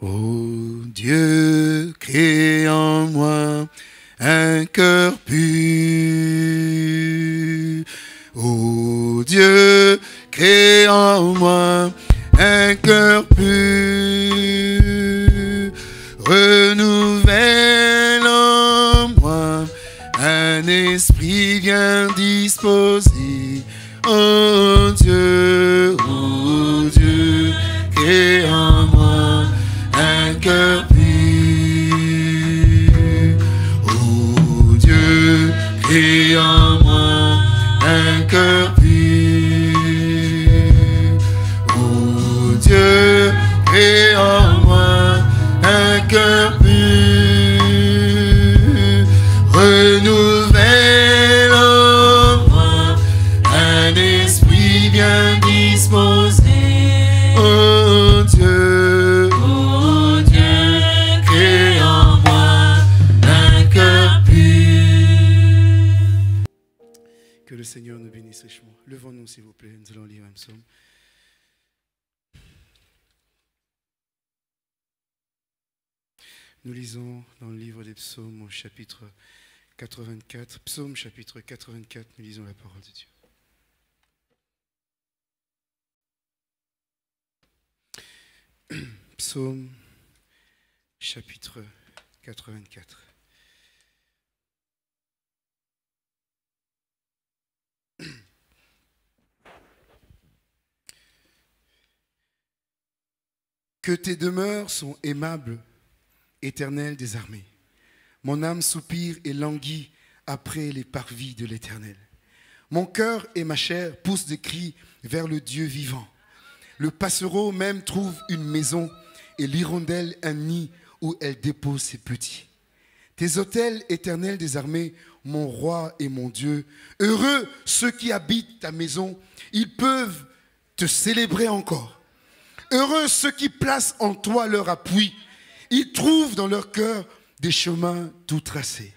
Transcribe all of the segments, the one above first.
Ô Dieu, crée en moi un cœur pur. Ô Dieu, crée en moi un cœur pur. Renouvelle en moi un esprit bien disposé. Un psaume. Nous lisons dans le livre des psaumes au chapitre 84, psaume chapitre 84, nous lisons la parole de Dieu. Psaume chapitre 84. Que tes demeures sont aimables, éternel des armées. Mon âme soupire et languit après les parvis de l'éternel. Mon cœur et ma chair poussent des cris vers le Dieu vivant. Le passereau même trouve une maison et l'hirondelle un nid où elle dépose ses petits. Tes autels éternels des armées, mon roi et mon Dieu, heureux ceux qui habitent ta maison, ils peuvent te célébrer encore. Heureux ceux qui placent en toi leur appui, ils trouvent dans leur cœur des chemins tout tracés.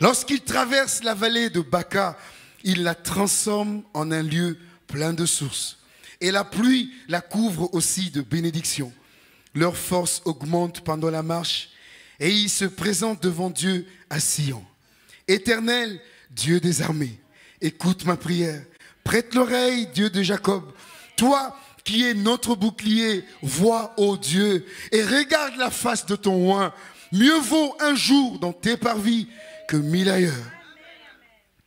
Lorsqu'ils traversent la vallée de Baca, ils la transforment en un lieu plein de sources. Et la pluie la couvre aussi de bénédictions. Leur force augmente pendant la marche et ils se présentent devant Dieu à Sion. Éternel, Dieu des armées, écoute ma prière. Prête l'oreille, Dieu de Jacob. Toi qui es notre bouclier, vois, ô Dieu, et regarde la face de ton oint. Mieux vaut un jour dans tes parvis que mille ailleurs.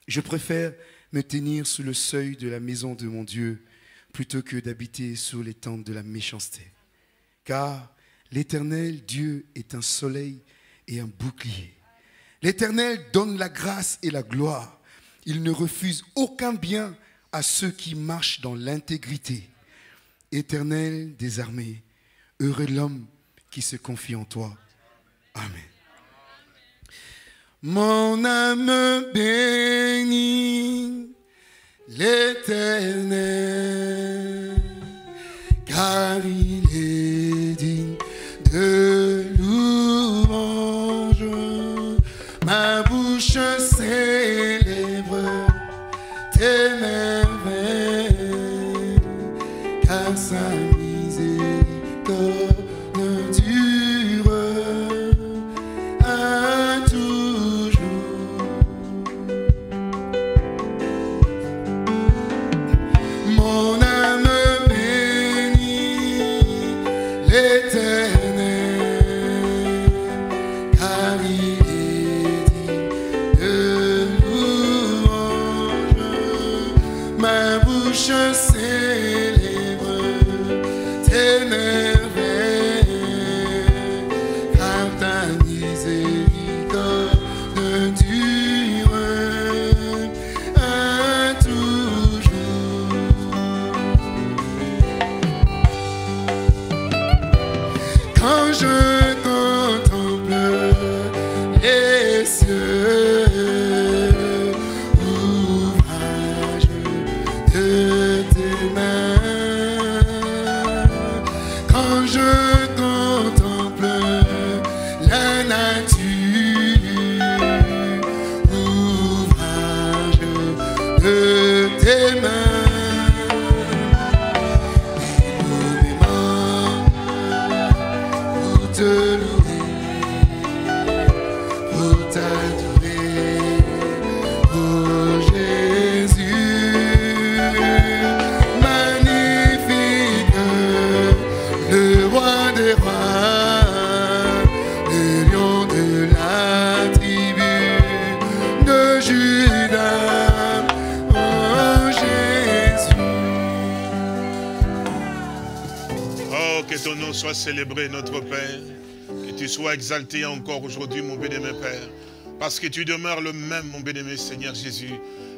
Je préfère me tenir sous le seuil de la maison de mon Dieu plutôt que d'habiter sous les tentes de la méchanceté. Car l'Éternel Dieu est un soleil et un bouclier. L'Éternel donne la grâce et la gloire. Il ne refuse aucun bien à ceux qui marchent dans l'intégrité. Éternel des armées, heureux l'homme qui se confie en toi. Amen. Mon âme bénit l'éternel, car il est digne de Ma exalté encore aujourd'hui, mon bien-aimé Père. Parce que tu demeures le même, mon bien-aimé Seigneur Jésus.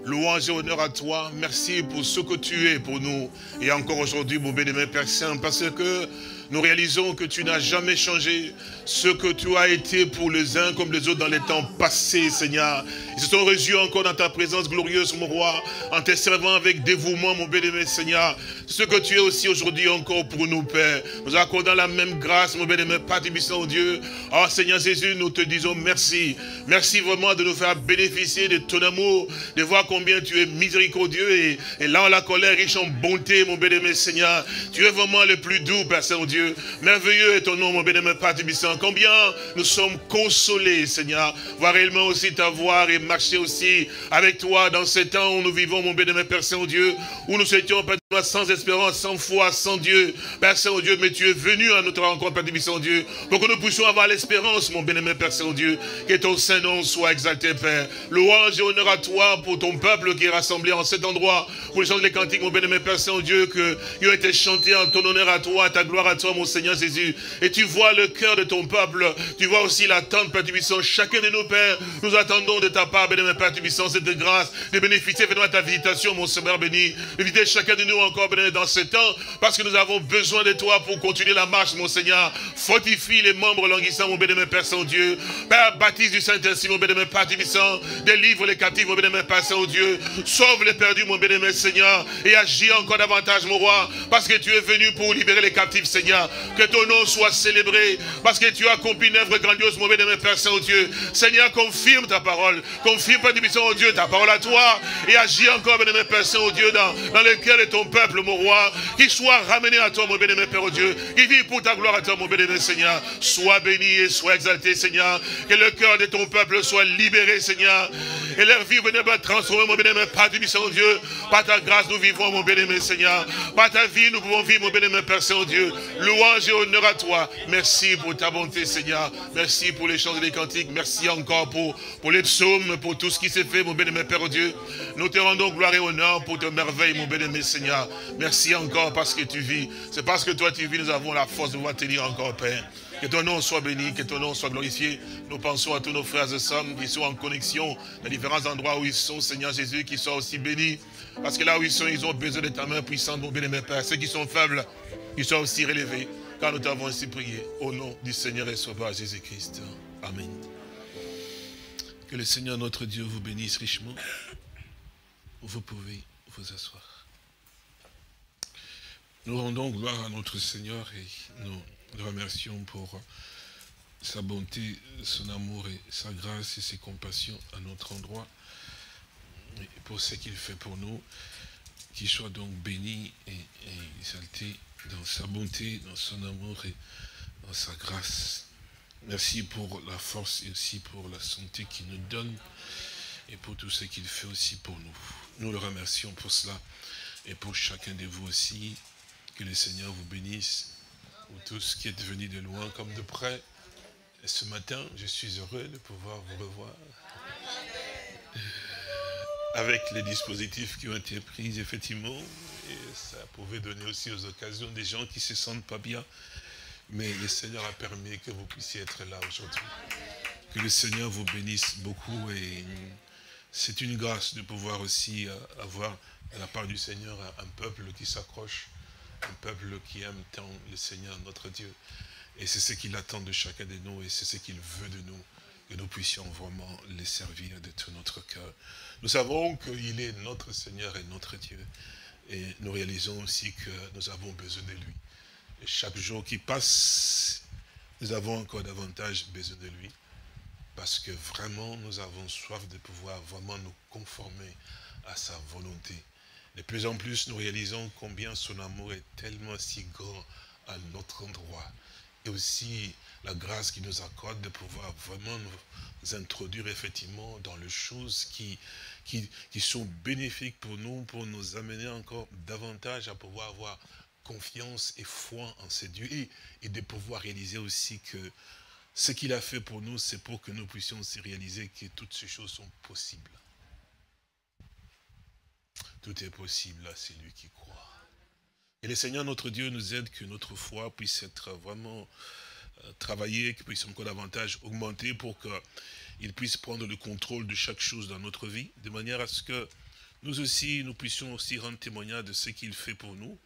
Louange et honneur à toi. Merci pour ce que tu es pour nous. Et encore aujourd'hui, mon bien-aimé Père Saint, parce que nous réalisons que tu n'as jamais changé ce que tu as été pour les uns comme les autres dans les temps passés, Seigneur. Ils se sont réjouis encore dans ta présence glorieuse, mon roi, en te servant avec dévouement, mon bien-aimé Seigneur. Ce que tu es aussi aujourd'hui encore pour nous, Père. Nous accordons la même grâce, mon bien-aimé Père oh Dieu. Oh Seigneur Jésus, nous te disons merci. Merci vraiment de nous faire bénéficier de ton amour, de voir combien tu es miséricordieux et, là, en la colère, riche en bonté, mon bien-aimé Seigneur. Tu es vraiment le plus doux, Père Saint-Dieu. Merveilleux est ton nom, mon bénémoine Père Tibissant. Combien nous sommes consolés, Seigneur, voir réellement aussi t'avoir et marcher aussi avec toi dans ces temps où nous vivons, mon bénémoine Père Saint-Dieu, où nous étions, Père sans espérance, sans foi, sans Dieu. Père Saint-Dieu, mais tu es venu à notre rencontre, Père Tibissant Dieu, pour que nous puissions avoir l'espérance, mon bénémoine Père Saint-Dieu, que ton Saint-Nom soit exalté, Père. Louange et honneur à toi pour ton peuple qui est rassemblé en cet endroit, pour les chants les cantiques, mon bénémoine Père Saint-Dieu, qui ont été chantés en ton honneur à toi, à ta gloire à toi, mon Seigneur Jésus. Et tu vois le cœur de ton peuple. Tu vois aussi l'attente, Père Tubissant. Chacun de nos pères, nous attendons de ta part, béni, Père Tubissant, cette grâce de bénéficier de ta visitation, mon Seigneur béni. Visiter chacun de nous encore, béni, dans ce temps, parce que nous avons besoin de toi pour continuer la marche, mon Seigneur. Fortifie les membres languissants, mon béni, Père Saint-Dieu. Père, baptise du Saint-Esprit, mon béni, Père Tubissant. Délivre les captifs, mon béni, Père Saint-Dieu. Sauve les perdus, mon béni, Seigneur. Et agis encore davantage, mon roi, parce que tu es venu pour libérer les captifs, Seigneur. Que ton nom soit célébré. Parce que tu as accompli une œuvre grandiose, mon bénémoine Père Saint-Dieu. Seigneur, confirme ta parole. Confirme, Père oh Dieu, ta parole à toi. Et agis encore, bénémoine Père Saint-Dieu, dans, dans le cœur de ton peuple, mon roi. Qu'il soit ramené à toi, mon bénémoine Père, oh Dieu. Qu'il vive pour ta gloire à toi, mon bénémoine Seigneur. Sois béni et sois exalté, Seigneur. Que le cœur de ton peuple soit libéré, Seigneur. Et leur vie, venez transformer, mon bénémoine Père du oh Dieu. Par ta grâce, nous vivons, mon bénémoine Seigneur. Par ta vie, nous pouvons vivre, mon bénémoine Père Saint-Dieu. Louange et honneur à toi. Merci pour ta bonté, Seigneur. Merci pour les chants et les cantiques. Merci encore pour, pour les psaumes, pour tout ce qui s'est fait, mon bien-aimé Père Dieu. Nous te rendons gloire et honneur pour tes merveilles, mon bien-aimé Seigneur. Merci encore parce que tu vis. C'est parce que toi tu vis, nous avons la force de pouvoir tenir encore, Père. Que ton nom soit béni, que ton nom soit glorifié. Nous pensons à tous nos frères et sœurs qui sont en connexion dans différents endroits où ils sont, Seigneur Jésus, qui soient aussi bénis. Parce que là où ils sont, ils ont besoin de ta main puissante, mon bien-aimé Père. Ceux qui sont faibles, ils soient aussi relevés. Car nous t'avons ainsi prié. Au nom du Seigneur et Sauveur Jésus-Christ. Amen. Que le Seigneur notre Dieu vous bénisse richement. Vous pouvez vous asseoir. Nous rendons gloire à notre Seigneur et nous le remercions pour sa bonté, son amour et sa grâce et ses compassions à notre endroit et pour ce qu'il fait pour nous. Qu'il soit donc béni et, et exalté dans sa bonté, dans son amour et dans sa grâce. Merci pour la force et aussi pour la santé qu'il nous donne et pour tout ce qu'il fait aussi pour nous. Nous le remercions pour cela et pour chacun de vous aussi. Que le Seigneur vous bénisse, ou tous qui êtes venus de loin comme de près. Et ce matin, je suis heureux de pouvoir vous revoir avec les dispositifs qui ont été pris, effectivement, et ça pouvait donner aussi aux occasions des gens qui ne se sentent pas bien. Mais le Seigneur a permis que vous puissiez être là aujourd'hui. Que le Seigneur vous bénisse beaucoup et c'est une grâce de pouvoir aussi euh, avoir de la part du Seigneur un peuple qui s'accroche, un peuple qui aime tant le Seigneur notre Dieu. Et c'est ce qu'il attend de chacun de nous et c'est ce qu'il veut de nous, que nous puissions vraiment les servir de tout notre cœur. Nous savons qu'il est notre Seigneur et notre Dieu. Et nous réalisons aussi que nous avons besoin de lui. Chaque jour qui passe, nous avons encore davantage besoin de lui. Parce que vraiment, nous avons soif de pouvoir vraiment nous conformer à sa volonté. De plus en plus, nous réalisons combien son amour est tellement si grand à notre endroit. Et aussi la grâce qu'il nous accorde de pouvoir vraiment nous introduire effectivement dans les choses qui, qui, sont bénéfiques pour nous, pour nous amener encore davantage à pouvoir avoir confiance et foi en ces dieux et, de pouvoir réaliser aussi que ce qu'il a fait pour nous, c'est pour que nous puissions aussi réaliser que toutes ces choses sont possibles. Tout est possible à celui qui croit. Et le Seigneur notre Dieu nous aide que notre foi puisse être vraiment euh, travaillée, que puisse encore davantage augmenter pour qu'il puisse prendre le contrôle de chaque chose dans notre vie, de manière à ce que nous aussi, nous puissions aussi rendre témoignage de ce qu'il fait pour nous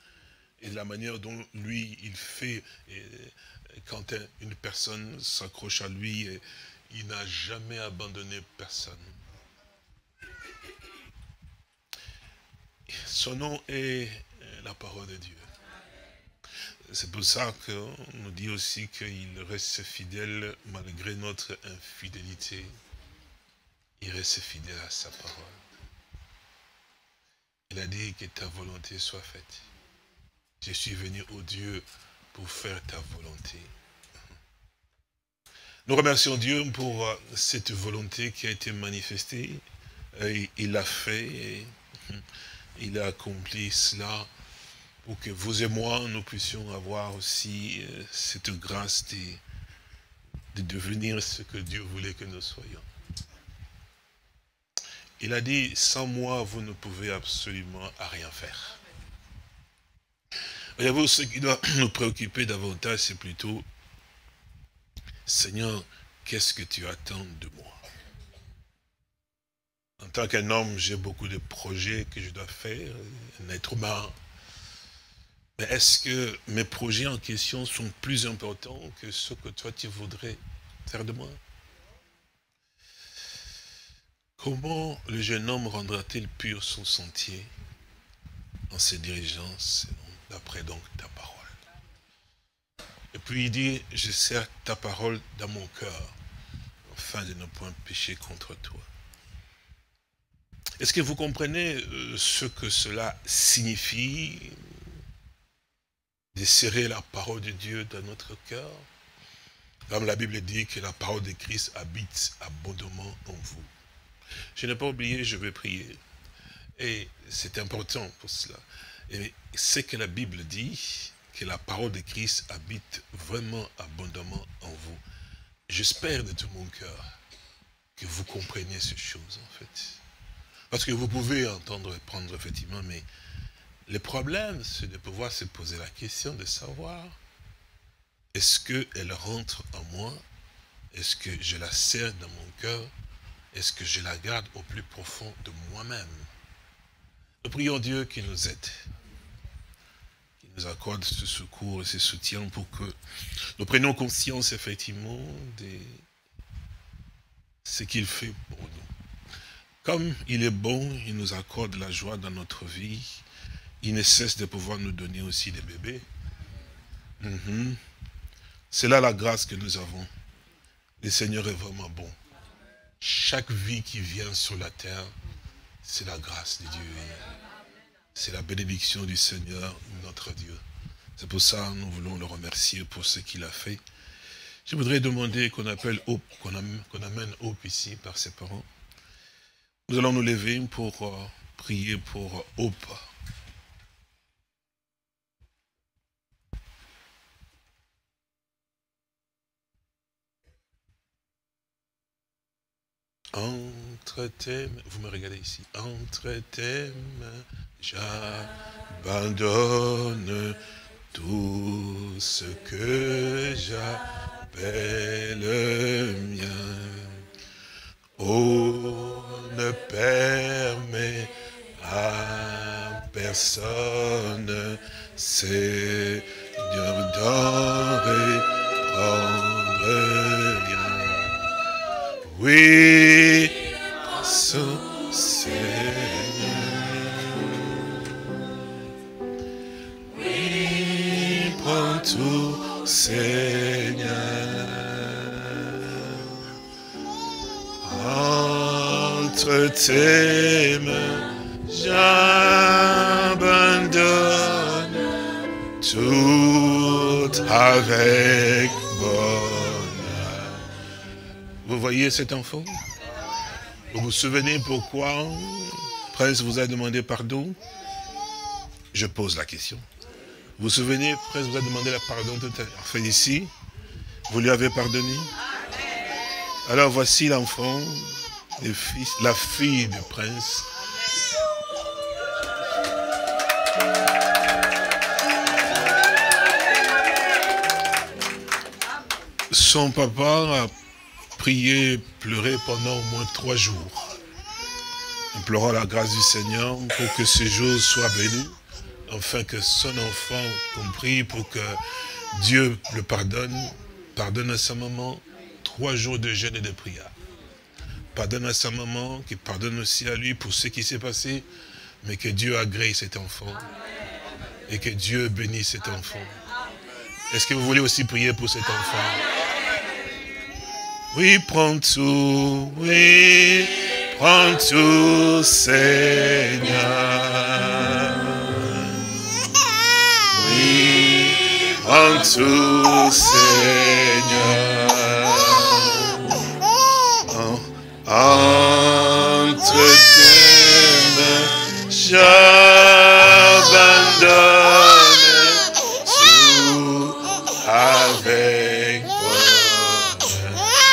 et la manière dont lui, il fait. Quand une personne s'accroche à lui, il n'a jamais abandonné personne. Son nom est la parole de Dieu. C'est pour ça qu'on nous dit aussi qu'il reste fidèle malgré notre infidélité. Il reste fidèle à sa parole. Il a dit que ta volonté soit faite. Je suis venu au Dieu pour faire ta volonté. Nous remercions Dieu pour euh, cette volonté qui a été manifestée. Il l'a fait et il a accompli cela pour que vous et moi, nous puissions avoir aussi euh, cette grâce de devenir ce que Dieu voulait que nous soyons. Il a dit, sans moi, vous ne pouvez absolument rien faire. Voyez-vous, ce qui doit nous préoccuper davantage, c'est plutôt, Seigneur, qu'est-ce que tu attends de moi? En tant qu'un homme, j'ai beaucoup de projets que je dois faire, un être humain, mais est-ce que mes projets en question sont plus importants que ce que toi tu voudrais faire de moi? Comment le jeune homme rendra-t-il pur son sentier en se dirigeant d'après donc ta parole Et puis il dit, je sers ta parole dans mon cœur, afin de ne point pécher contre toi. Est-ce que vous comprenez euh, ce que cela signifie de serrer la parole de Dieu dans notre cœur? Comme la Bible dit que la parole de Christ habite abondamment en vous. Je n'ai pas oublié, je vais prier. Et c'est important pour cela. Et c'est que la Bible dit, que la parole de Christ habite vraiment abondamment en vous. J'espère de tout mon cœur que vous compreniez ces choses, en fait. Parce que vous pouvez entendre et prendre, effectivement, mais le problème, c'est de pouvoir se poser la question de savoir, est-ce qu'elle rentre en moi? Est-ce que je la sers dans mon cœur? Est-ce que je la garde au plus profond de moi-même? Nous prions Dieu qui nous aide, accorde ce secours et ce soutien pour que nous prenions conscience effectivement de ce qu'il fait pour nous. Comme il est bon, il nous accorde la joie dans notre vie, il ne cesse de pouvoir nous donner aussi des bébés. Mhm. C'est là la grâce que nous avons. Le Seigneur est vraiment bon. Chaque vie qui vient sur la terre, c'est la grâce de Dieu. C'est la bénédiction du Seigneur, notre Dieu. C'est pour ça que nous voulons le remercier pour ce qu'il a fait. Je voudrais demander qu'on appelle Hope, qu'on amène, Hope ici par ses parents. Nous allons nous lever pour euh, prier pour Hope. Entre tes vous me regardez ici, entre tes j'abandonne tout ce que j'appelle mien. Oh, ne permet à personne, Seigneur, d'en reprendre oui, son Seigneur. Prends tout, Seigneur. Entre tes mains, j'abandonne tout avec vous voyez cet enfant? Vous vous souvenez pourquoi? Prince vous a demandé pardon? Je pose la question. Vous vous souvenez, Prince vous a demandé la pardon tout à l'heure. Enfin, ici, vous lui avez pardonné Alors voici l'enfant, la fille du prince. Son papa a prié, pleuré pendant au moins trois jours implorant la grâce du Seigneur pour que ce jour soit béni afin que son enfant compris pour que Dieu le pardonne, pardonne à sa maman, trois jours de jeûne et de prière. Pardonne à sa maman, qui pardonne aussi à lui pour ce qui s'est passé, mais que Dieu agrée cet enfant et que Dieu bénisse cet enfant. Est-ce que vous voulez aussi prier pour cet enfant? Oui, prends tout, oui, prends tout, Seigneur. Prends tout, Seigneur. Entre tes mains,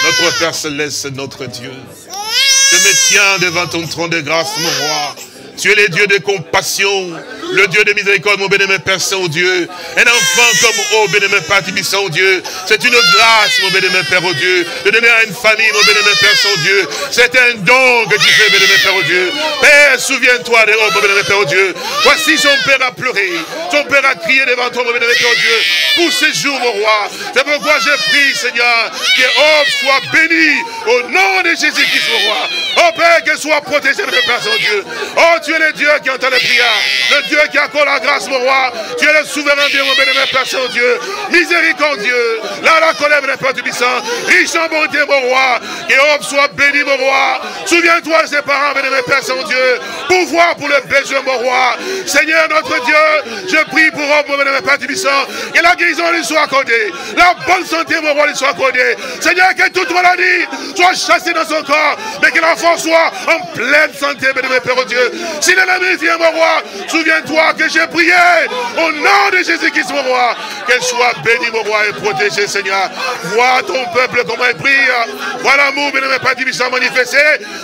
Notre Père Céleste, notre Dieu. Je me tiens devant ton trône de grâce, mon roi. Tu es le Dieu de compassion, le Dieu de miséricorde, mon bénémoine Père Saint-Dieu. Un enfant comme, oh bénémoine Père Saint-Dieu. C'est une grâce, mon bénémoine Père, oh Dieu, de donner à une famille, mon bénémoine Père Saint-Dieu. C'est un don que tu fais, bénémoine Père, oh Dieu. Père, souviens-toi de, oh, mon bénémoine Père, oh Dieu. Voici son Père a pleuré. Son Père a crié devant toi, mon bénémoine Père, oh Dieu. Pour ces jours, mon roi. C'est pourquoi je prie, Seigneur, que Homme soit béni au nom de Jésus-Christ, mon roi. Oh Père, qu'elle soit protégée, mon Père Saint-Dieu. Oh, tu es le Dieu qui entend les prières. Le Dieu qui accorde la grâce, mon roi. Tu es le souverain Dieu, mon Père Saint-Dieu. Miséricordieux. Là, la colère, mon Père Tubissant. Riche en bonté, mon roi. Que Homme soit béni, mon roi. Souviens-toi de ses parents, bénémoine Père Saint-Dieu. Pouvoir pour le besoin, mon roi. Seigneur, notre Dieu, je prie pour Homme, mon Père Tubissant. Que la guérison lui soit accordée. La bonne santé, mon roi, lui soit accordée. Seigneur, que toute maladie soit chassée dans son corps. Mais que l'enfant soit en pleine santé, bénémoine Père Dieu. Si l'ennemi vient, mon roi, souviens-toi que j'ai prié au nom de Jésus-Christ, mon roi. Qu'elle soit bénie, mon roi, et protégée, Seigneur. Vois ton peuple comment il prie. Vois l'amour, bénémoine Père Tubissant manifesté.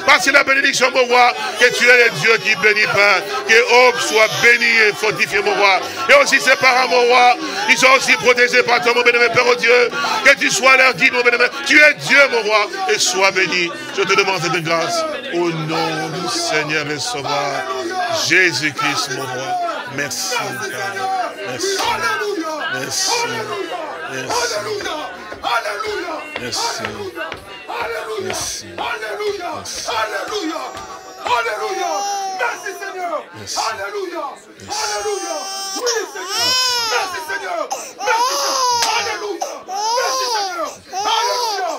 Parce que la bénédiction, mon roi, que tu es le Dieu qui bénit, Père. Que Hope soit béni et fortifié, mon roi. Et aussi ses parents, mon roi, ils sont aussi protégés par toi, mon bénémoine Père, oh Dieu. Que tu sois leur guide, mon bénémoine. Tu es Dieu, mon roi, et sois béni. Je te demande cette grâce. Au nom du Seigneur et Sauveur, Jésus-Christ, mon roi. Merci, Père. Merci. Merci. Merci. Merci. Merci. Merci. Alléluia. Merci Seigneur. Alléluia. Merci. Alléluia. Oui Seigneur. Merci Seigneur. Merci Seigneur. Alléluia. Merci Seigneur. Alléluia.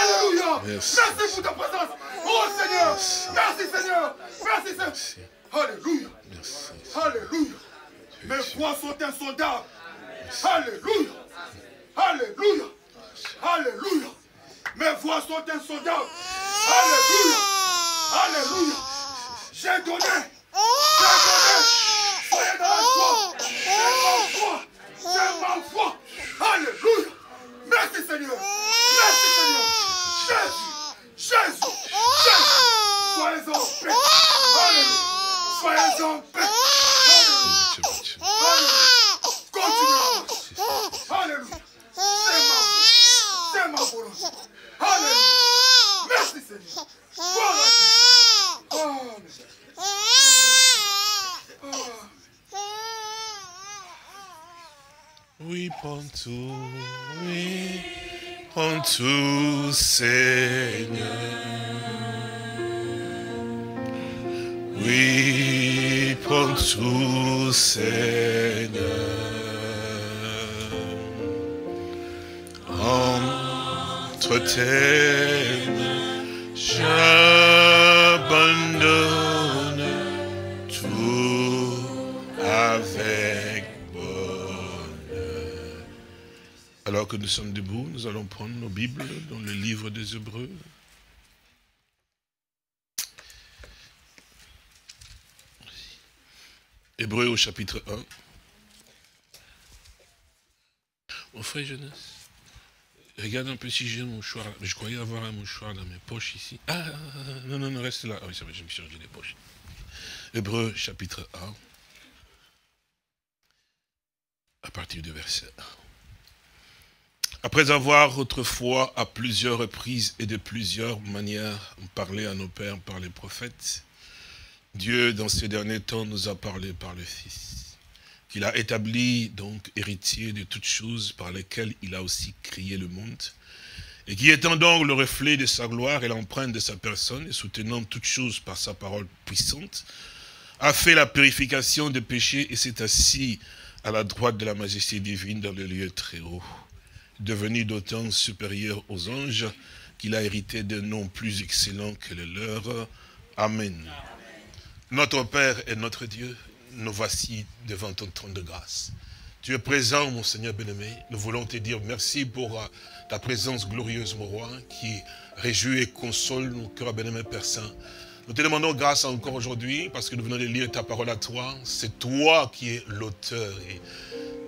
Alléluia. Merci. Merci pour ta présence. Oh Seigneur. Merci. Merci Seigneur. Merci Seigneur. Merci. Alléluia. Merci. Alléluia. Mes voix sont insondables. Alléluia. Alléluia. Alléluia. Mes voix sont insondables. Alléluia. Alléluia. J'ai donné. J'ai donné. Soyez dans la joie. C'est ma foi. C'est ma foi. Alléluia. Merci Seigneur. Merci Seigneur. Jésus. Jésus. Jésus. Soyez en paix. Alléluia. Soyez en paix. Alléluia. Alléluia. Alléluia. C'est ma foi. C'est ma volonté. Alléluia. Merci Seigneur. Oui, prends tout, oui, prends tout, Seigneur. Oui, prends tout, Seigneur. Entre tes j'abandonne tout avec bonheur. Alors que nous sommes debout, nous allons prendre nos Bibles dans le livre des Hébreux. Hébreux au chapitre 1. Mon frère jeunesse, regarde un peu si j'ai un mouchoir. Je croyais avoir un mouchoir dans mes poches ici. Ah, non, non, non, reste là. Ah oui, c'est vrai, je me suis changé les poches. Hébreux chapitre 1. À partir du verset 1. Après avoir autrefois, à plusieurs reprises et de plusieurs manières, parlé à nos pères par les prophètes, Dieu, dans ces derniers temps, nous a parlé par le Fils, qu'il a établi, donc, héritier de toutes choses par lesquelles il a aussi créé le monde, et qui étant donc le reflet de sa gloire et l'empreinte de sa personne, et soutenant toutes choses par sa parole puissante, a fait la purification des péchés et s'est assis à la droite de la majesté divine dans le lieu très haut devenu d'autant supérieur aux anges, qu'il a hérité d'un nom plus excellent que le leur. Amen. Notre Père et notre Dieu, nous voici devant ton trône de grâce. Tu es présent, mon Seigneur bien-aimé. Nous voulons te dire merci pour euh, ta présence glorieuse, mon roi, qui réjouit et console nos cœurs, bien-aimé Père. Nous te demandons grâce encore aujourd'hui, parce que nous venons de lire ta parole à toi. C'est toi qui es l'auteur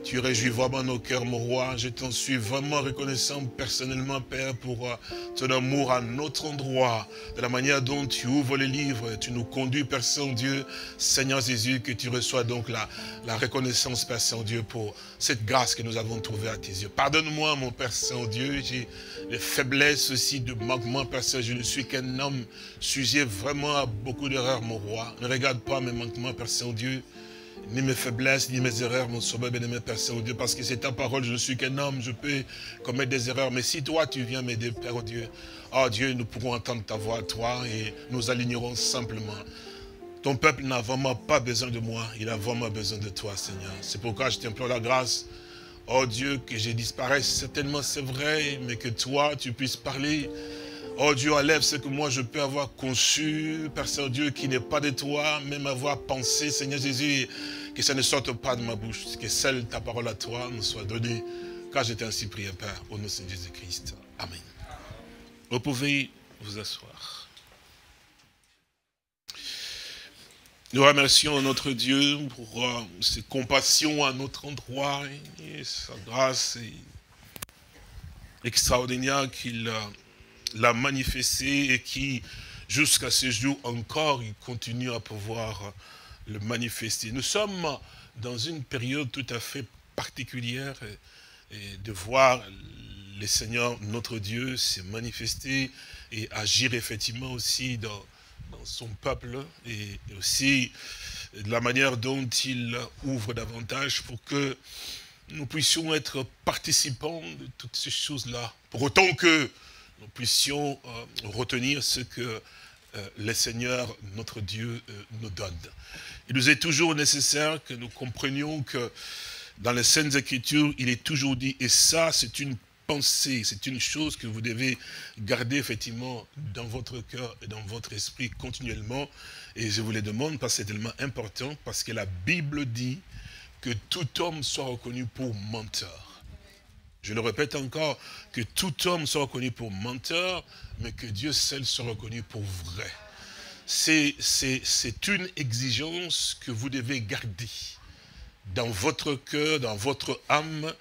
tu réjouis vraiment nos cœurs, mon roi. Je t'en suis vraiment reconnaissant personnellement, Père, pour euh, ton amour à notre endroit, de la manière dont tu ouvres les livres, tu nous conduis, Père Saint-Dieu. Seigneur Jésus, que tu reçois donc la, reconnaissance, Père Saint-Dieu, pour cette grâce que nous avons trouvée à tes yeux. Pardonne-moi, mon Père Saint-Dieu, j'ai des faiblesses aussi, de manquements, Père Saint. Je ne suis qu'un homme sujet vraiment à beaucoup d'erreurs, mon roi. Ne regarde pas mes manquements, Père Saint-Dieu ni mes faiblesses, ni mes erreurs, mon sauveur bien-aimé Père Saint-Dieu, parce que c'est ta parole, je ne suis qu'un homme, je peux commettre des erreurs, mais si toi tu viens m'aider, Père Dieu, oh Dieu, nous pourrons entendre ta voix, toi, et nous alignerons simplement. Ton peuple n'a vraiment pas besoin de moi, il a vraiment besoin de toi, Seigneur. C'est pourquoi je t'implore la grâce, oh Dieu, que je disparaisse, certainement c'est vrai, mais que toi, tu puisses parler, Oh Dieu, enlève ce que moi je peux avoir conçu, Père Saint-Dieu, qui n'est pas de toi, même avoir pensé, Seigneur Jésus, que ça ne sorte pas de ma bouche, que celle ta parole à toi me soit donnée, car j'étais ainsi prié, Père, au nom de Jésus-Christ. Amen. Vous pouvez vous asseoir. Nous remercions notre Dieu pour euh, ses compassions à notre endroit et sa grâce extraordinaire qu'il a l'a manifesté et qui, jusqu'à ce jour encore, il continue à pouvoir le manifester. Nous sommes dans une période tout à fait particulière et de voir le Seigneur, notre Dieu, se manifester et agir effectivement aussi dans, son peuple et aussi de la manière dont il ouvre davantage pour que nous puissions être participants de toutes ces choses-là. Pour autant que nous puissions euh, retenir ce que euh, le Seigneur, notre Dieu, euh, nous donne. Il nous est toujours nécessaire que nous comprenions que dans les Saintes Écritures, il est toujours dit, et ça c'est une pensée, c'est une chose que vous devez garder effectivement dans votre cœur et dans votre esprit continuellement. Et je vous le demande parce que c'est tellement important, parce que la Bible dit que tout homme soit reconnu pour menteur. Je le répète encore, que tout homme soit reconnu pour menteur, mais que Dieu seul soit reconnu pour vrai. C'est une exigence que vous devez garder dans votre cœur, dans votre âme.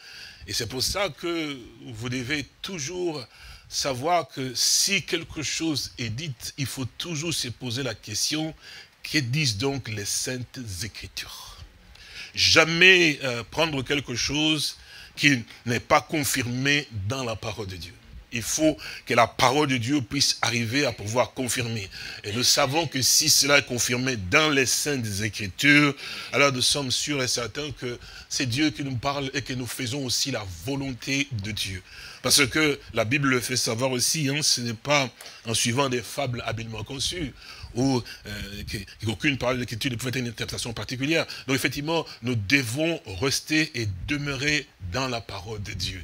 Et c'est pour ça que vous devez toujours savoir que si quelque chose est dit, il faut toujours se poser la question, que disent donc les saintes écritures? Jamais euh, prendre quelque chose qui n'est pas confirmé dans la parole de Dieu. Il faut que la parole de Dieu puisse arriver à pouvoir confirmer. Et nous savons que si cela est confirmé dans les saintes Écritures, alors nous sommes sûrs et certains que c'est Dieu qui nous parle et que nous faisons aussi la volonté de Dieu. Parce que la Bible le fait savoir aussi, hein, ce n'est pas en suivant des fables habilement conçues ou euh, qu'aucune parole de l'écriture ne pouvait être une interprétation particulière. Donc effectivement, nous devons rester et demeurer dans la parole de Dieu.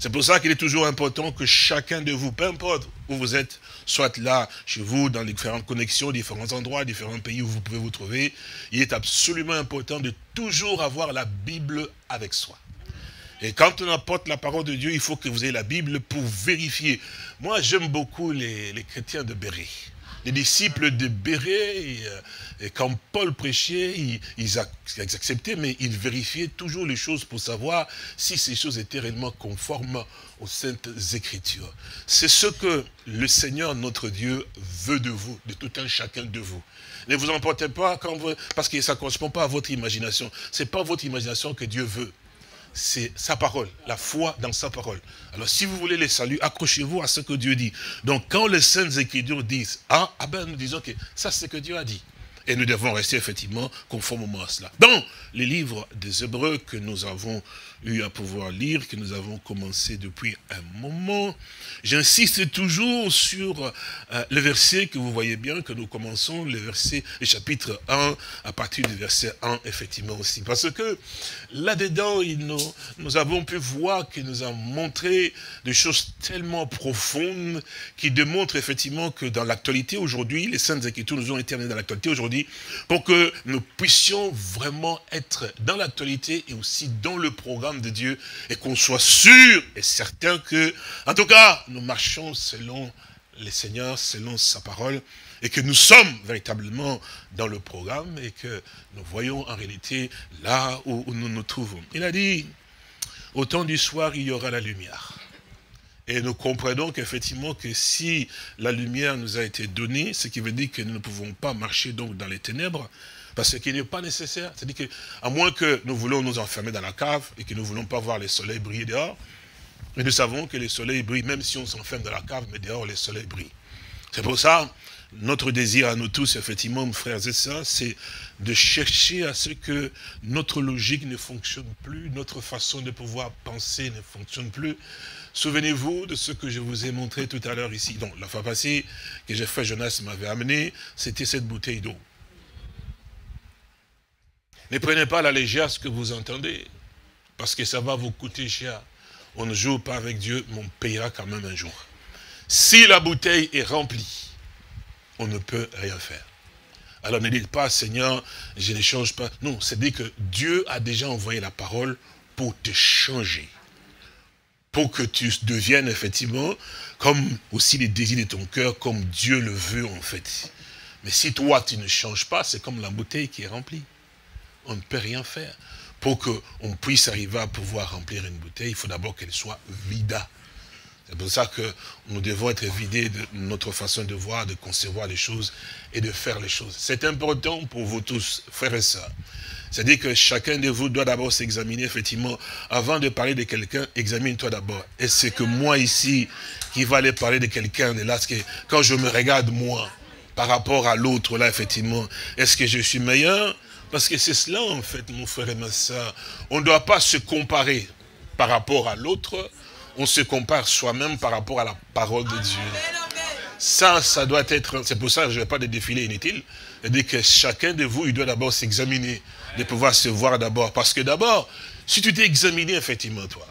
C'est pour ça qu'il est toujours important que chacun de vous, peu importe où vous êtes, soit là, chez vous, dans les différentes connexions, différents endroits, différents pays où vous pouvez vous trouver, il est absolument important de toujours avoir la Bible avec soi. Et quand on apporte la parole de Dieu, il faut que vous ayez la Bible pour vérifier. Moi, j'aime beaucoup les, les chrétiens de Béret les disciples de Béret, euh, quand Paul prêchait, ils, acceptaient, mais ils vérifiaient toujours les choses pour savoir si ces choses étaient réellement conformes aux saintes écritures. C'est ce que le Seigneur, notre Dieu, veut de vous, de tout un chacun de vous. Ne vous emportez pas parce que ça ne correspond pas à votre imagination. Ce n'est pas votre imagination que Dieu veut. C'est sa parole, la foi dans sa parole. Alors si vous voulez les saluts, accrochez-vous à ce que Dieu dit. Donc quand les saintes écritures disent, ah, ah ben nous disons que ça c'est ce que Dieu a dit. Et nous devons rester effectivement conformément à cela. Dans les livres des Hébreux que nous avons eu à pouvoir lire, que nous avons commencé depuis un moment. J'insiste toujours sur euh, le verset que vous voyez bien, que nous commençons, le verset, le chapitre 1, à partir du verset 1, effectivement aussi. Parce que là-dedans, nous, nous avons pu voir qu'il nous a montré des choses tellement profondes qui démontrent effectivement que dans l'actualité aujourd'hui, les Saintes Écritures nous ont été dans l'actualité aujourd'hui pour que nous puissions vraiment être dans l'actualité et aussi dans le programme de Dieu et qu'on soit sûr et certain que, en tout cas, nous marchons selon les Seigneurs, selon sa parole, et que nous sommes véritablement dans le programme et que nous voyons en réalité là où, nous nous trouvons. Il a dit, au temps du soir, il y aura la lumière. Et nous comprenons qu'effectivement que si la lumière nous a été donnée, ce qui veut dire que nous ne pouvons pas marcher donc dans les ténèbres, parce qu'il n'est pas nécessaire. C'est-à-dire qu'à moins que nous voulons nous enfermer dans la cave et que nous ne voulons pas voir les soleils briller dehors, mais nous savons que les soleils brillent, même si on s'enferme dans la cave, mais dehors les soleils brillent. C'est pour ça, notre désir à nous tous, effectivement, mes frères et sœurs, c'est de chercher à ce que notre logique ne fonctionne plus, notre façon de pouvoir penser ne fonctionne plus. Souvenez-vous de ce que je vous ai montré tout à l'heure ici. Donc, la fois passée que j'ai fait, Jonas m'avait amené, c'était cette bouteille d'eau. Ne prenez pas la légère ce que vous entendez, parce que ça va vous coûter cher. On ne joue pas avec Dieu, mais on payera quand même un jour. Si la bouteille est remplie, on ne peut rien faire. Alors ne dites pas, Seigneur, je ne change pas. Non, c'est dire que Dieu a déjà envoyé la parole pour te changer. Pour que tu deviennes effectivement, comme aussi les désirs de ton cœur, comme Dieu le veut en fait. Mais si toi tu ne changes pas, c'est comme la bouteille qui est remplie on ne peut rien faire. Pour qu'on puisse arriver à pouvoir remplir une bouteille, il faut d'abord qu'elle soit vida. C'est pour ça que nous devons être vidés de notre façon de voir, de concevoir les choses et de faire les choses. C'est important pour vous tous, frères et sœurs. C'est-à-dire que chacun de vous doit d'abord s'examiner, effectivement. Avant de parler de quelqu'un, examine-toi d'abord. Est-ce que moi ici, qui va aller parler de quelqu'un, de là, que quand je me regarde moi, par rapport à l'autre, là, effectivement, est-ce que je suis meilleur parce que c'est cela, en fait, mon frère et ma soeur. On ne doit pas se comparer par rapport à l'autre. On se compare soi-même par rapport à la parole de Dieu. Ça, ça doit être... C'est pour ça que je ne vais pas de défilé inutile. C'est-à-dire que chacun de vous, il doit d'abord s'examiner, de pouvoir se voir d'abord. Parce que d'abord, si tu t'es examiné effectivement, toi,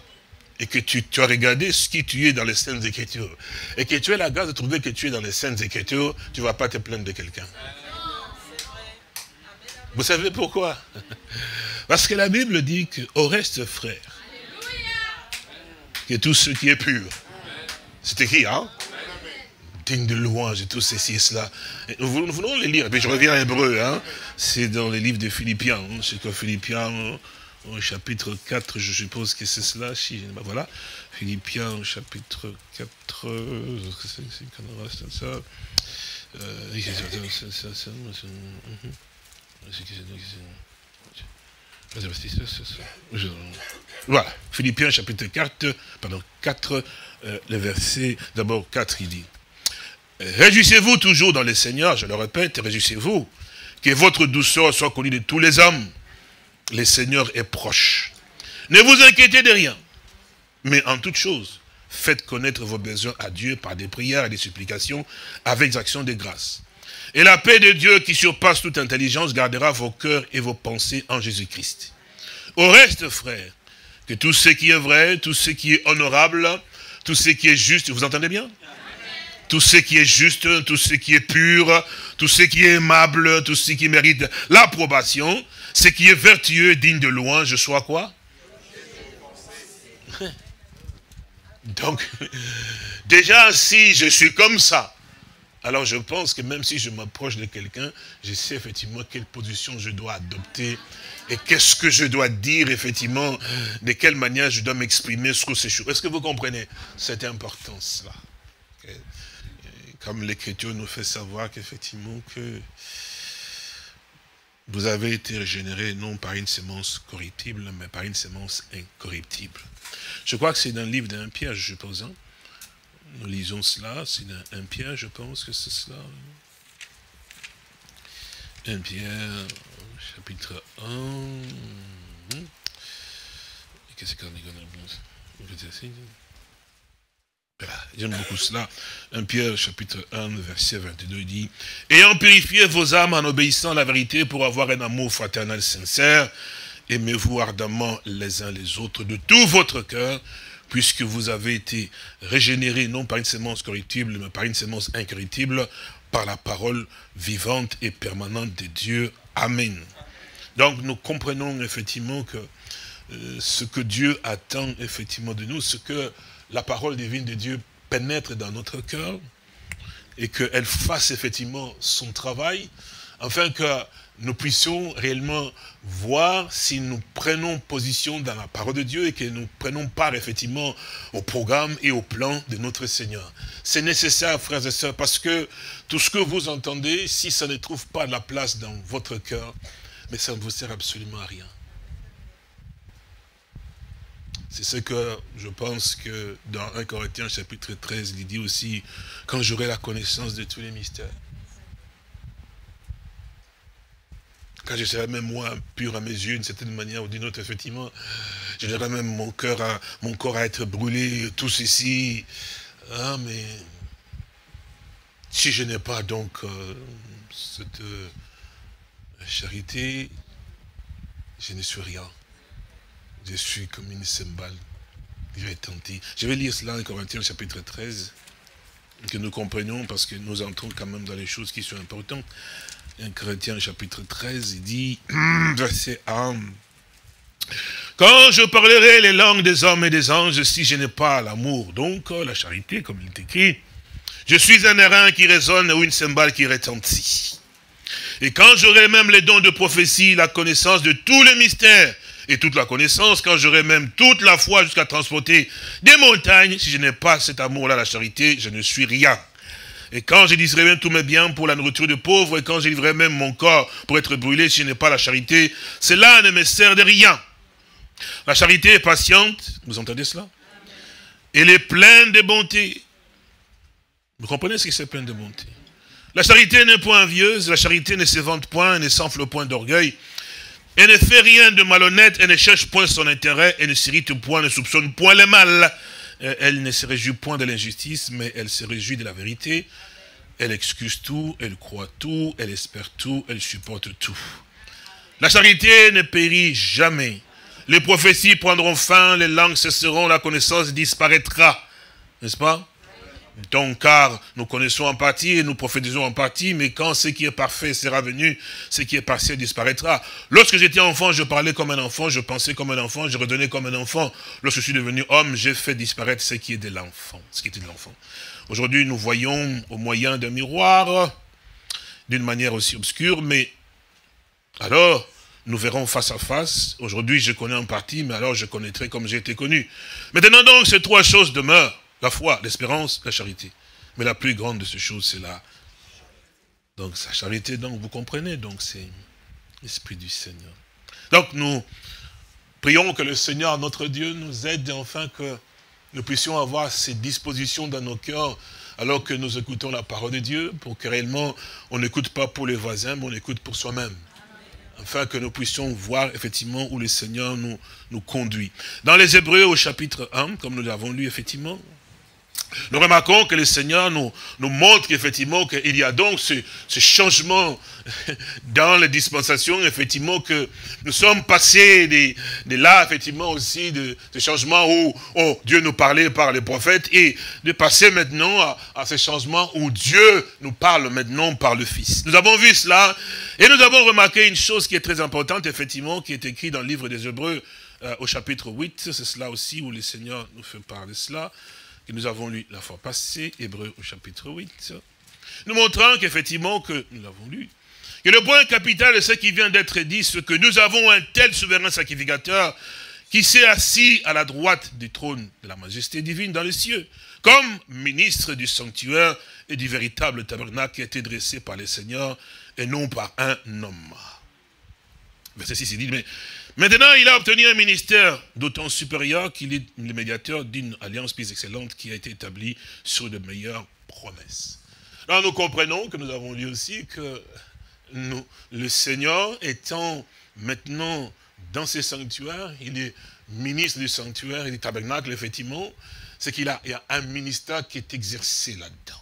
et que tu, tu, as regardé ce qui tu es dans les scènes Écritures, et que tu as la grâce de trouver que tu es dans les scènes Écritures, tu ne vas pas te plaindre de quelqu'un. Vous savez pourquoi Parce que la Bible dit qu'au reste, frère, que tout ce qui est pur, c'est écrit, hein Digne de louange et tout ceci et cela. nous, voulons les lire. Et je reviens à Hébreu, hein c'est dans les livres de Philippiens. Hein. C'est que Philippiens, au chapitre 4, je suppose que c'est cela. Si, ben voilà. Philippiens, chapitre 4, c'est ça. Euh, voilà, Philippiens chapitre 4, pardon, 4, euh, le verset, d'abord 4, il dit, Réjouissez-vous toujours dans le Seigneur, je le répète, réjouissez-vous, que votre douceur soit connue de tous les hommes. Le Seigneur est proche. Ne vous inquiétez de rien, mais en toute chose, faites connaître vos besoins à Dieu par des prières et des supplications, avec actions de grâce. Et la paix de Dieu qui surpasse toute intelligence gardera vos cœurs et vos pensées en Jésus-Christ. Au reste, frères, que tout ce qui est vrai, tout ce qui est honorable, tout ce qui est juste, vous entendez bien? Tout ce qui est juste, tout ce qui est pur, tout ce qui est aimable, tout ce qui mérite l'approbation, ce qui est vertueux, digne de louange, soit quoi? Donc, déjà, si je suis comme ça, alors je pense que même si je m'approche de quelqu'un, je sais effectivement quelle position je dois adopter et qu'est-ce que je dois dire effectivement, de quelle manière je dois m'exprimer sur ces choses. Est-ce que vous comprenez cette importance-là? Comme l'Écriture nous fait savoir qu'effectivement que vous avez été régénéré non par une sémence corruptible, mais par une sémence incorruptible. Je crois que c'est dans le livre d'un Pierre, je suppose. Hein. Nous lisons cela, c'est dans un Pierre, je pense que c'est cela. Un Pierre, chapitre 1. Qu'est-ce qu'on est J'aime beaucoup cela. 1 Pierre chapitre 1 verset 22 dit « Ayant purifié vos âmes en obéissant à la vérité pour avoir un amour fraternel sincère, aimez-vous ardemment les uns les autres de tout votre cœur, puisque vous avez été régénérés non par une sémence corruptible, mais par une sémence incorruptible, par la parole vivante et permanente de Dieu. Amen. » Donc nous comprenons effectivement que euh, ce que Dieu attend effectivement de nous, ce que la parole divine de Dieu pénètre dans notre cœur et qu'elle fasse effectivement son travail, afin que nous puissions réellement voir si nous prenons position dans la parole de Dieu et que nous prenons part effectivement au programme et au plan de notre Seigneur. C'est nécessaire, frères et sœurs, parce que tout ce que vous entendez, si ça ne trouve pas la place dans votre cœur, mais ça ne vous sert absolument à rien. C'est ce que je pense que dans 1 Corinthiens chapitre 13, il dit aussi, quand j'aurai la connaissance de tous les mystères, quand je serai même moi pur à mes yeux, d'une certaine manière ou d'une autre, effectivement, je même mon cœur mon corps à être brûlé, tout ceci. Ah, mais si je n'ai pas donc euh, cette euh, charité, je ne suis rien. Je suis comme une cymbale. Je vais lire cela en Corinthiens chapitre 13, que nous comprenions parce que nous entrons quand même dans les choses qui sont importantes. En Corinthiens chapitre 13, il dit, verset 1, quand je parlerai les langues des hommes et des anges, si je n'ai pas l'amour, donc la charité, comme il est écrit, je suis un airain qui résonne ou une cymbale qui retentit. Et quand j'aurai même les dons de prophétie, la connaissance de tous les mystères, et toute la connaissance, quand j'aurai même toute la foi jusqu'à transporter des montagnes, si je n'ai pas cet amour-là, la charité, je ne suis rien. Et quand je diserai même tous mes biens pour la nourriture de pauvres, et quand je livrerai même mon corps pour être brûlé, si je n'ai pas la charité, cela ne me sert de rien. La charité est patiente, vous entendez cela? Elle est pleine de bonté. Vous comprenez ce que c'est plein de bonté? La charité n'est point envieuse, la charité ne se vante point, ne s'enfle point d'orgueil. Elle ne fait rien de malhonnête, elle ne cherche point son intérêt, elle ne s'irrite point, ne soupçonne point le mal. Euh, elle ne se réjouit point de l'injustice, mais elle se réjouit de la vérité. Elle excuse tout, elle croit tout, elle espère tout, elle supporte tout. La charité ne périt jamais. Les prophéties prendront fin, les langues cesseront, la connaissance disparaîtra. N'est-ce pas? Donc, car nous connaissons en partie et nous prophétisons en partie, mais quand ce qui est parfait sera venu, ce qui est partiel disparaîtra. Lorsque j'étais enfant, je parlais comme un enfant, je pensais comme un enfant, je redonnais comme un enfant. Lorsque je suis devenu homme, j'ai fait disparaître ce qui est l'enfant, ce qui était de l'enfant. Aujourd'hui, nous voyons au moyen d'un miroir, d'une manière aussi obscure, mais alors, nous verrons face à face. Aujourd'hui, je connais en partie, mais alors je connaîtrai comme j'ai été connu. Maintenant donc, ces trois choses demeurent. La foi, l'espérance, la charité. Mais la plus grande de ces choses, c'est là. Donc, sa charité, donc, vous comprenez, donc, c'est l'Esprit du Seigneur. Donc, nous prions que le Seigneur, notre Dieu, nous aide, enfin, que nous puissions avoir ces dispositions dans nos cœurs, alors que nous écoutons la parole de Dieu, pour que réellement, on n'écoute pas pour les voisins, mais on écoute pour soi-même afin que nous puissions voir effectivement où le Seigneur nous conduit. Dans les Hébreux au chapitre 1, comme nous l'avons lu effectivement, nous remarquons que le Seigneur nous, nous montre effectivement qu'il y a donc ce, changement dans les dispensations, effectivement, que nous sommes passés de, là, effectivement, aussi, de ce changement où Dieu nous parlait par les prophètes, et de passer maintenant à, à ce changement où Dieu nous parle maintenant par le Fils. Nous avons vu cela, et nous avons remarqué une chose qui est très importante, effectivement, qui est écrite dans le livre des Hébreux, euh, au chapitre 8, c'est cela aussi où le Seigneur nous fait parler de cela que nous avons lu la fois passée, Hébreu au chapitre 8, nous montrant qu'effectivement, que nous l'avons lu, que le point capital de ce qui vient d'être dit, c'est que nous avons un tel souverain sacrificateur qui s'est assis à la droite du trône de la majesté divine dans les cieux, comme ministre du sanctuaire et du véritable tabernacle qui a été dressé par les seigneurs et non par un homme. verset 6, il dit, mais maintenant il a obtenu un ministère d'autant supérieur qu'il est le médiateur d'une alliance plus excellente qui a été établie sur de meilleures promesses. Alors nous comprenons que nous avons lu aussi que le Seigneur étant maintenant dans ses sanctuaires, il est ministre du sanctuaire et du tabernacle, effectivement, c'est qu'il y a un ministère qui est exercé là-dedans.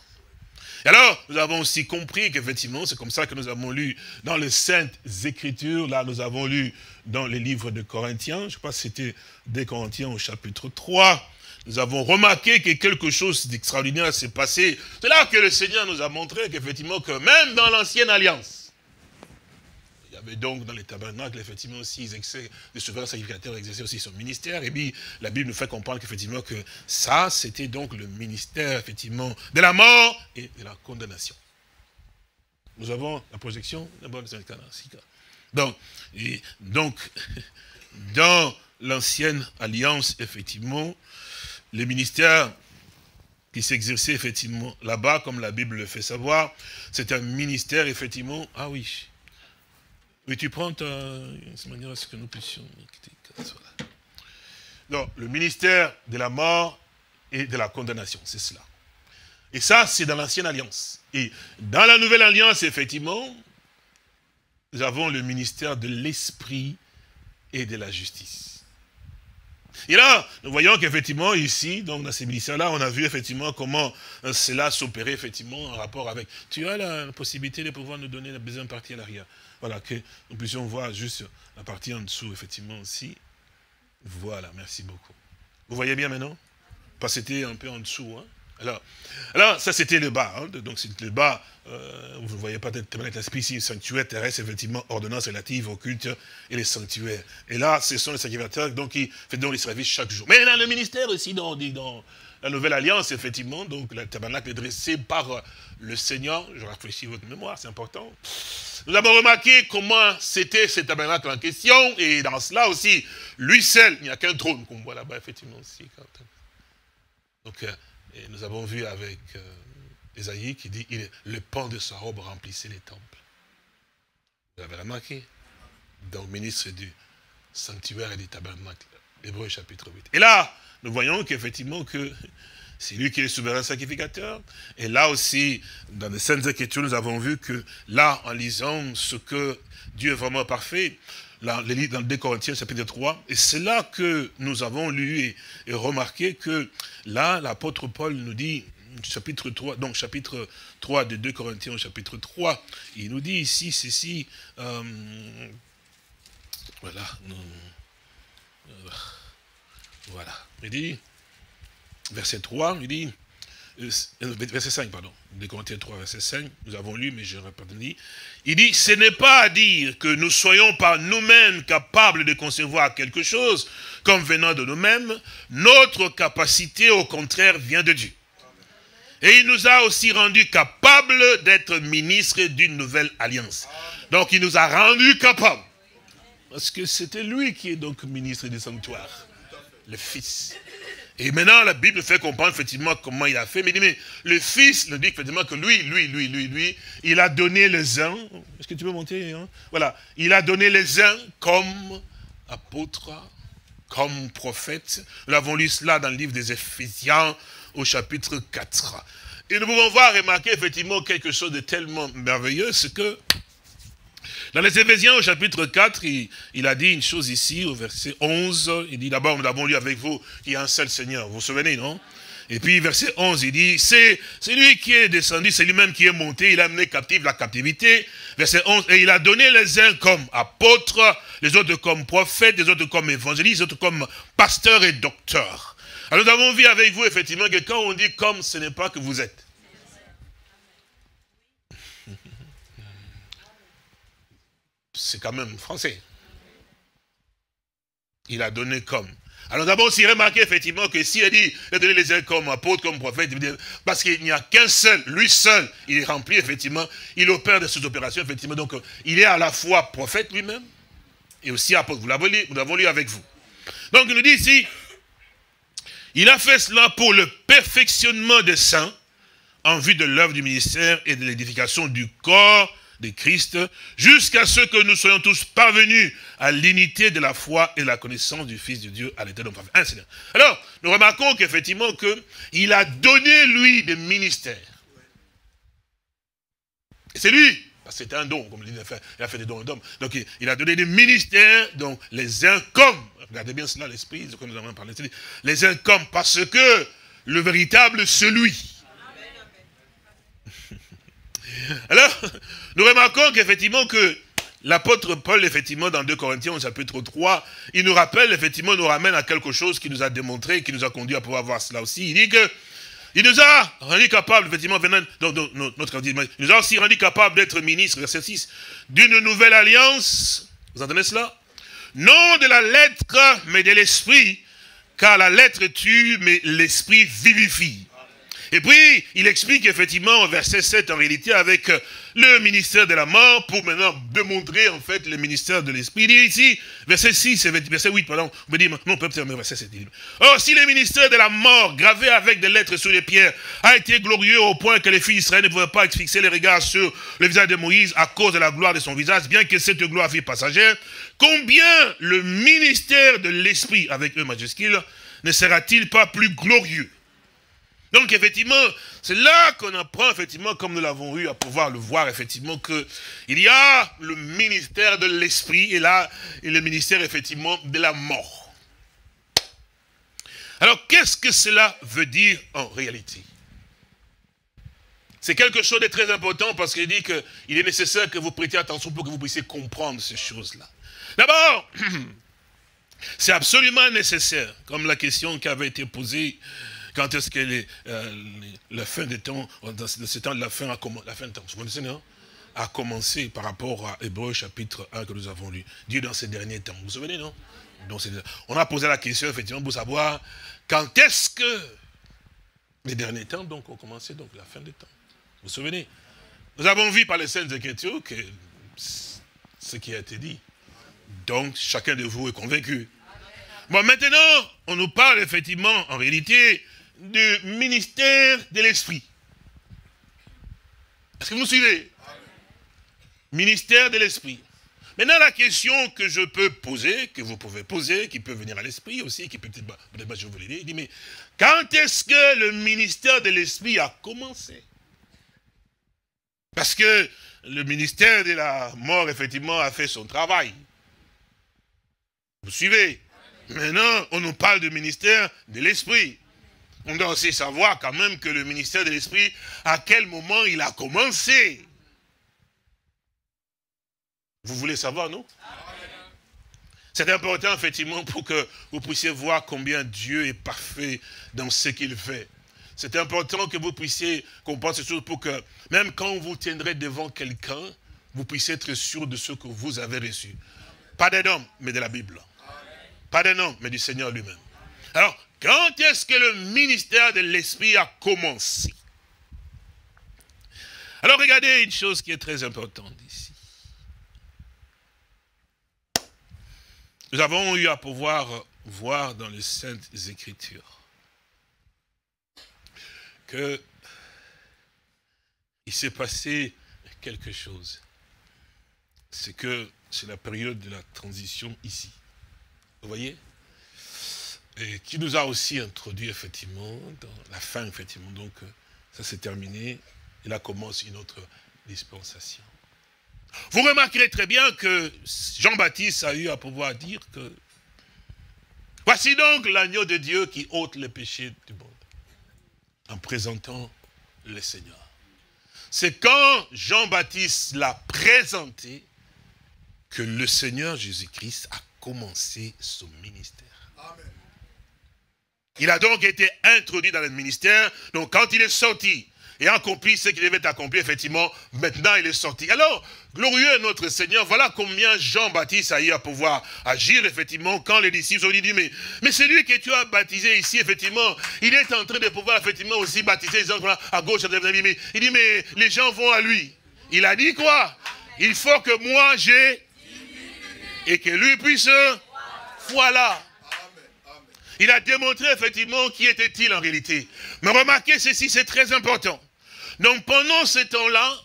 Et alors, nous avons aussi compris qu'effectivement, c'est comme ça que nous avons lu dans les Saintes Écritures, là nous avons lu dans les livres de Corinthiens, je crois que c'était des Corinthiens au chapitre 3, nous avons remarqué que quelque chose d'extraordinaire s'est passé. C'est là que le Seigneur nous a montré qu'effectivement, que même dans l'ancienne alliance, avait donc dans les tabernacles, effectivement, aussi, le souverain sacrificateur exerçait aussi son ministère. Et puis, la Bible nous fait comprendre qu'effectivement, que ça, c'était donc le ministère, effectivement, de la mort et de la condamnation. Nous avons la projection Donc, et donc, dans l'ancienne alliance, effectivement, le ministère qui s'exerçait effectivement là-bas, comme la Bible le fait savoir, c'est un ministère, effectivement, ah oui, mais tu prends ta... De manière à ce que nous puissions... Non, le ministère de la mort et de la condamnation, c'est cela. Et ça, c'est dans l'ancienne alliance. Et dans la nouvelle alliance, effectivement, nous avons le ministère de l'esprit et de la justice. Et là, nous voyons qu'effectivement, ici, donc dans ces ministères-là, on a vu effectivement comment euh, cela s'opérait effectivement en rapport avec... Tu as la possibilité de pouvoir nous donner la deuxième partie à l'arrière. Voilà, que nous puissions voir juste la partie en dessous, effectivement, aussi. Voilà, merci beaucoup. Vous voyez bien maintenant? Parce que c'était un peu en dessous. Hein alors, alors, ça c'était le bas. Hein, donc c'est le bas, euh, vous ne voyez pas peut-être l'esprit ici, sanctuaire terrestre, effectivement, ordonnance relative au culte et les sanctuaires. Et là, ce sont les sacrificateurs donc, qui font donc les services chaque jour. Mais dans le ministère aussi, dans la nouvelle alliance, effectivement, donc le tabernacle est dressé par le Seigneur. Je rafraîchis votre mémoire, c'est important. Nous avons remarqué comment c'était ce tabernacle en question, et dans cela aussi, lui seul, il n'y a qu'un trône qu'on voit là-bas, effectivement. Donc, euh, nous avons vu avec euh, qui dit, le pan de sa robe remplissait les temples. Vous avez remarqué? Donc, ministre du sanctuaire et du tabernacle, Hébreu chapitre 8. Et là, nous voyons qu'effectivement que c'est lui qui est le souverain sacrificateur. Et là aussi, dans les Saintes Écritures, nous avons vu que là, en lisant ce que Dieu est vraiment parfait, dans le 2 Corinthiens chapitre 3, et c'est là que nous avons lu et, remarqué que là, l'apôtre Paul nous dit, chapitre 3, donc chapitre 3 de 2 Corinthiens, chapitre 3, il nous dit ici, ceci, euh, voilà, euh, voilà, il dit, verset 3, il dit, euh, verset 5, pardon, de Corinthiens 3, verset 5, nous avons lu, mais je répète, il dit, ce n'est pas à dire que nous soyons par nous-mêmes capables de concevoir quelque chose comme venant de nous-mêmes, notre capacité, au contraire, vient de Dieu. Et il nous a aussi rendus capables d'être ministres d'une nouvelle alliance. Donc il nous a rendus capables. Parce que c'était lui qui est donc ministre du sanctuaire, le Fils. Et maintenant, la Bible fait comprendre effectivement comment il a fait. Mais il dit, mais le Fils nous dit effectivement que lui, lui, lui, lui, lui, il a donné les uns. Est-ce que tu peux monter hein? Voilà. Il a donné les uns comme apôtres, comme prophètes. Nous avons lu cela dans le livre des Éphésiens au chapitre 4. Et nous pouvons voir, remarquer effectivement quelque chose de tellement merveilleux, c'est que dans les Éphésiens, au chapitre 4, il, a dit une chose ici, au verset 11. Il dit d'abord, nous l'avons lu avec vous, qu'il y a un seul Seigneur. Vous vous souvenez, non? Et puis, verset 11, il dit, c'est lui qui est descendu, c'est lui-même qui est monté, il a amené captive la captivité. Verset 11, et il a donné les uns comme apôtres, les autres comme prophètes, les autres comme évangélistes, les autres comme pasteurs et docteurs. Alors, nous avons vu avec vous, effectivement, que quand on dit comme, ce n'est pas que vous êtes. C'est quand même français. Il a donné comme. Alors d'abord, s'il remarqué effectivement que s'il a dit, il a donné les uns comme apôtre, comme prophète, parce qu'il n'y a qu'un seul, lui seul, il est rempli effectivement, il opère de ces opérations effectivement, donc il est à la fois prophète lui-même, et aussi apôtre. Vous l'avez lu, nous l'avons lu avec vous. Donc il nous dit ici, il a fait cela pour le perfectionnement des saints, en vue de l'œuvre du ministère et de l'édification du corps de Christ, jusqu'à ce que nous soyons tous parvenus à l'unité de la foi et la connaissance du Fils de Dieu à l'état Un Seigneur. Alors, nous remarquons qu'effectivement, il a donné, lui, des ministères. Et c'est lui, parce que c'était un don, comme il a fait, il a fait des dons d'hommes. Donc, il a donné des ministères, donc les uns comme, regardez bien cela, l'esprit, ce que nous avons parlé, les uns comme, parce que le véritable, celui. Alors, nous remarquons qu'effectivement que l'apôtre Paul, effectivement, dans 2 Corinthiens, chapitre 3, il nous rappelle, effectivement, nous ramène à quelque chose qui nous a démontré, qui nous a conduit à pouvoir voir cela aussi. Il dit que il nous a rendu capable, effectivement, notre, il nous a aussi rendu capable d'être ministre, verset 6, d'une nouvelle alliance. Vous entendez cela? Non de la lettre, mais de l'esprit, car la lettre tue, mais l'esprit vivifie. Et puis, il explique effectivement verset 7, en réalité, avec euh, le ministère de la mort, pour maintenant démontrer, en fait, le ministère de l'esprit. Il dit ici, verset 6, verset 8, pardon, vous me dites, non, peut mais verset 7. Or, si le ministère de la mort, gravé avec des lettres sur les pierres, a été glorieux au point que les filles d'Israël ne pouvaient pas fixer les regards sur le visage de Moïse à cause de la gloire de son visage, bien que cette gloire fût passagère, combien le ministère de l'esprit, avec eux majuscule, ne sera-t-il pas plus glorieux donc effectivement, c'est là qu'on apprend effectivement, comme nous l'avons eu à pouvoir le voir effectivement, qu'il y a le ministère de l'esprit et là, et le ministère effectivement de la mort. Alors qu'est-ce que cela veut dire en réalité? C'est quelque chose de très important parce qu'il dit qu'il est nécessaire que vous prêtiez attention pour que vous puissiez comprendre ces choses-là. D'abord, c'est absolument nécessaire, comme la question qui avait été posée quand est-ce que euh, la fin des temps, dans ce temps, la fin, la fin des temps, vous connaissez, non? A commencé par rapport à Hébreu chapitre 1 que nous avons lu. Dieu dans ces derniers temps. Vous vous souvenez, non? On a posé la question, effectivement, pour savoir quand est-ce que les derniers temps donc, ont commencé, donc la fin des temps. Vous vous souvenez? Nous avons vu par les Saintes Écritures que ce qui a été dit. Donc, chacun de vous est convaincu. Bon, maintenant, on nous parle effectivement, en réalité, du ministère de l'Esprit. Est-ce que vous me suivez? Ministère de l'Esprit. Maintenant, la question que je peux poser, que vous pouvez poser, qui peut venir à l'esprit aussi, qui peut être, peut-être, je vous l'ai dit, il dit, mais quand est-ce que le ministère de l'Esprit a commencé? Parce que le ministère de la mort, effectivement, a fait son travail. Vous suivez? Maintenant, on nous parle du ministère de l'Esprit on doit aussi savoir quand même que le ministère de l'Esprit, à quel moment il a commencé. Vous voulez savoir, non? C'est important, effectivement, pour que vous puissiez voir combien Dieu est parfait dans ce qu'il fait. C'est important que vous puissiez comprendre ces choses pour que, même quand vous tiendrez devant quelqu'un, vous puissiez être sûr de ce que vous avez reçu. Pas d'un homme, mais de la Bible. Pas d'un homme, mais du Seigneur lui-même. Alors, quand est-ce que le ministère de l'Esprit a commencé? Alors regardez une chose qui est très importante ici. Nous avons eu à pouvoir voir dans les Saintes Écritures que il s'est passé quelque chose. C'est que c'est la période de la transition ici. Vous voyez? Et qui nous a aussi introduit effectivement dans la fin, effectivement. Donc, euh, ça s'est terminé. Et là commence une autre dispensation. Vous remarquerez très bien que Jean-Baptiste a eu à pouvoir dire que voici donc l'agneau de Dieu qui ôte les péchés du monde en présentant le Seigneur. C'est quand Jean-Baptiste l'a présenté que le Seigneur Jésus-Christ a commencé son ministère. Il a donc été introduit dans le ministère. Donc quand il est sorti et accompli ce qu'il devait accomplir, effectivement, maintenant il est sorti. Alors, glorieux notre Seigneur, voilà combien Jean-Baptiste a eu à pouvoir agir, effectivement, quand les disciples ont dit, mais, mais celui que tu as baptisé ici, effectivement, il est en train de pouvoir, effectivement, aussi baptiser les gens à gauche. Il dit, mais les gens vont à lui. Il a dit quoi? Il faut que moi j'ai et que lui puisse. Voilà. Il a démontré effectivement qui était-il en réalité. Mais remarquez ceci, c'est très important. Donc pendant ce temps-là,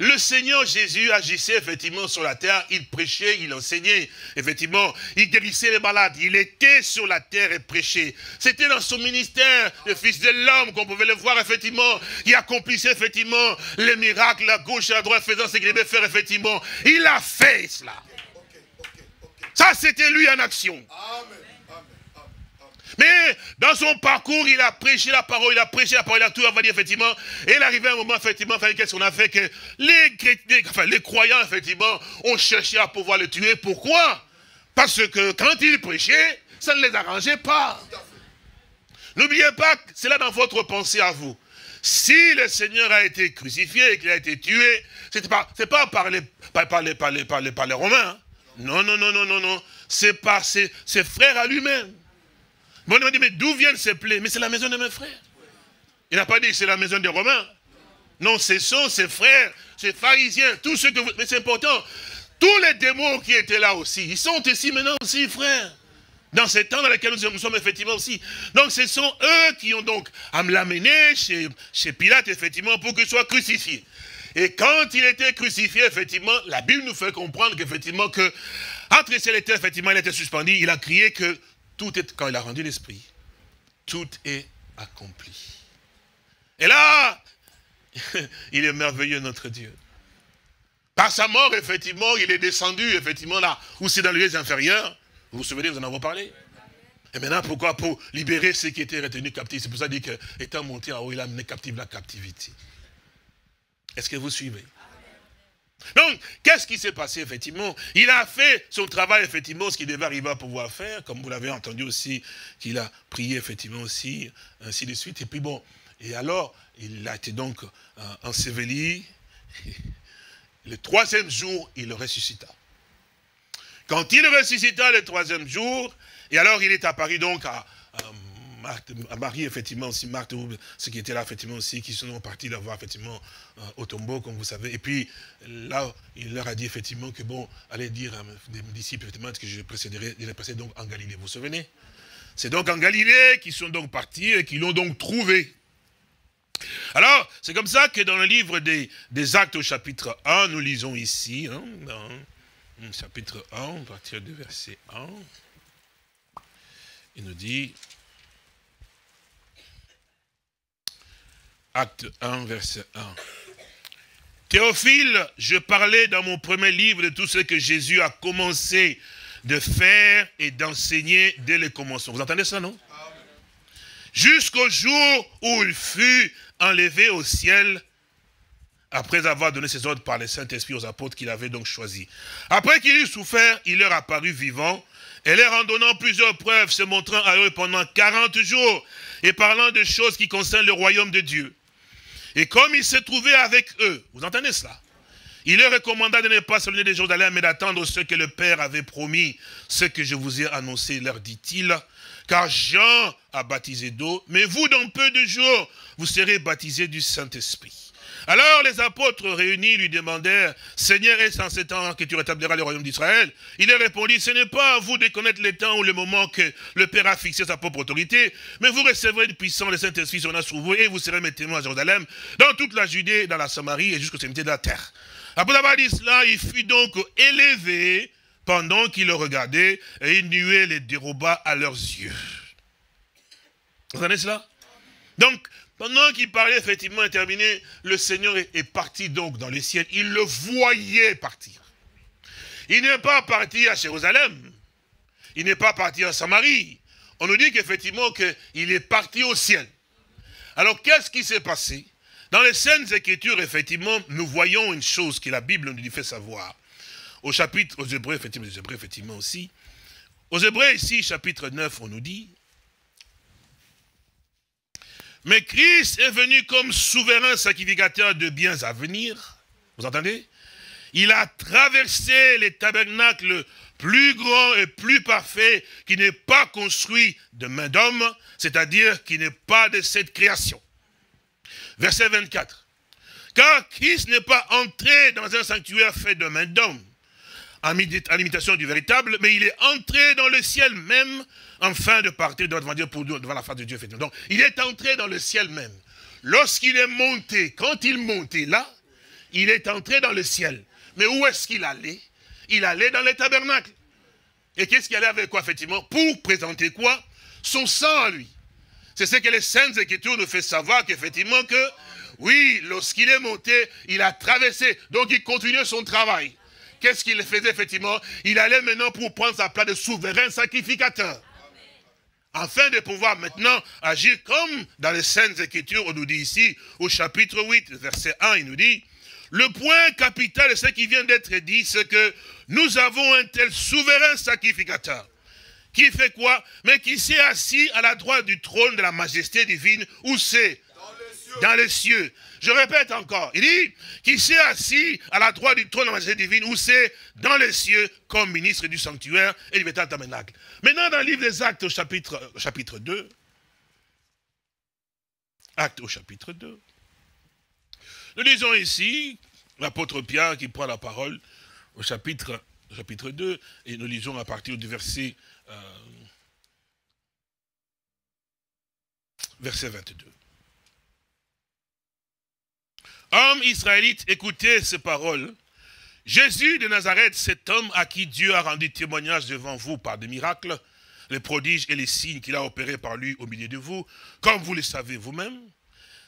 le Seigneur Jésus agissait effectivement sur la terre, il prêchait, il enseignait, effectivement, il guérissait les malades, il était sur la terre et prêchait. C'était dans son ministère, le Fils de l'homme, qu'on pouvait le voir effectivement, qui accomplissait effectivement les miracles à gauche et à droite, faisant ce qu'il devait faire effectivement. Il a fait cela. Ça, c'était lui en action. Amen. Mais dans son parcours, il a prêché la parole, il a prêché la parole, il a tout envoyé, effectivement. Et il arrivait un moment, effectivement, qu'est-ce qu'on a fait que les, enfin, les croyants, effectivement, ont cherché à pouvoir le tuer. Pourquoi? Parce que quand il prêchait, ça ne les arrangeait pas. N'oubliez pas c'est là dans votre pensée à vous. Si le Seigneur a été crucifié et qu'il a été tué, ce n'est pas, pas par, les, les, par, les, par, les, par les Romains. Hein. Non, non, non, non, non, non. C'est par ses, ses frères à lui-même. Bon, on dit, mais d'où viennent ces plaies Mais c'est la maison de mes frères. Il n'a pas dit c'est la maison des Romains. Non, ce sont ses frères, ses pharisiens, tous ceux que vous... Mais c'est important. Tous les démons qui étaient là aussi, ils sont ici maintenant aussi, frères. Dans ces temps dans lesquels nous sommes effectivement aussi. Donc ce sont eux qui ont donc à me l'amener chez, chez Pilate, effectivement, pour qu'il soit crucifié. Et quand il était crucifié, effectivement, la Bible nous fait comprendre qu'effectivement, que, et terre, effectivement, il était suspendu, il a crié que tout est, quand il a rendu l'esprit, tout est accompli. Et là, il est merveilleux notre Dieu. Par sa mort, effectivement, il est descendu, effectivement, là, où c'est dans les lieux inférieurs. Vous vous souvenez, nous en avons parlé? Et maintenant, pourquoi? Pour libérer ceux qui étaient retenus captifs. C'est pour ça qu'il dit qu'étant monté en haut, il a amené captif la captivité. Est-ce que vous suivez? Donc, qu'est-ce qui s'est passé, effectivement? Il a fait son travail, effectivement, ce qu'il devait arriver à pouvoir faire, comme vous l'avez entendu aussi, qu'il a prié, effectivement, aussi, ainsi de suite. Et puis bon, et alors, il a été donc euh, enseveli. Le troisième jour, il le ressuscita. Quand il ressuscita le troisième jour, et alors il est apparu donc à, à Marie, effectivement, aussi Marthe, ceux qui étaient là, effectivement, aussi, qui sont partis la voir, effectivement, euh, au tombeau, comme vous savez. Et puis, là, il leur a dit, effectivement, que bon, allez dire à mes disciples, effectivement, que je précéderai, je passer donc en Galilée. Vous vous souvenez? C'est donc en Galilée qu'ils sont donc partis et qu'ils l'ont donc trouvé. Alors, c'est comme ça que dans le livre des, Actes au chapitre 1, nous lisons ici, hein, dans chapitre 1, à partir du verset 1, il nous dit, Acte 1, verset 1. Théophile, je parlais dans mon premier livre de tout ce que Jésus a commencé de faire et d'enseigner dès le commencement. Vous entendez ça, non? Jusqu'au jour où il fut enlevé au ciel, après avoir donné ses ordres par le Saint-Esprit aux apôtres qu'il avait donc choisis. Après qu'il eut souffert, il leur apparut vivant, et leur en donnant plusieurs preuves, se montrant à eux pendant 40 jours, et parlant de choses qui concernent le royaume de Dieu. Et comme il se trouvait avec eux, vous entendez cela? Il leur recommanda de ne pas se des Jérusalem, mais d'attendre ce que le Père avait promis, ce que je vous ai annoncé, leur dit-il. Car Jean a baptisé d'eau, mais vous, dans peu de jours, vous serez baptisés du Saint-Esprit. Alors les apôtres réunis lui demandèrent, Seigneur, est-ce en ce temps que tu rétabliras le royaume d'Israël? Il leur répondit, ce n'est pas à vous de connaître le temps ou le moment que le Père a fixé sa propre autorité, mais vous recevrez le puissant, le Saint-Esprit sera sur vous, et vous serez mes témoins à Jérusalem, dans toute la Judée, dans la Samarie et jusqu'au cimetière de la terre. Après avoir dit cela, il fut donc élevé pendant qu'il le regardait, et une nuée les déroba à leurs yeux. Vous entendez cela? Donc, pendant qu'il parlait, effectivement, terminé, le Seigneur est, parti donc dans les ciel. Il le voyait partir. Il n'est pas parti à Jérusalem. Il n'est pas parti à Samarie. On nous dit qu'effectivement, qu'il est parti au ciel. Alors, qu'est-ce qui s'est passé? Dans les scènes Écritures, effectivement, nous voyons une chose que la Bible nous fait savoir. Au chapitre, aux Hébreux, effectivement, aux Hébreux, effectivement aussi. Aux Hébreux, ici, chapitre 9, on nous dit, mais Christ est venu comme souverain sacrificateur de biens à venir. Vous entendez? Il a traversé les tabernacles plus grands et plus parfaits qui n'est pas construit de main d'homme, c'est-à-dire qui n'est pas de cette création. Verset 24. Car Christ n'est pas entré dans un sanctuaire fait de main d'homme, en imitation du véritable, mais il est entré dans le ciel même enfin de partir devant Dieu pour devant la face de Dieu. Donc, il est entré dans le ciel même. Lorsqu'il est monté, quand il montait là, il est entré dans le ciel. Mais où est-ce qu'il allait? Il allait dans les tabernacles. Et qu'est-ce qu'il allait avec quoi, effectivement? Pour présenter quoi? Son sang à lui. C'est ce que les Saintes Écritures nous fait savoir qu'effectivement que, oui, lorsqu'il est monté, il a traversé. Donc il continuait son travail. Qu'est-ce qu'il faisait effectivement? Il allait maintenant pour prendre sa place de souverain sacrificateur. Afin de pouvoir maintenant agir comme dans les Saintes Écritures, on nous dit ici, au chapitre 8, verset 1, il nous dit, le point capital de ce qui vient d'être dit, c'est que nous avons un tel souverain sacrificateur. Qui fait quoi? Mais qui s'est assis à la droite du trône de la majesté divine. Où c'est? Dans les cieux. Je répète encore, il dit qu'il s'est assis à la droite du trône de la majesté divine, où c'est dans les cieux, comme ministre du sanctuaire et du bétail tabernacle. Maintenant, dans le livre des Actes au chapitre, chapitre 2, Actes au chapitre 2, nous lisons ici l'apôtre Pierre qui prend la parole au chapitre, chapitre 2, et nous lisons à partir du verset, euh, verset 22. Homme israélite, écoutez ces paroles. Jésus de Nazareth, cet homme à qui Dieu a rendu témoignage devant vous par des miracles, les prodiges et les signes qu'il a opérés par lui au milieu de vous, comme vous le savez vous-même,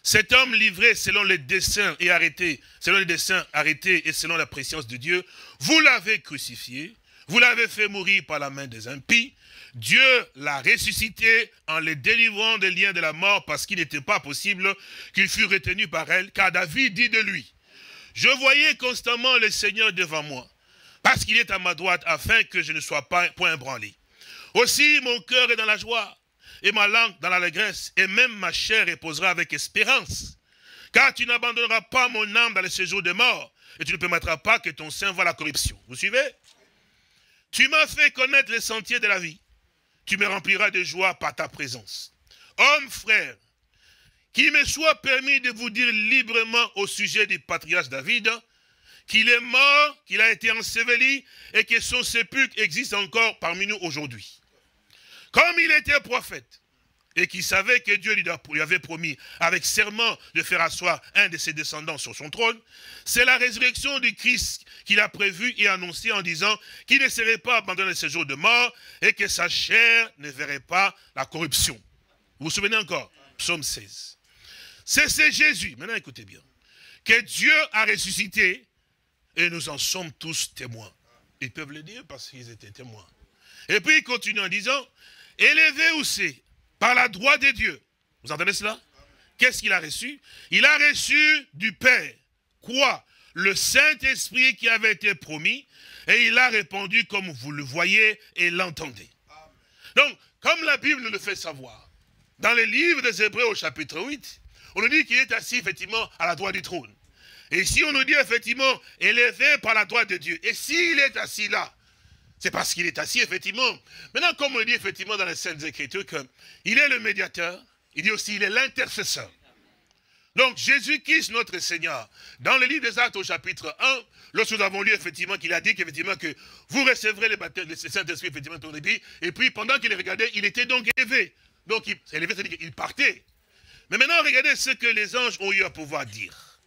cet homme livré selon les desseins et arrêté, selon les desseins arrêtés et selon la préscience de Dieu, vous l'avez crucifié, vous l'avez fait mourir par la main des impies, Dieu l'a ressuscité en le délivrant des liens de la mort parce qu'il n'était pas possible qu'il fût retenu par elle, car David dit de lui, je voyais constamment le Seigneur devant moi, parce qu'il est à ma droite afin que je ne sois pas point branlé. Aussi mon cœur est dans la joie et ma langue dans l'allégresse, et même ma chair reposera avec espérance. Car tu n'abandonneras pas mon âme dans le séjour de mort, et tu ne permettras pas que ton sein voie la corruption. Vous suivez? Tu m'as fait connaître les sentiers de la vie tu me rempliras de joie par ta présence. Homme, frère, qu'il me soit permis de vous dire librement au sujet du patriarche David, qu'il est mort, qu'il a été enseveli et que son sépulcre existe encore parmi nous aujourd'hui. Comme il était prophète, et qu'il savait que Dieu lui avait promis avec serment de faire asseoir un de ses descendants sur son trône, c'est la résurrection du Christ qu'il a prévu et annoncé en disant qu'il ne serait pas abandonné ce jour de mort et que sa chair ne verrait pas la corruption. Vous vous souvenez encore? Psaume 16. C'est Jésus, maintenant écoutez bien, que Dieu a ressuscité et nous en sommes tous témoins. Ils peuvent le dire parce qu'ils étaient témoins. Et puis il continue en disant, élevé où c'est par la droite de Dieu. Vous entendez cela? Qu'est-ce qu'il a reçu? Il a reçu du Père. Quoi? Le Saint-Esprit qui avait été promis, et il a répondu comme vous le voyez et l'entendez. Donc, comme la Bible nous le fait savoir, dans les livres des Hébreux au chapitre 8, on nous dit qu'il est assis effectivement à la droite du trône. Et ici, on nous dit effectivement élevé par la droite de Dieu. Et s'il est assis là, c'est parce qu'il est assis, effectivement. Maintenant, comme on dit effectivement dans les Saintes Écritures, qu'il est le médiateur, il dit aussi qu'il est l'intercesseur. Donc, Jésus-Christ, notre Seigneur, dans le livre des Actes au chapitre 1, lorsque nous avons lu effectivement qu'il a dit qu'effectivement que vous recevrez le baptême du Saint-Esprit, effectivement, et puis pendant qu'il regardait, il était donc élevé. Donc, il, élevé, c'est-à-dire qu'il partait. Mais maintenant, regardez ce que les anges ont eu à pouvoir dire.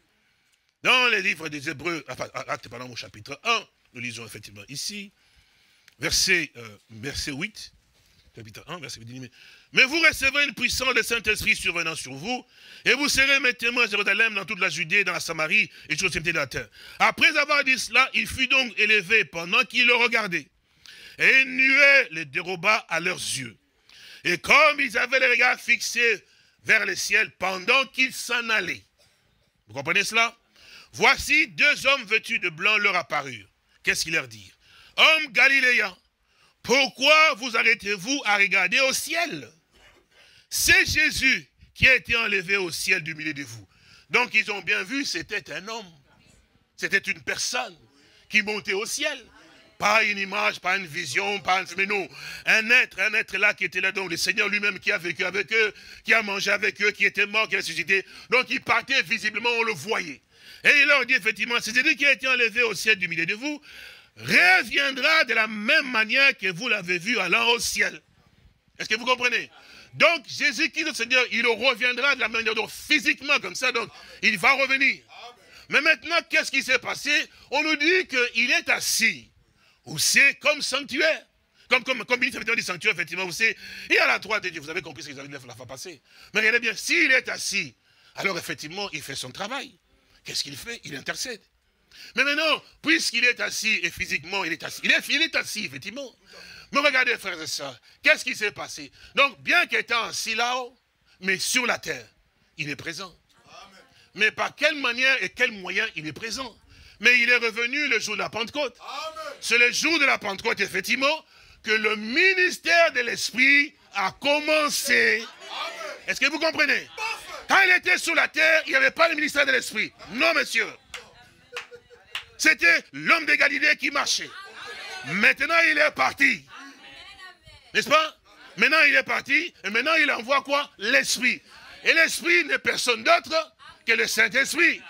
Dans les livres des Hébreux, Actes, pardon, au chapitre 1, nous lisons effectivement ici, verset, euh, verset 8, chapitre 1, verset 8, mais vous recevrez une puissance de Saint-Esprit survenant sur vous, et vous serez mes témoins à Jérusalem, dans toute la Judée, dans la Samarie, et extrémités de la terre. Après avoir dit cela, il fut donc élevé pendant qu'il le regardait. Et une les déroba à leurs yeux. Et comme ils avaient les regards fixés vers le ciel pendant qu'ils s'en allaient. Vous comprenez cela? Voici deux hommes vêtus de blanc leur apparurent. Qu'est-ce qu'ils leur dirent? Homme galiléen, pourquoi vous arrêtez-vous à regarder au ciel? C'est Jésus qui a été enlevé au ciel du milieu de vous. Donc ils ont bien vu, c'était un homme. C'était une personne qui montait au ciel. Pas une image, pas une vision, pas un... Mais non, un être, un être là qui était là, donc le Seigneur lui-même qui a vécu avec eux, qui a mangé avec eux, qui était mort, qui a ressuscité. Donc il partait visiblement, on le voyait. Et il leur dit effectivement, c'est Jésus qui a été enlevé au ciel du milieu de vous reviendra de la même manière que vous l'avez vu allant au ciel. Est-ce que vous comprenez? Donc, Jésus-Christ, le Seigneur, il reviendra de la même manière, donc physiquement comme ça, donc il va revenir. Mais maintenant, qu'est-ce qui s'est passé? On nous dit qu'il est assis. Où c'est comme sanctuaire. Comme, comme, comme ministre du sanctuaire, effectivement, vous savez, il y a la droite de Dieu. Vous avez compris ce qu'ils avaient la fois passée. Mais regardez bien, s'il est assis, alors effectivement, il fait son travail. Qu'est-ce qu'il fait? Il intercède. Mais maintenant, puisqu'il est assis et physiquement il est assis, il est, il est assis, effectivement. Mais regardez, frères et sœurs, qu'est-ce qui s'est passé? Donc, bien qu'étant assis là-haut, mais sur la terre, il est présent. Mais par quelle manière et quel moyen il est présent? Mais il est revenu le jour de la Pentecôte. C'est le jour de la Pentecôte, effectivement, que le ministère de l'Esprit a commencé. Est-ce que vous comprenez? Quand il était sur la terre, il n'y avait pas le ministère de l'Esprit. Non, monsieur. C'était l'homme de Galilée qui marchait. Maintenant, il est parti. N'est-ce pas? Maintenant, il est parti. Et maintenant, il envoie quoi? L'Esprit. Et l'Esprit n'est personne d'autre que le Saint-Esprit.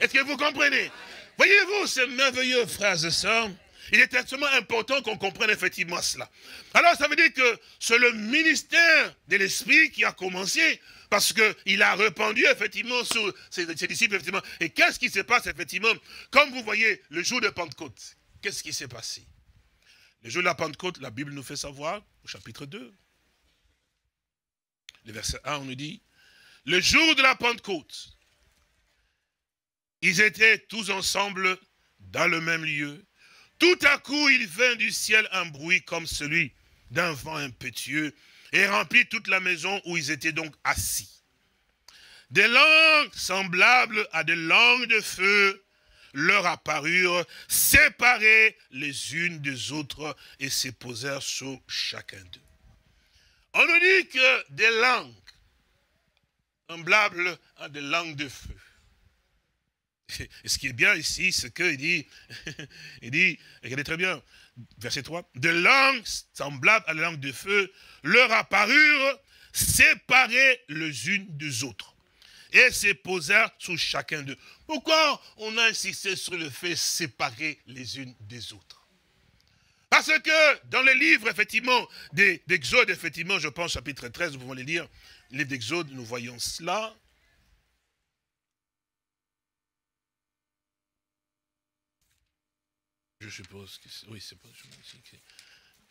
Est-ce que vous comprenez? Voyez-vous, ces merveilleux frères et sœurs, il est extrêmement important qu'on comprenne effectivement cela. Alors, ça veut dire que c'est le ministère de l'Esprit qui a commencé, parce qu'il a répandu effectivement sur ses, disciples, effectivement. Et qu'est-ce qui se passe effectivement? Comme vous voyez, le jour de Pentecôte, qu'est-ce qui s'est passé? Le jour de la Pentecôte, la Bible nous fait savoir, au chapitre 2, le verset 1, on nous dit, le jour de la Pentecôte, ils étaient tous ensemble dans le même lieu. Tout à coup, il vint du ciel un bruit comme celui d'un vent impétueux et remplit toute la maison où ils étaient donc assis. Des langues semblables à des langues de feu leur apparurent, séparées les unes des autres, et se posèrent sur chacun d'eux. On nous dit que des langues semblables à des langues de feu. Ce qui est bien ici, c'est qu'il dit, il dit, regardez très bien, verset 3, de langues semblables à la langue de feu leur apparurent séparées les unes des autres et se posèrent sous chacun d'eux. Pourquoi on a insisté sur le fait séparer les unes des autres? Parce que dans le livre, effectivement, d'Exode, effectivement, je pense, chapitre 13, vous pouvez le lire, livre d'Exode, nous voyons cela. Je suppose que c'est... Oui, c'est pas...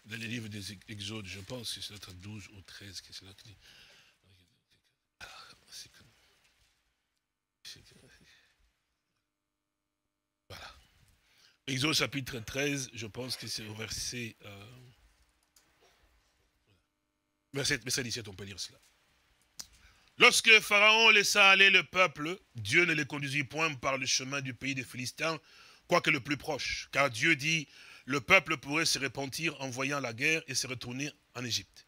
Dans les livres des Exodes, je pense que c'est notre 12 ou 13 que c'est là qui ah, Voilà. Exode chapitre 13, je pense que c'est au verset... Euh, verset, verset 17, on peut lire cela. Lorsque Pharaon laissa aller le peuple, Dieu ne les conduisit point par le chemin du pays des Philistins, quoique le plus proche. Car Dieu dit, le peuple pourrait se repentir en voyant la guerre et se retourner en Égypte.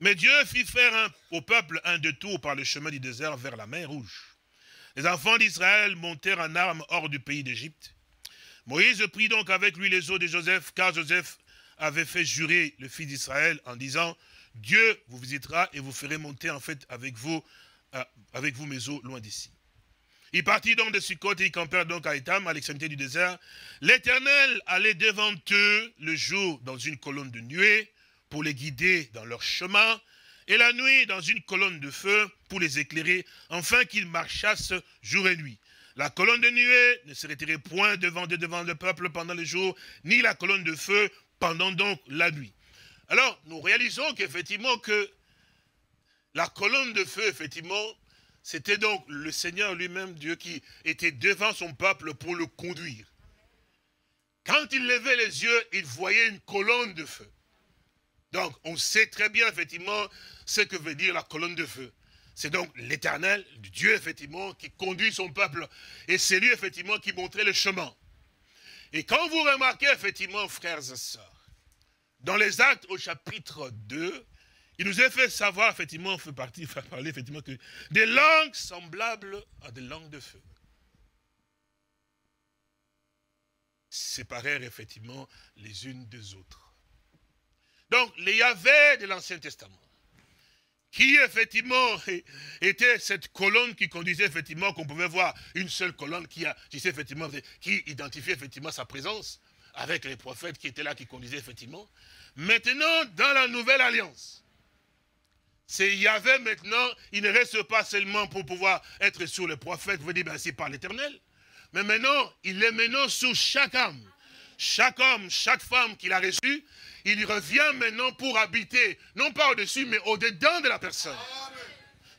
Mais Dieu fit faire au peuple un détour par le chemin du désert vers la mer Rouge. Les enfants d'Israël montèrent en armes hors du pays d'Égypte. Moïse prit donc avec lui les eaux de Joseph, car Joseph avait fait jurer le fils d'Israël en disant, Dieu vous visitera et vous ferez monter en fait avec vous, euh, avec vous mes eaux loin d'ici. Il partit donc de Sukkot et il campèrent donc à Etam, à l'extrémité du désert. L'Éternel allait devant eux le jour dans une colonne de nuée pour les guider dans leur chemin, et la nuit dans une colonne de feu pour les éclairer, afin qu'ils marchassent jour et nuit. La colonne de nuée ne se retirait point devant, devant le peuple pendant le jour, ni la colonne de feu pendant donc la nuit. Alors, nous réalisons qu'effectivement que la colonne de feu, effectivement, c'était donc le Seigneur lui-même, Dieu, qui était devant son peuple pour le conduire. Quand il levait les yeux, il voyait une colonne de feu. Donc, on sait très bien, effectivement, ce que veut dire la colonne de feu. C'est donc l'éternel, Dieu, effectivement, qui conduit son peuple. Et c'est lui, effectivement, qui montrait le chemin. Et quand vous remarquez, effectivement, frères et sœurs, dans les actes au chapitre 2, il nous a fait savoir, effectivement, on fait partie, faire parler, effectivement, que des langues semblables à des langues de feu. Séparèrent effectivement les unes des autres. Donc, les Yahvé de l'Ancien Testament, qui effectivement était cette colonne qui conduisait effectivement, qu'on pouvait voir une seule colonne qui, a, effectivement, qui identifiait effectivement sa présence, avec les prophètes qui étaient là, qui conduisaient effectivement. Maintenant, dans la nouvelle alliance, c'est Yahvé maintenant, il ne reste pas seulement pour pouvoir être sur le prophète, vous dites, ben, c'est par l'éternel. Mais maintenant, il est maintenant sur chaque âme. Chaque homme, chaque femme qu'il a reçu, il revient maintenant pour habiter, non pas au-dessus, mais au-dedans de la personne.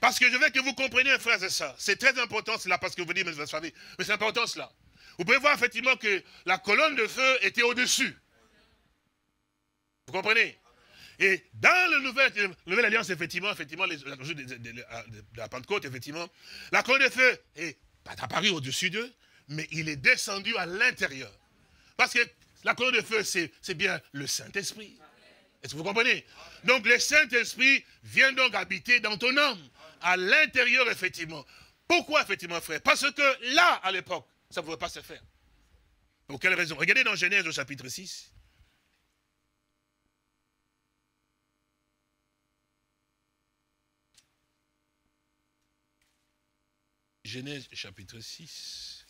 Parce que je veux que vous compreniez, frères et sœurs, c'est très important cela, parce que vous dites, mais mais c'est important cela. Vous pouvez voir effectivement que la colonne de feu était au-dessus. Vous comprenez? Et dans la nouvelle, alliance, effectivement, effectivement, la, de, de, la Pentecôte, effectivement, la colonne de feu est apparue au-dessus d'eux, mais il est descendu à l'intérieur. Parce que la colonne de feu, c'est bien le Saint-Esprit. Est-ce que vous comprenez? Donc le Saint-Esprit vient donc habiter dans ton âme à l'intérieur, effectivement. Pourquoi, effectivement, frère? Parce que là, à l'époque, ça ne pouvait pas se faire. Pour quelle raison? Regardez dans Genèse au chapitre 6. Genèse chapitre 6.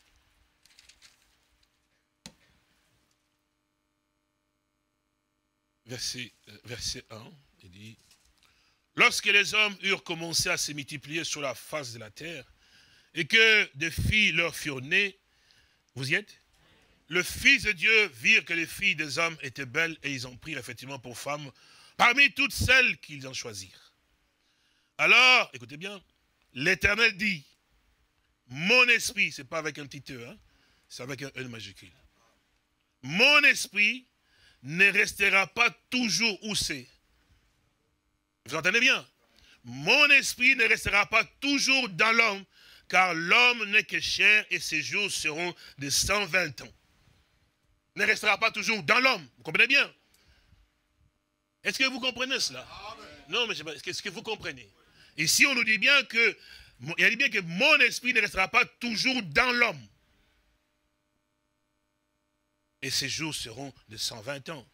Verset, euh, verset 1, il dit, Lorsque les hommes eurent commencé à se multiplier sur la face de la terre, et que des filles leur furent nées, vous y êtes? Le Fils de Dieu virent que les filles des hommes étaient belles, et ils ont pris effectivement pour femmes parmi toutes celles qu'ils en choisirent. Alors, écoutez bien, l'Éternel dit, mon esprit, c'est pas avec un petit E, hein, c'est avec un E majuscule. Mon esprit ne restera pas toujours où c'est. Vous entendez bien? Mon esprit ne restera pas toujours dans l'homme, car l'homme n'est que chair et ses jours seront de 120 ans. Ne restera pas toujours dans l'homme. Vous comprenez bien? Est-ce que vous comprenez cela? Non, mais est-ce que vous comprenez? Ici, on nous dit bien que, il dit bien que mon esprit ne restera pas toujours dans l'homme. Et ses jours seront de 120 ans.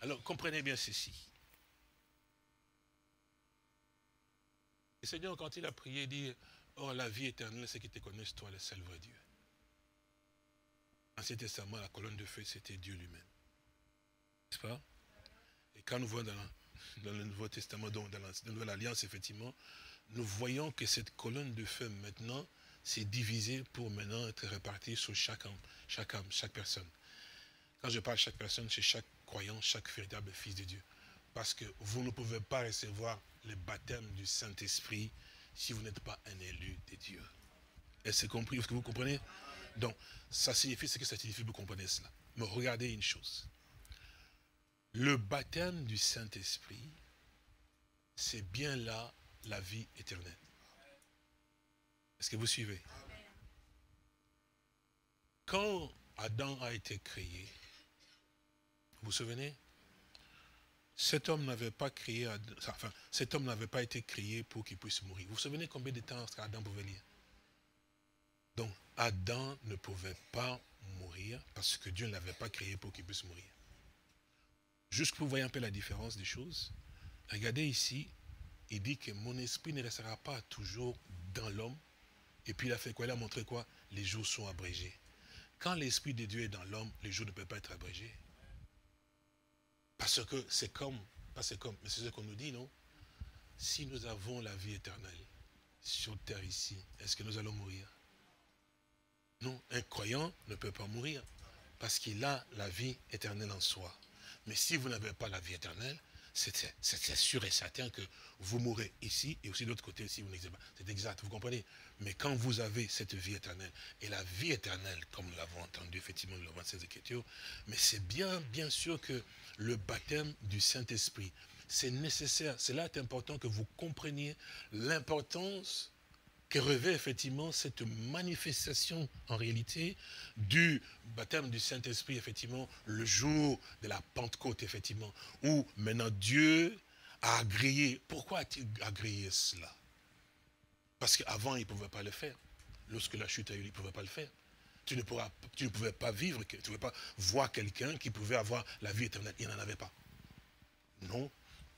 Alors, comprenez bien ceci. Le Seigneur, quand il a prié, dit, oh, la vie éternelle, c'est qu'ils te connaissent, toi, le seul vrai Dieu. Ancien Testament, la colonne de feu, c'était Dieu lui-même. N'est-ce pas? Et quand nous voyons dans, le Nouveau Testament, dans la, Nouvelle Alliance, effectivement, nous voyons que cette colonne de feu, maintenant, s'est divisée pour maintenant être répartie sur chaque âme, chaque âme, chaque personne. Quand je parle chaque personne, c'est chaque croyant, chaque véritable fils de Dieu. Parce que vous ne pouvez pas recevoir le baptême du Saint-Esprit si vous n'êtes pas un élu de Dieu. Est-ce compris? Est-ce que vous comprenez? Donc, ça signifie ce que ça signifie, vous comprenez cela. Mais regardez une chose. Le baptême du Saint-Esprit, c'est bien là la vie éternelle. Est-ce que vous suivez? Quand Adam a été créé, vous vous souvenez? Cet homme n'avait pas été créé pour qu'il puisse mourir. Vous vous souvenez combien de temps Adam pouvait lire? Donc, Adam ne pouvait pas mourir parce que Dieu ne l'avait pas créé pour qu'il puisse mourir. Juste pour voir un peu la différence des choses, regardez ici, il dit que mon esprit ne restera pas toujours dans l'homme. Et puis il a fait quoi? Il a montré quoi? Les jours sont abrégés. Quand l'esprit de Dieu est dans l'homme, les jours ne peuvent pas être abrégés. Parce que c'est comme, pas c'est comme, mais c'est ce qu'on nous dit, non? Si nous avons la vie éternelle sur terre ici, est-ce que nous allons mourir? Non, un croyant ne peut pas mourir parce qu'il a la vie éternelle en soi. Mais si vous n'avez pas la vie éternelle, c'est sûr et certain que vous mourrez ici et aussi de l'autre côté si vous n'existez pas. C'est exact, vous comprenez? Mais quand vous avez cette vie éternelle, et la vie éternelle, comme nous l'avons entendu effectivement dans le ces Écritures, mais c'est bien, bien sûr que le baptême du Saint-Esprit, c'est nécessaire, c'est là important que vous compreniez l'importance que revêt effectivement cette manifestation en réalité du baptême du Saint-Esprit, effectivement, le jour de la Pentecôte, effectivement, où maintenant Dieu a agréé. Pourquoi a-t-il agréé cela? Parce qu'avant, il ne pouvait pas le faire. Lorsque la chute a eu, il ne pouvait pas le faire. Tu ne, tu ne pouvais pas vivre, tu ne pouvais pas voir quelqu'un qui pouvait avoir la vie éternelle. Il n'en avait pas. Non,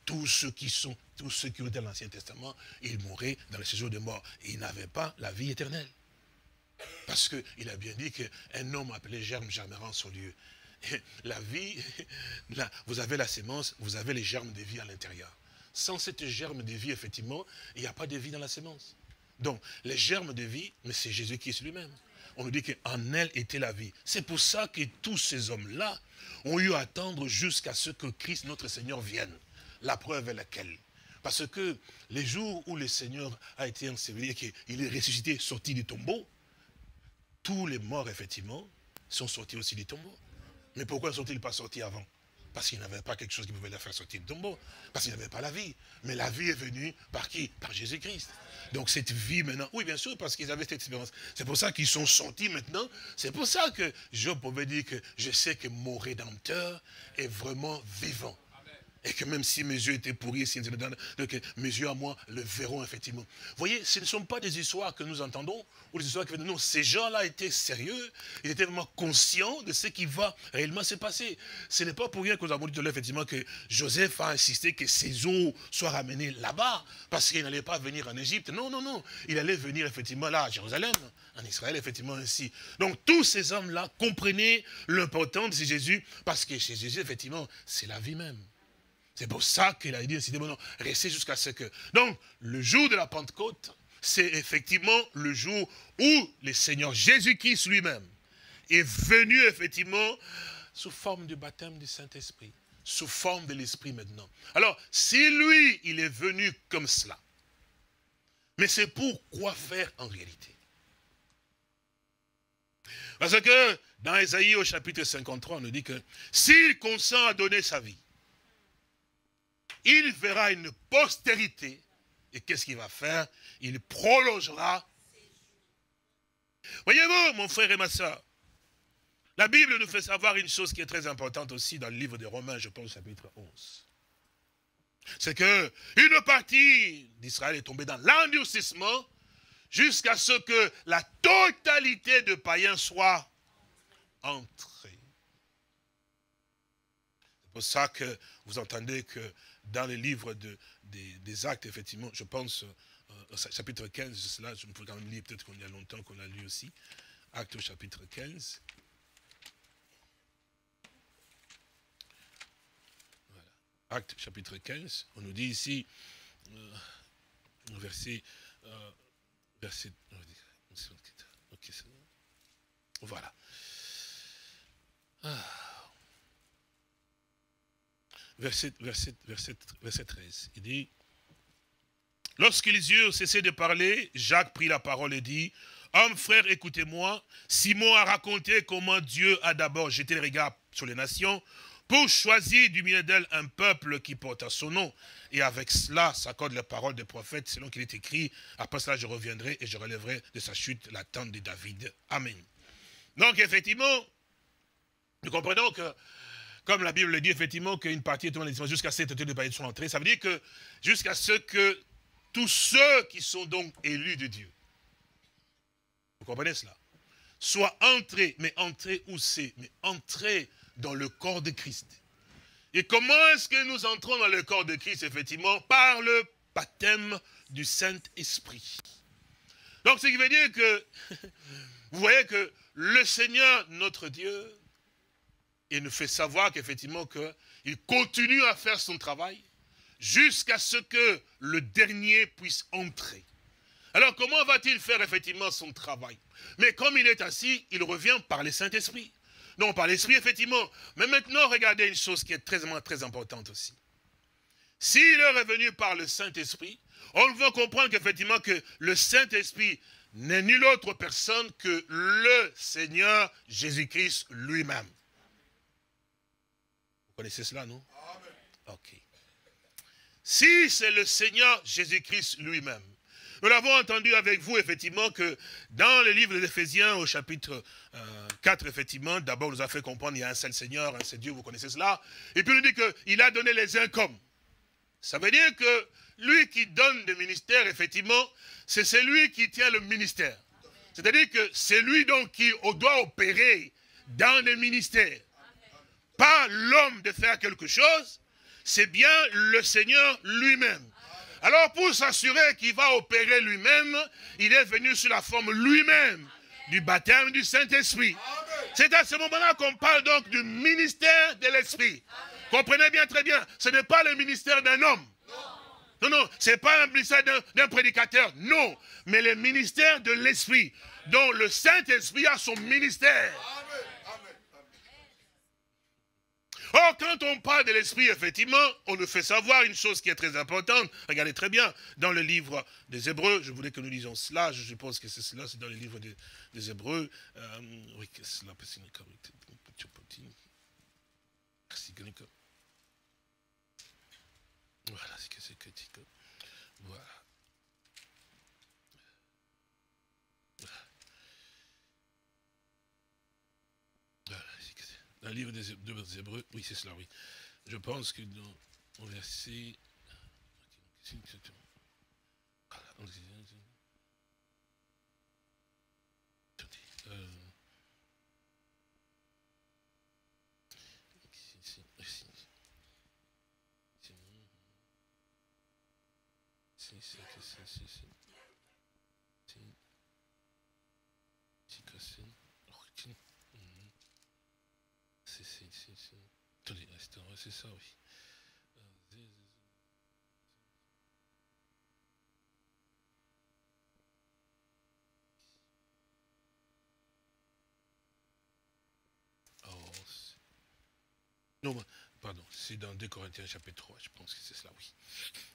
tous ceux qui sont, tous ceux qui ont dans l'Ancien Testament, ils mouraient dans le séjour de mort. Ils n'avaient pas la vie éternelle. Parce qu'il a bien dit qu'un homme appelé germe germera en son lieu. la vie, vous avez la sémence, vous avez les germes de vie à l'intérieur. Sans cette germe de vie, effectivement, il n'y a pas de vie dans la sémence. Donc, les germes de vie, mais c'est Jésus qui est lui-même. on nous dit qu'en elle était la vie. C'est pour ça que tous ces hommes-là ont eu à attendre jusqu'à ce que Christ, notre Seigneur, vienne. La preuve est laquelle? Parce que les jours où le Seigneur a été enseveli, qu'il est ressuscité, sorti du tombeau, tous les morts, effectivement, sont sortis aussi du tombeau. Mais pourquoi ne sont-ils pas sortis avant? Parce qu'ils n'avaient pas quelque chose qui pouvait les faire sortir du tombeau. Parce qu'ils n'avaient pas la vie. Mais la vie est venue par qui? Par Jésus-Christ. Donc cette vie maintenant, oui bien sûr, parce qu'ils avaient cette expérience. C'est pour ça qu'ils sont sortis maintenant. C'est pour ça que Job pouvait dire que je sais que mon Rédempteur est vraiment vivant. Et que même si mes yeux étaient pourris, si mes yeux à moi le verront effectivement. Vous voyez, ce ne sont pas des histoires que nous entendons, ou des histoires que non, ces gens-là étaient sérieux, ils étaient vraiment conscients de ce qui va réellement se passer. Ce n'est pas pour rien que nous avons dit effectivement que Joseph a insisté que ses eaux soient ramenées là-bas, parce qu'il n'allait pas venir en Égypte. Non, non, non. Il allait venir effectivement là, à Jérusalem, en Israël, effectivement ainsi. Donc tous ces hommes-là comprenaient l'importance de Jésus, parce que chez Jésus, effectivement, c'est la vie même. C'est pour ça qu'il a dit, c'est bon, restez jusqu'à ce que... Donc, le jour de la Pentecôte, c'est effectivement le jour où le Seigneur Jésus-Christ lui-même est venu effectivement sous forme du baptême du Saint-Esprit, sous forme de l'Esprit maintenant. Alors, si lui, il est venu comme cela, mais c'est pour quoi faire en réalité? Parce que dans Ésaïe au chapitre 53, on nous dit que s'il consent à donner sa vie, il verra une postérité. Et qu'est-ce qu'il va faire? Il prolongera. Voyez-vous, mon frère et ma soeur, la Bible nous fait savoir une chose qui est très importante aussi dans le livre des Romains, je pense, chapitre 11. C'est que une partie d'Israël est tombée dans l'endurcissement jusqu'à ce que la totalité de païens soit entrée. C'est pour ça que vous entendez que dans les livres de, des, actes, effectivement, je pense, euh, au chapitre 15, cela, je me peux quand même lire, peut-être qu'on y a longtemps qu'on l'a lu aussi. Acte au chapitre 15. Voilà. Acte chapitre 15, on nous dit ici, euh, verset, euh, voilà. Ah verset, verset, verset, 13. Il dit, lorsqu'ils eurent cessé de parler, Jacques prit la parole et dit, Homme, frère, écoutez-moi. Simon a raconté comment Dieu a d'abord jeté le regard sur les nations pour choisir du milieu d'elles un peuple qui porte son nom. Et avec cela s'accorde la parole des prophètes, selon qu'il est écrit, après cela je reviendrai et je relèverai de sa chute la tente de David. Amen. Donc effectivement, nous comprenons que comme la Bible le dit, effectivement, qu'une partie est tombée jusqu'à cette de païens sont entrés. Ça veut dire que jusqu'à ce que tous ceux qui sont donc élus de Dieu, vous comprenez cela, soient entrés, mais entrés où c'est? Mais entrés dans le corps de Christ. Et comment est-ce que nous entrons dans le corps de Christ, effectivement? Par le baptême du Saint-Esprit. Donc, ce qui veut dire que, vous voyez que le Seigneur, notre Dieu, et nous fait savoir qu'effectivement qu'il continue à faire son travail jusqu'à ce que le dernier puisse entrer. Alors comment va-t-il faire effectivement son travail? Mais comme il est assis, il revient par le Saint-Esprit. Non, par l'Esprit, effectivement. Mais maintenant, regardez une chose qui est très, importante aussi. S'il est revenu par le Saint-Esprit, on va comprendre qu'effectivement que le Saint-Esprit n'est nulle autre personne que le Seigneur Jésus-Christ lui-même. Connaissez cela, non? Ok. Si c'est le Seigneur Jésus-Christ lui-même, nous l'avons entendu avec vous, effectivement, que dans le livre des Éphésiens, au chapitre 4, euh, effectivement, d'abord, nous a fait comprendre qu'il y a un seul Seigneur, un seul Dieu, vous connaissez cela. Et puis, il nous dit qu'il a donné les uns. Ça veut dire que lui qui donne le ministère, effectivement, c'est celui qui tient le ministère. C'est-à-dire que c'est lui donc qui doit opérer dans le ministère pas l'homme de faire quelque chose, c'est bien le Seigneur lui-même. Alors pour s'assurer qu'il va opérer lui-même, il est venu sous la forme lui-même du baptême du Saint-Esprit. C'est à ce moment-là qu'on parle donc du ministère de l'Esprit. Comprenez bien très bien, ce n'est pas le ministère d'un homme. Non, non, ce n'est pas un ministère d'un prédicateur, non, mais le ministère de l'Esprit. dont le Saint-Esprit a son ministère. Or, quand on parle de l'Esprit, effectivement, on nous fait savoir une chose qui est très importante. Regardez très bien, dans le livre des Hébreux, je voulais que nous lisions cela, je suppose que c'est cela, c'est dans le livre des, Hébreux. Euh, oui, que cela, Merci, Voilà, c'est que c'est que Voilà. Dans le livre des Hébreux, oui, c'est cela, oui. Je pense que dans le verset. Euh, c'est ça, oui. Non, pardon, c'est dans 2 Corinthiens chapitre 3, je pense que c'est cela, oui.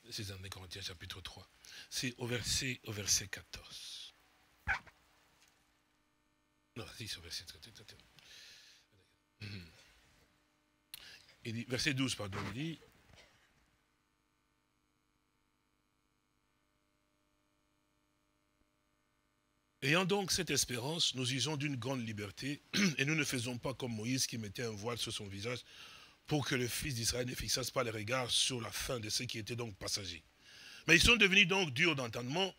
C'est dans 2 Corinthiens chapitre 3. C'est au verset, au verset 14. Non, c'est au verset 14 verset 12, pardon, il dit, Ayant donc cette espérance, nous usons d'une grande liberté et nous ne faisons pas comme Moïse qui mettait un voile sur son visage pour que le fils d'Israël ne fixasse pas les regards sur la fin de ceux qui étaient donc passagers. Mais ils sont devenus donc durs d'entendement,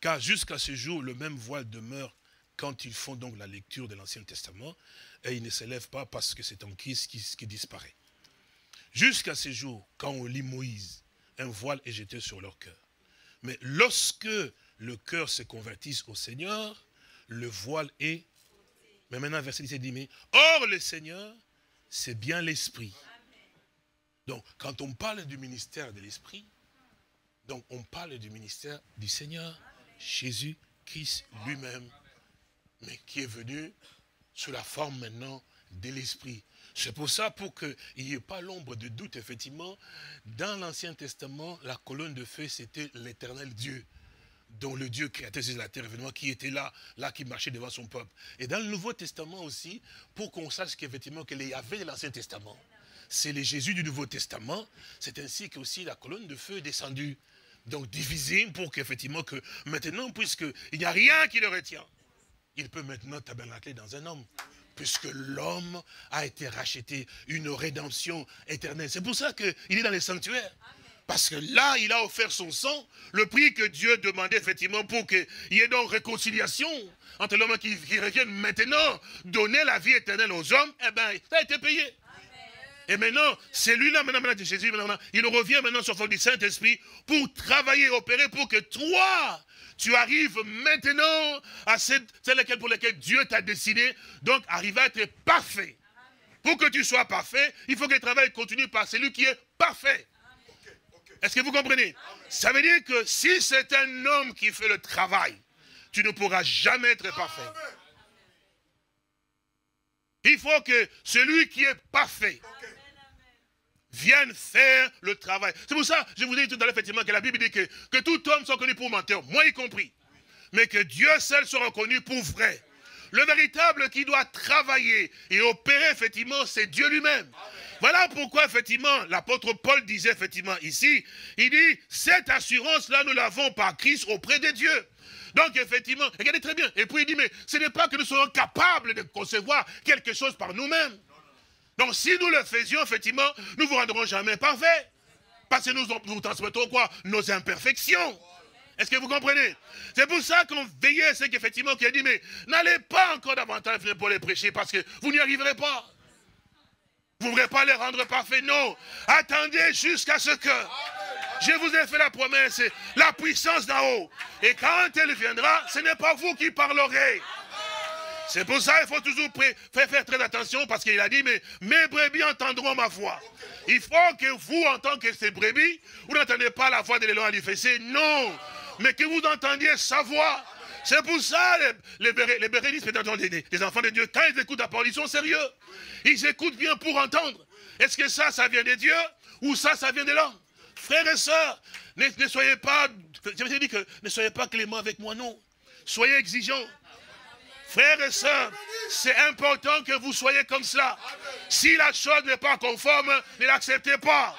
car jusqu'à ce jour, le même voile demeure quand ils font donc la lecture de l'Ancien Testament, et il ne s'élève pas parce que c'est en Christ qui disparaît. Jusqu'à ces jours, quand on lit Moïse, un voile est jeté sur leur cœur. Mais lorsque le cœur se convertisse au Seigneur, le voile est... Mais maintenant, verset 17 dit, mais or le Seigneur, c'est bien l'Esprit. Donc, quand on parle du ministère de l'Esprit, donc on parle du ministère du Seigneur, Jésus-Christ lui-même, mais qui est venu sous la forme maintenant de l'Esprit. C'est pour ça, pour qu'il n'y ait pas l'ombre de doute, effectivement, dans l'Ancien Testament, la colonne de feu, c'était l'éternel Dieu dont le Dieu créateur de la terre, évidemment, qui était là, là, qui marchait devant son peuple. Et dans le Nouveau Testament aussi, pour qu'on sache qu'effectivement, qu'il y avait de l'Ancien Testament, c'est le Jésus du Nouveau Testament, c'est ainsi que aussi la colonne de feu est descendue. Donc divisée pour qu'effectivement, que maintenant, puisqu'il n'y a rien qui le retient, il peut maintenant tabernacler dans un homme puisque l'homme a été racheté, une rédemption éternelle. C'est pour ça qu'il est dans les sanctuaires. Parce que là, il a offert son sang, le prix que Dieu demandait effectivement pour qu'il y ait donc réconciliation entre l'homme qui, qui revienne maintenant, donner la vie éternelle aux hommes, eh bien, ça a été payé. Et maintenant, c'est lui-là, maintenant, maintenant, Jésus, maintenant, il revient maintenant sur forme du Saint-Esprit pour travailler, opérer pour que toi, tu arrives maintenant à celle pour laquelle Dieu t'a dessiné, donc arriver à être parfait. Pour que tu sois parfait, il faut que le travail continue par celui qui est parfait. Est-ce que vous comprenez? Ça veut dire que si c'est un homme qui fait le travail, tu ne pourras jamais être parfait. Il faut que celui qui est parfait vienne faire le travail. C'est pour ça, je vous ai dit tout à l'heure, effectivement, que la Bible dit que, que tout homme soit connu pour menteur, moi y compris. Mais que Dieu seul soit reconnu pour vrai. Le véritable qui doit travailler et opérer, effectivement, c'est Dieu lui-même. Voilà pourquoi, effectivement, l'apôtre Paul disait, effectivement, ici, il dit, cette assurance-là, nous l'avons par Christ auprès de Dieu. Donc, effectivement, regardez très bien. Et puis, il dit, mais ce n'est pas que nous soyons capables de concevoir quelque chose par nous-mêmes. Donc si nous le faisions, effectivement, nous ne vous rendrons jamais parfaits. Parce que nous vous transmettons quoi? Nos imperfections. Est-ce que vous comprenez? C'est pour ça qu'on veillait, c'est qu'effectivement, qui a dit, mais n'allez pas encore davantage pour les prêcher, parce que vous n'y arriverez pas. Vous ne pourrez pas les rendre parfaits, non. Attendez jusqu'à ce que je vous ai fait la promesse, la puissance d'en haut. Et quand elle viendra, ce n'est pas vous qui parlerez. C'est pour ça qu'il faut toujours faire, très attention parce qu'il a dit, mais mes brebis entendront ma voix. Il faut que vous, en tant que ces brebis, vous n'entendez pas la voix de l'élan à non, mais que vous entendiez sa voix, C'est pour ça, les, les, les bérénistes, les, enfants de Dieu, quand ils écoutent la parole, ils sont sérieux. Ils écoutent bien pour entendre. Est-ce que ça, ça vient de Dieu ou ça, ça vient de l'homme Frères et sœurs, ne, soyez pas, je dit que ne soyez pas clément avec moi, non. Soyez exigeants. Frères et sœurs, c'est important que vous soyez comme cela. Si la chose n'est pas conforme, ne l'acceptez pas.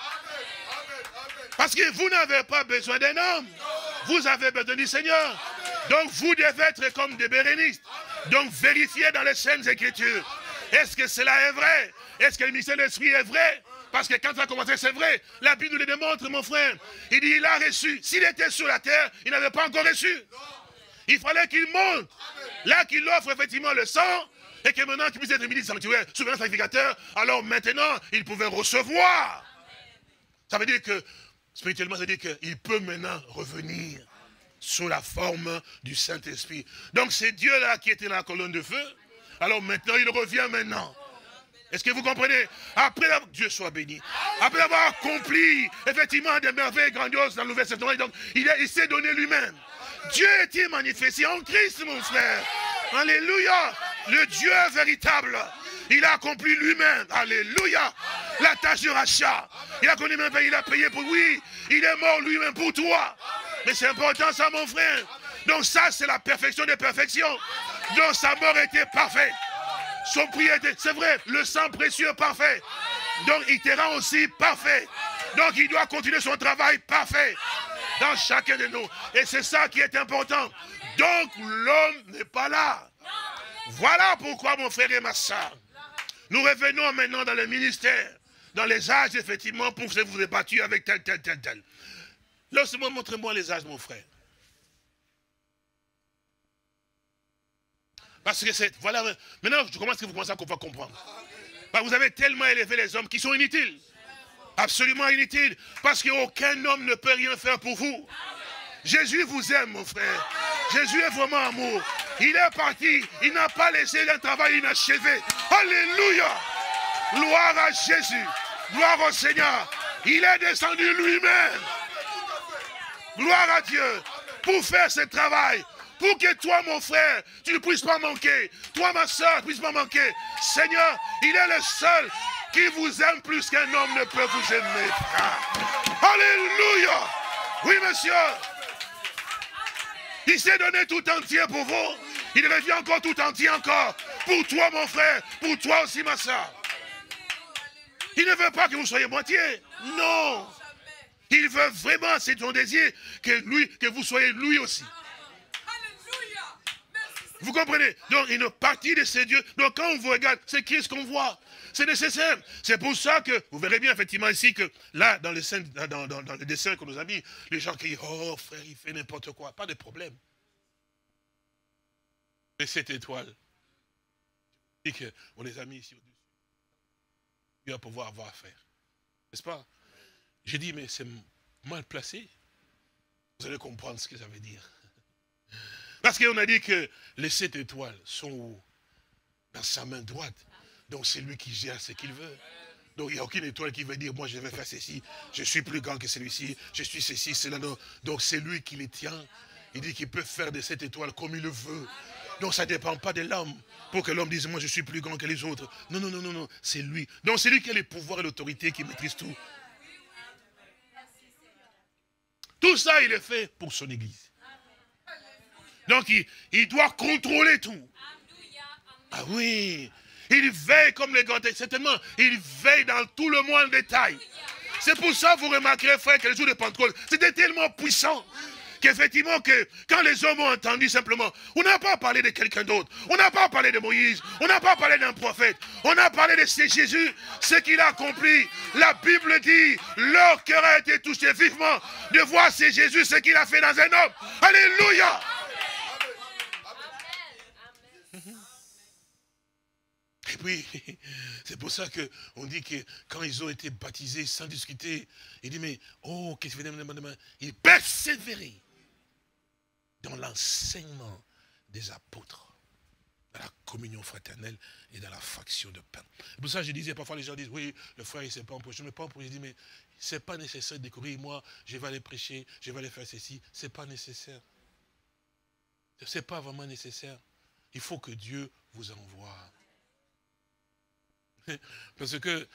Parce que vous n'avez pas besoin d'un homme. Vous avez besoin du Seigneur. Donc vous devez être comme des bérénistes. Donc vérifiez dans les Saintes Écritures. Est-ce que cela est vrai? Est-ce que le mystère de l'Esprit est vrai? Parce que quand ça a commencé, c'est vrai. La Bible le démontre, mon frère. Il dit, il a reçu. S'il était sur la terre, il n'avait pas encore reçu. Il fallait qu'il monte. Là, qu'il offre effectivement le sang, et que maintenant qu'il puisse être ministre sanctuaire, souverain sacrificateur, alors maintenant, il pouvait recevoir. Ça veut dire que, spirituellement, ça veut dire qu'il peut maintenant revenir sous la forme du Saint-Esprit. Donc c'est Dieu-là qui était la colonne de feu. Alors maintenant, il revient maintenant. Est-ce que vous comprenez? Après Dieu soit béni. Après avoir accompli effectivement des merveilles grandioses dans le Nouveau Testament, donc il s'est donné lui-même. Dieu était manifesté en Christ, mon frère. Alléluia. Le Dieu véritable. Il a accompli lui-même. Alléluia. La tâche de rachat. Il a connu même, il a payé pour oui. Il est mort lui-même pour toi. Mais c'est important ça, mon frère. Donc ça, c'est la perfection des perfections. Donc sa mort était parfaite. Son prix était, c'est vrai, le sang précieux parfait. Donc il te rend aussi parfait. Donc il doit continuer son travail parfait dans chacun de nous. Et c'est ça qui est important. Donc l'homme n'est pas là. Voilà pourquoi mon frère et ma soeur, nous revenons maintenant dans le ministère, dans les âges effectivement, pour que vous battu avec tel, tel, tel, tel. Laisse-moi, montre-moi les âges, mon frère. Parce que c'est. Voilà. Maintenant, je commence que vous commencez à comprendre. vous avez tellement élevé les hommes qui sont inutiles. Absolument inutiles. Parce qu'aucun homme ne peut rien faire pour vous. Jésus vous aime, mon frère. Jésus est vraiment amour. Il est parti. Il n'a pas laissé un travail inachevé. Alléluia. Gloire à Jésus. Gloire au Seigneur. Il est descendu lui-même. Gloire à Dieu. Pour faire ce travail pour que toi, mon frère, tu ne puisses pas manquer. Toi, ma soeur, ne puisses pas manquer. Seigneur, il est le seul qui vous aime plus qu'un homme ne peut vous aimer. Alléluia. Oui, monsieur. Il s'est donné tout entier pour vous. Il revient encore tout entier encore. Pour toi, mon frère. Pour toi aussi, ma soeur. Il ne veut pas que vous soyez moitié. Non. Il veut vraiment, c'est son désir, que lui, que vous soyez lui aussi. Vous comprenez? Donc, une partie de ces dieux. Donc, quand on vous regarde, c'est qui est-ce qu'on voit C'est nécessaire. C'est pour ça que, vous verrez bien, effectivement, ici, que là, dans, le, dessin que nous a mis, les gens qui disent, oh, frère, il fait n'importe quoi. Pas de problème. Mais cette étoile, on les a mis ici au-dessus. Il va pouvoir avoir affaire. N'est-ce pas? J'ai dit, mais c'est mal placé. Vous allez comprendre ce que ça veut dire. Parce qu'on a dit que les sept étoiles sont Dans sa main droite. Donc c'est lui qui gère ce qu'il veut. Donc il n'y a aucune étoile qui veut dire, moi je vais faire ceci, je suis plus grand que celui-ci, je suis ceci, cela. Donc c'est lui qui les tient. Il dit qu'il peut faire de cette étoile comme il le veut. Donc ça ne dépend pas de l'homme. Pour que l'homme dise, moi je suis plus grand que les autres. Non, non, non, non, non. C'est lui. Donc c'est lui qui a les pouvoirs et l'autorité, qui maîtrise tout. Tout ça, il est fait pour son église. Donc il, doit contrôler tout. Ah oui. Il veille comme les grands certainement. Il veille dans tout le monde détail. C'est pour ça que vous remarquerez, frère, que le jour de Pentecôte, c'était tellement puissant qu'effectivement, que quand les hommes ont entendu simplement, on n'a pas parlé de quelqu'un d'autre, on n'a pas parlé de Moïse, on n'a pas parlé d'un prophète, on a parlé de Jésus, ce qu'il a accompli. La Bible dit, leur cœur a été touché vivement de voir ce Jésus, ce qu'il a fait dans un homme. Alléluia. Et puis, c'est pour ça qu'on dit que quand ils ont été baptisés sans discuter, il dit, mais, oh, qu'est-ce que Ils persévéraient dans l'enseignement des apôtres, dans la communion fraternelle et dans la faction de pain. C'est pour ça que je disais, parfois les gens disent, oui, le frère, il ne sait pas empocher. Mais pas empocher. Je dis, mais ce n'est pas nécessaire de découvrir, moi, je vais aller prêcher, je vais aller faire ceci. Ce n'est pas nécessaire. Ce n'est pas vraiment nécessaire. Il faut que Dieu vous envoie. Parce que euh,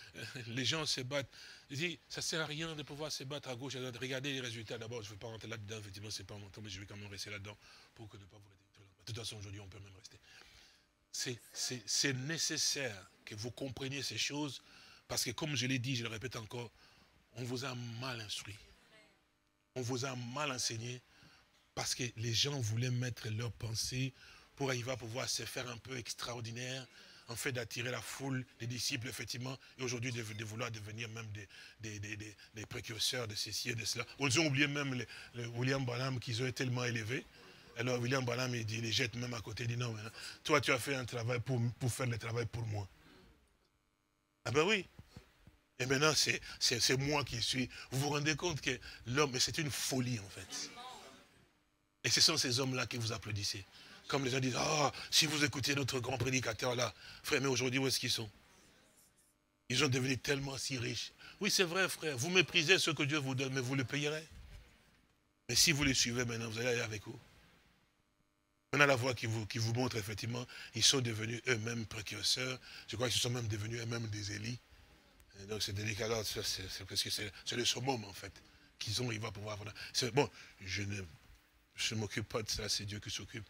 les gens se battent. Ils disent, ça ne sert à rien de pouvoir se battre à gauche, à droite. Regardez les résultats d'abord. Je ne veux pas rentrer là-dedans, effectivement, ce n'est pas mon temps, mais je vais quand même rester là-dedans pour que ne pas vous De toute façon, aujourd'hui, on peut même rester. C'est nécessaire que vous compreniez ces choses, parce que comme je l'ai dit, je le répète encore, on vous a mal instruit. On vous a mal enseigné, parce que les gens voulaient mettre leurs pensées pour arriver à pouvoir se faire un peu extraordinaire, en fait d'attirer la foule, les disciples, effectivement, et aujourd'hui de, vouloir devenir même des, précurseurs de ceci et de cela. Ils ont oublié même le, William Branham qu'ils ont tellement élevé. Alors William Branham, il, il les jette même à côté, il dit non, toi tu as fait un travail pour, pour faire le travail pour moi. Ah ben oui. Et maintenant, c'est moi qui suis. Vous vous rendez compte que l'homme, c'est une folie en fait. Et ce sont ces hommes-là que vous applaudissez. Comme les gens disent, ah, si vous écoutez notre grand prédicateur là, frère, mais aujourd'hui, où est-ce qu'ils sont? Ils sont devenus tellement si riches. Oui, c'est vrai, frère, vous méprisez ce que Dieu vous donne, mais vous le payerez. Mais si vous les suivez maintenant, vous allez aller avec eux. On a la voix qui vous, vous montre, effectivement, ils sont devenus eux-mêmes précurseurs. Je crois qu'ils sont même devenus eux-mêmes des élites. donc c'est délicat, c'est parce que c'est le summum, en fait, qu'ils ont, il va pouvoir... Bon, je ne m'occupe pas de ça, c'est Dieu qui s'occupe.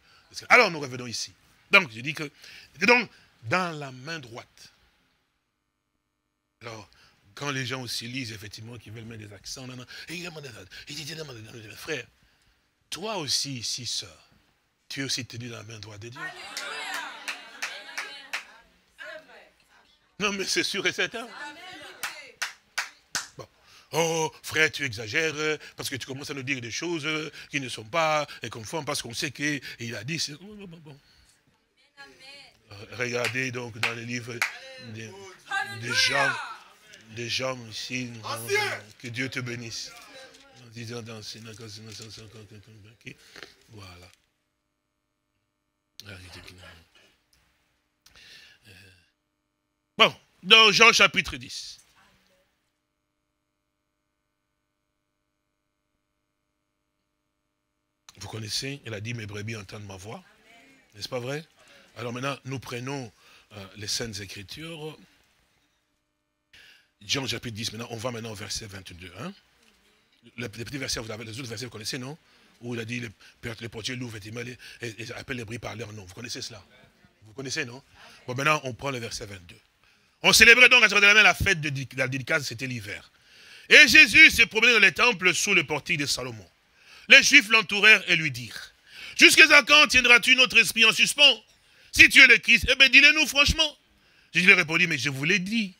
Alors nous revenons ici. Donc je dis que, donc, dans la main droite. Alors, quand les gens aussi lisent, effectivement, qu'ils veulent mettre des accents, non, non, il dit, frère, toi aussi ici, sœur, tu es aussi tenu dans la main droite de Dieu. Non, mais c'est sûr et certain. Oh, frère, tu exagères, parce que tu commences à nous dire des choses qui ne sont pas conformes, parce qu'on sait qu'il a dit. Regardez donc dans les livres des, gens, des gens ici, que Dieu te bénisse. Voilà. Bon, dans Jean chapitre 10. Vous connaissez, il a dit, mes brebis entendent ma voix. N'est-ce pas vrai? Alors maintenant, nous prenons euh, les Saintes Écritures. Jean chapitre 10, maintenant, on va maintenant au verset 22. Hein? Le, petit verset, vous avez les autres versets, vous connaissez, non? Où il a dit, le, le portier l'ouvre et, et, appelle les brebis par leur nom. Vous connaissez cela? Vous connaissez, non? Bon, maintenant, on prend le verset 22. On célébrait donc à la la fête de la dédicace, c'était l'hiver. Et Jésus s'est promené dans les temples sous le portique de Salomon. Les Juifs l'entourèrent et lui dirent, Jusqu'à quand tiendras-tu notre esprit en suspens? Si tu es le Christ, eh bien dis-le-nous franchement. Je lui répondis, mais je vous l'ai dit,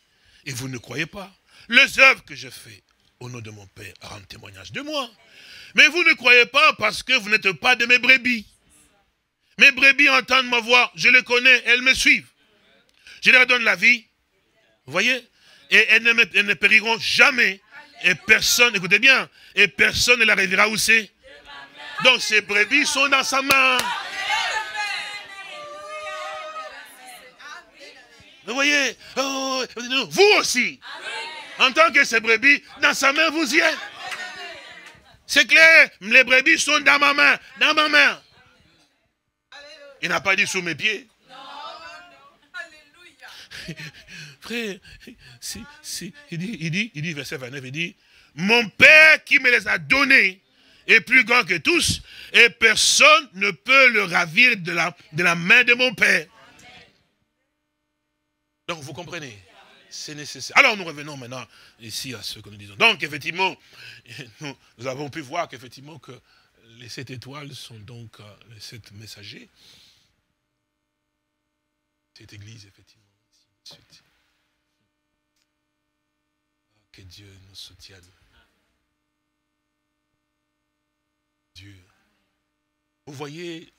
et vous ne croyez pas. Les œuvres que je fais au nom de mon Père rendent témoignage de moi. Mais vous ne croyez pas parce que vous n'êtes pas de mes brebis. Mes brebis entendent ma voix, je les connais, elles me suivent. Je leur donne la vie, vous voyez, et elles ne, elles ne périront jamais. Et personne, écoutez bien, et personne ne l'arrivera où c'est donc ces brebis sont dans sa main. Vous voyez, oh, vous aussi, en tant que ces brebis, dans sa main, vous y êtes. C'est clair, les brebis sont dans ma main, dans ma main. Il n'a pas dit sous mes pieds. Il, dit, il, dit, il dit, verset 29, il dit, mon Père qui me les a donnés est plus grand que tous, et personne ne peut le ravir de la, de la main de mon Père. Donc vous comprenez, c'est nécessaire. Alors nous revenons maintenant ici à ce que nous disons. Donc effectivement, nous, avons pu voir qu'effectivement que les sept étoiles sont donc euh, les sept messagers. Cette église, effectivement. Que Dieu nous soutienne. Vous voyez,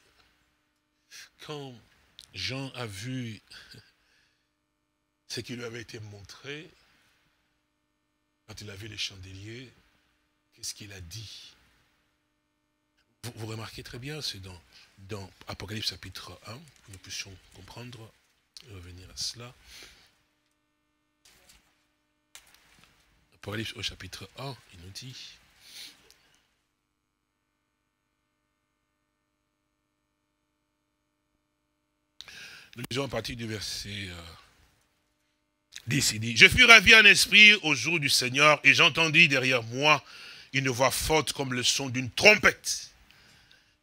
quand Jean a vu ce qui lui avait été montré, quand il a vu les chandeliers, qu'est-ce qu'il a dit? Vous, remarquez très bien, c'est dans, dans Apocalypse chapitre 1, que nous puissions comprendre et revenir à cela. Apocalypse au chapitre 1, il nous dit, Nous lisons à partir du verset 10, euh, il dit, « Je fus ravi en esprit au jour du Seigneur, et j'entendis derrière moi une voix forte comme le son d'une trompette,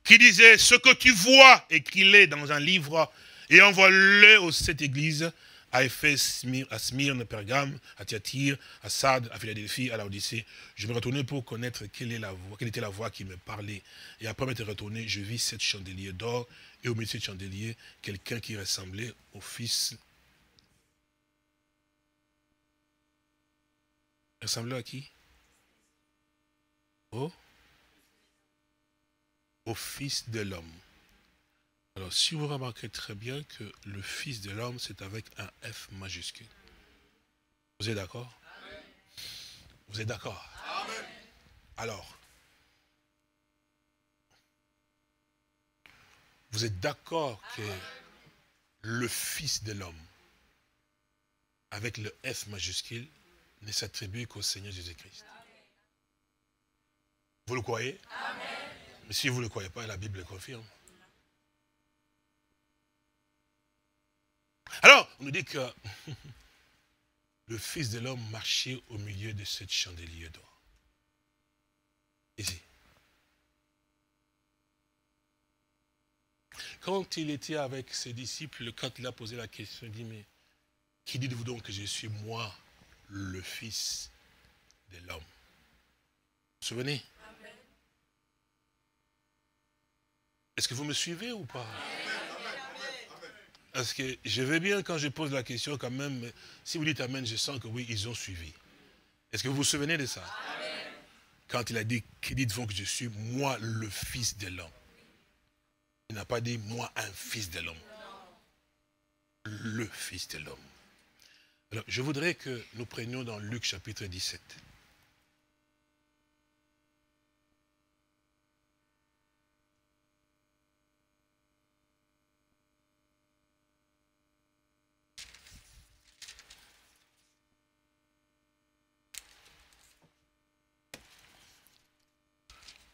qui disait, ce que tu vois, écris-le dans un livre, et envoie-le aux sept églises, à Éphèse, à Smyrne, à Pergame, à Thyatire, à Sade, à Philadelphie, à l'Odyssée. Je me retournais pour connaître quelle, était la voix qui me parlait. Et après m'être retourné, je vis sept chandeliers d'or, et au milieu de chandeliers, quelqu'un qui ressemblait au fils. Ressemblait à qui? Oh Au fils de l'homme. Alors, si vous remarquez très bien que le Fils de l'homme, c'est avec un F majuscule. Vous êtes d'accord? Vous êtes d'accord? Alors, vous êtes d'accord que le Fils de l'homme, avec le F majuscule, ne s'attribue qu'au Seigneur Jésus-Christ. Vous le croyez? Mais si vous ne le croyez pas, la Bible le confirme. Alors, on nous dit que le Fils de l'homme marchait au milieu de cette chandelier d'or. Ici. Quand il était avec ses disciples, quand il a posé la question, il dit, mais qui dites-vous donc que je suis moi, le Fils de l'homme? Vous vous souvenez? Est-ce que vous me suivez ou pas? Parce que je vais bien quand je pose la question quand même, si vous dites Amen, je sens que oui, ils ont suivi. Est-ce que vous vous souvenez de ça? Quand il a dit, qui dites-vous que je suis moi le fils de l'homme? Il n'a pas dit moi un fils de l'homme. Le fils de l'homme. Alors, je voudrais que nous prenions dans Luc chapitre 17.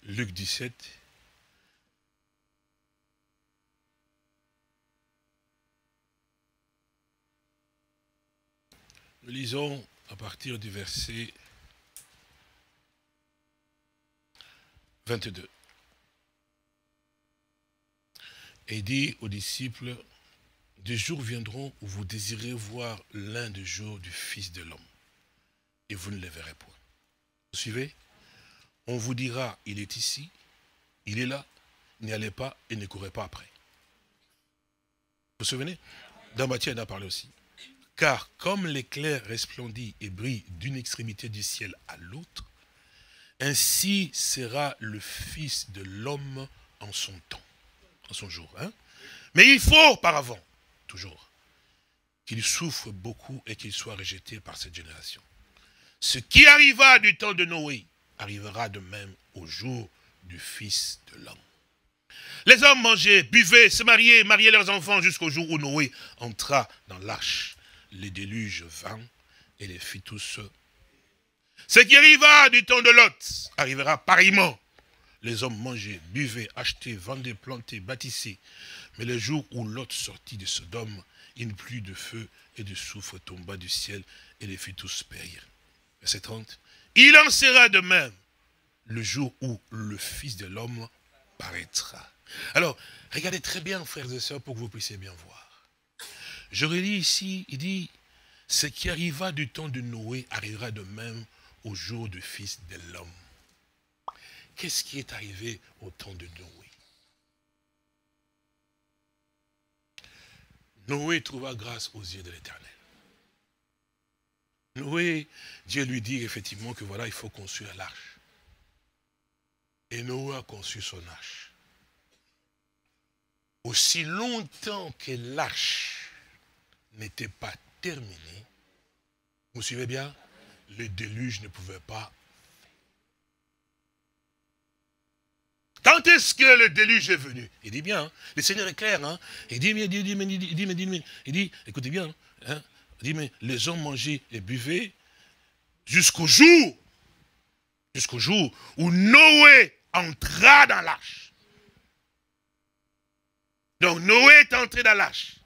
Luc 17. Nous lisons à partir du verset 22. Et dit aux disciples, des jours viendront où vous désirez voir l'un des jours du Fils de l'homme, et vous ne le verrez point. Vous suivez? On vous dira, il est ici, il est là, n'y allez pas et ne courez pas après. Vous vous souvenez? Dans Matthieu, on a parlé aussi. Car comme l'éclair resplendit et brille d'une extrémité du ciel à l'autre, ainsi sera le Fils de l'homme en son temps, en son jour. Hein? Mais il faut auparavant, toujours, qu'il souffre beaucoup et qu'il soit rejeté par cette génération. Ce qui arriva du temps de Noé, arrivera de même au jour du Fils de l'homme. Les hommes mangeaient, buvaient, se mariaient, mariaient leurs enfants jusqu'au jour où Noé entra dans l'arche. Les déluges vint et les fit tous. Ce qui arriva du temps de Lot arrivera pareillement. Les hommes mangeaient, buvaient, achetaient, vendaient, plantaient, bâtissaient. Mais le jour où Lot sortit de Sodome, une pluie de feu et de soufre tomba du ciel et les fit tous périr. Verset 30. Il en sera de même le jour où le Fils de l'homme paraîtra. Alors, regardez très bien, frères et sœurs, pour que vous puissiez bien voir. Je relis ici, il dit, ce qui arriva du temps de Noé arrivera de même au jour du Fils de l'homme. Qu'est-ce qui est arrivé au temps de Noé? Noé trouva grâce aux yeux de l'Éternel. Noé, Dieu lui dit effectivement que voilà, il faut construire l'arche. Et Noé a conçu son arche. Aussi longtemps que l'arche n'était pas terminée, vous suivez bien Le déluge ne pouvait pas. Quand est-ce que le déluge est venu? Il dit bien, hein, le Seigneur est clair. Hein? il dit, il dit, il dit, il dit, il dit, il dit, écoutez bien, hein, il dit, mais les hommes mangeaient et buvaient jusqu'au jour, jusqu'au jour où Noé entra dans l'arche. Donc Noé est entré dans l'arche.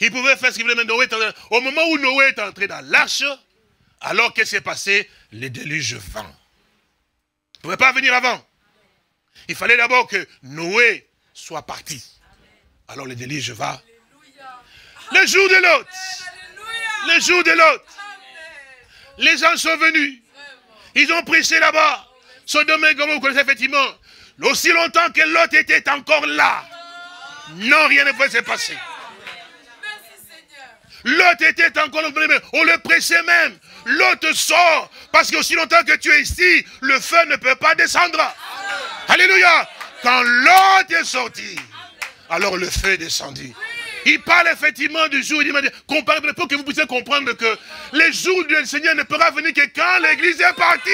Il pouvait faire ce qu'il voulait, mais Noé Au moment où Noé est entré dans l'arche, alors qu'est-ce qui s'est passé Les déluges vent. Il ne pouvait pas venir avant. Il fallait d'abord que Noé soit parti. Alors le déluge va. Le jour de l'autre. Le jour de l'autre. Les gens sont venus. Ils ont prêché là-bas. Sodome et Gomorrhe, vous connaissez effectivement. Aussi longtemps que l'autre était encore là. Non, rien ne pouvait se passer. L'autre était encore là. On le pressait même. L'autre sort. Parce qu'aussi longtemps que tu es ici, le feu ne peut pas descendre. Alléluia. Quand l'autre est sorti, alors le feu est descendu. Il parle effectivement du jour, il dit, pour que vous puissiez comprendre que les jours du Seigneur ne pourra venir que quand l'église est partie.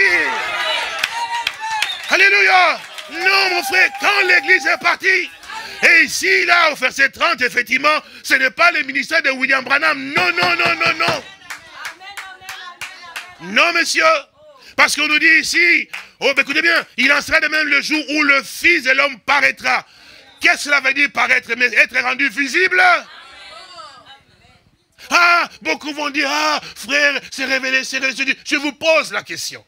Alléluia. Non, mon frère, quand l'église est partie. Et ici, là, au verset 30, effectivement, ce n'est pas le ministère de William Branham. Non, non, non, non, non. Non, monsieur. Parce qu'on nous dit ici, oh, écoutez bien, il en sera de même le jour où le Fils de l'homme paraîtra. Qu'est-ce que cela veut dire paraître, être rendu visible? Ah, beaucoup vont dire, ah, frère, c'est révélé, c'est révélé. Je vous pose la question.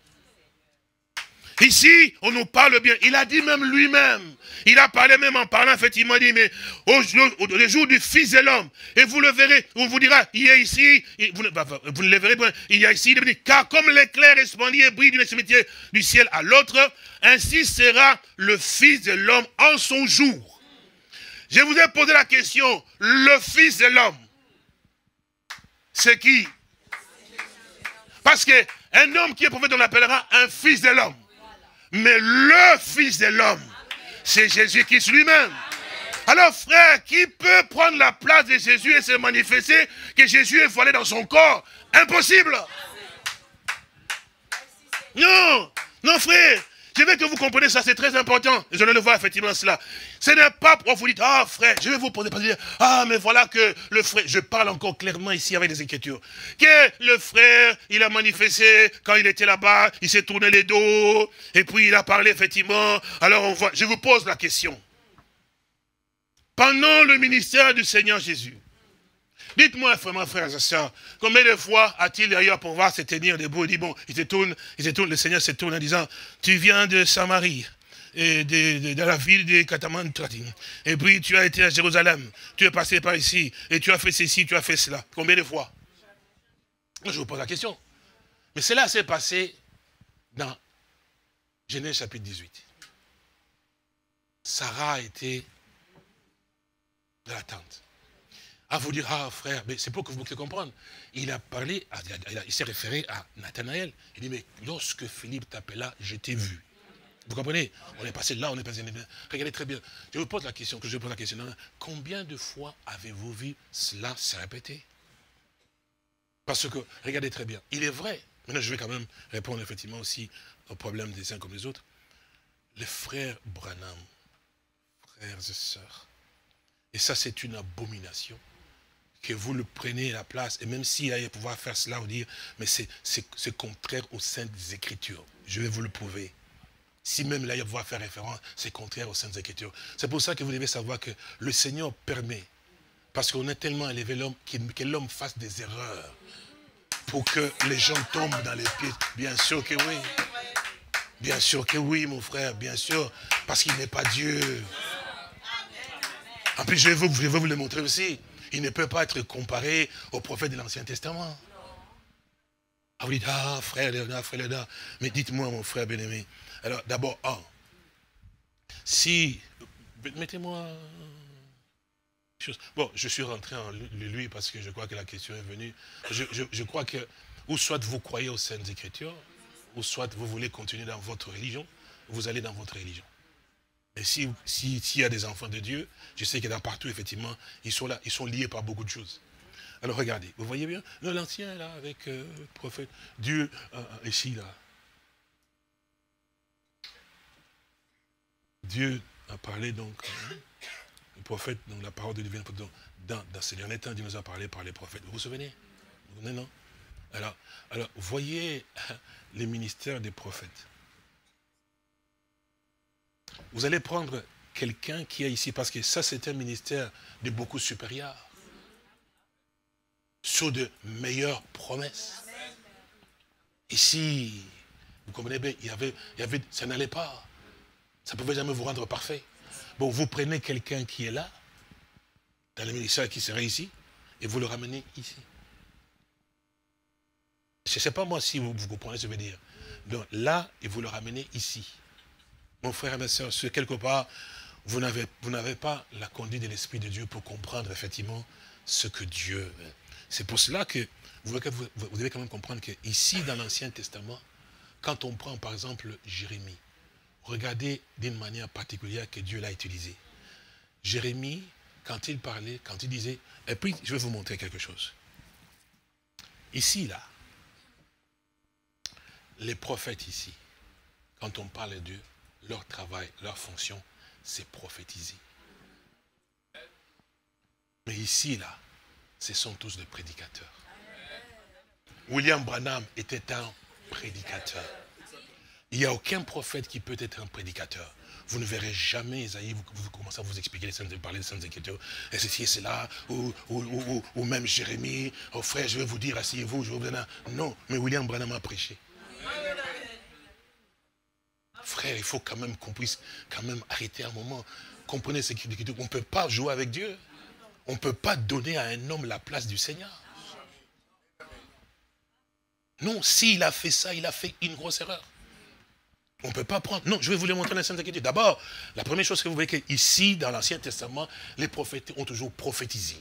Ici, on nous parle bien. Il a dit même lui-même. Il a parlé même en parlant, effectivement, il dit, mais au, jour du Fils de l'homme, et vous le verrez, on vous dira, il a ici, vous, ne, bah, bah, vous le verrez pas, il a ici, il dit, car comme l'éclair resplendit et brille d'une extrémité du ciel à l'autre, ainsi sera le Fils de l'homme en son jour. Je vous ai posé la question, le Fils de l'homme, c'est qui? Parce qu'un homme qui est prophète, on appellera un Fils de l'homme. Mais le Fils de l'homme, c'est Jésus-Christ lui-même. Alors frère, qui peut prendre la place de Jésus et se manifester que Jésus est voilé dans son corps? Impossible. Non, non frère, je veux que vous compreniez ça, c'est très important. Je ne le vois effectivement cela. Ce n'est pas pour vous dire, ah frère, je vais vous poser, pas dire, ah mais voilà que le frère, je parle encore clairement ici avec les Écritures, que le frère, il a manifesté quand il était là-bas, il s'est tourné les dos, et puis il a parlé effectivement. Alors on voit, je vous pose la question. Pendant le ministère du Seigneur Jésus, Dites-moi, frère, frères et combien de fois a-t-il d'ailleurs pour voir se tenir debout Il dit, bon, il se tourne, il se tourne, le Seigneur se tourne en disant, tu viens de Samarie, et de, la ville de Katamantratin. Et puis tu as été à Jérusalem, tu es passé par ici, et tu as fait ceci, tu as fait cela. Combien de fois? Je vous pose la question. Mais cela s'est passé dans Genèse chapitre 18. Sarah été dans la tente à vous dire, ah frère, mais c'est pour que vous puissiez comprendre. Il a parlé, il s'est référé à Nathanaël. Il dit, mais lorsque Philippe t'appela, je t'ai vu. Vous comprenez? On est passé là, on est passé là. Regardez très bien. Je vous pose la question, que je pose la question. Combien de fois avez-vous vu cela se répéter? Parce que, regardez très bien, il est vrai. Maintenant, je vais quand même répondre effectivement aussi aux problèmes des uns comme des autres. Les frères Branham, frères et sœurs, et ça c'est une abomination que vous le preniez la place, et même s'il allait pouvoir faire cela, vous dire, mais c'est contraire aux saintes écritures. Je vais vous le prouver. Si même là, il va pouvoir faire référence, c'est contraire aux saintes écritures. C'est pour ça que vous devez savoir que le Seigneur permet, parce qu'on a tellement élevé l'homme, que l'homme fasse des erreurs, pour que les gens tombent dans les pieds. Bien sûr que oui. Bien sûr que oui, mon frère, bien sûr, parce qu'il n'est pas Dieu. En plus, je vais vous, je vais vous le montrer aussi il ne peut pas être comparé au prophète de l'Ancien Testament. Ah, vous dites, ah, frère Léonard, frère Léonard. Mais dites-moi, mon frère bien-aimé. Alors, d'abord, si, mettez-moi Bon, je suis rentré en lui parce que je crois que la question est venue. Je, je crois que, ou soit vous croyez aux Saintes Écritures, ou soit vous voulez continuer dans votre religion, vous allez dans votre religion. Et s'il si, y a des enfants de Dieu, je sais que dans partout, effectivement, ils sont là, ils sont liés par beaucoup de choses. Alors regardez, vous voyez bien L'ancien, là, avec euh, le prophète, Dieu, euh, euh, ici, là. Dieu a parlé donc, hein, le prophète, donc la parole de Dieu dans, dans ces derniers temps, Dieu nous a parlé par les prophètes. Vous vous souvenez? Vous vous souvenez, non? Alors, alors, voyez les ministères des prophètes. Vous allez prendre quelqu'un qui est ici, parce que ça, c'est un ministère de beaucoup supérieur. sur de meilleures promesses. Ici, vous comprenez bien, y avait, ça n'allait pas. Ça ne pouvait jamais vous rendre parfait. Bon, vous prenez quelqu'un qui est là, dans le ministère qui serait ici, et vous le ramenez ici. Je ne sais pas moi si vous, comprenez ce que je veux dire. Donc là, et vous le ramenez ici. Mon frère et ma soeur, quelque part, vous n'avez pas la conduite de l'Esprit de Dieu pour comprendre effectivement ce que Dieu C'est pour cela que vous, devez quand même comprendre que ici, dans l'Ancien Testament, quand on prend par exemple Jérémie, regardez d'une manière particulière que Dieu l'a utilisé. Jérémie, quand il parlait, quand il disait, et puis je vais vous montrer quelque chose. Ici, là, les prophètes ici, quand on parle de Dieu, leur travail, leur fonction, c'est prophétiser. Mais ici, là, ce sont tous des prédicateurs. William Branham était un prédicateur. Il n'y a aucun prophète qui peut être un prédicateur. Vous ne verrez jamais Isaïe, vous, vous commencez à vous expliquer les saintes, parler des saintes écritures, et ceci et cela, ou, même Jérémie, oh frère, je vais vous dire, asseyez-vous, je vais vous donner. Non, mais William Branham a prêché. Frère, il faut quand même qu'on puisse quand même arrêter un moment. Comprenez ce qu'il dit. On ne peut pas jouer avec Dieu. On ne peut pas donner à un homme la place du Seigneur. Non, s'il a fait ça, il a fait une grosse erreur. On ne peut pas prendre... Non, je vais vous le montrer dans la. D'abord, la première chose que vous voyez, ici, dans l'Ancien Testament, les prophètes ont toujours prophétisé.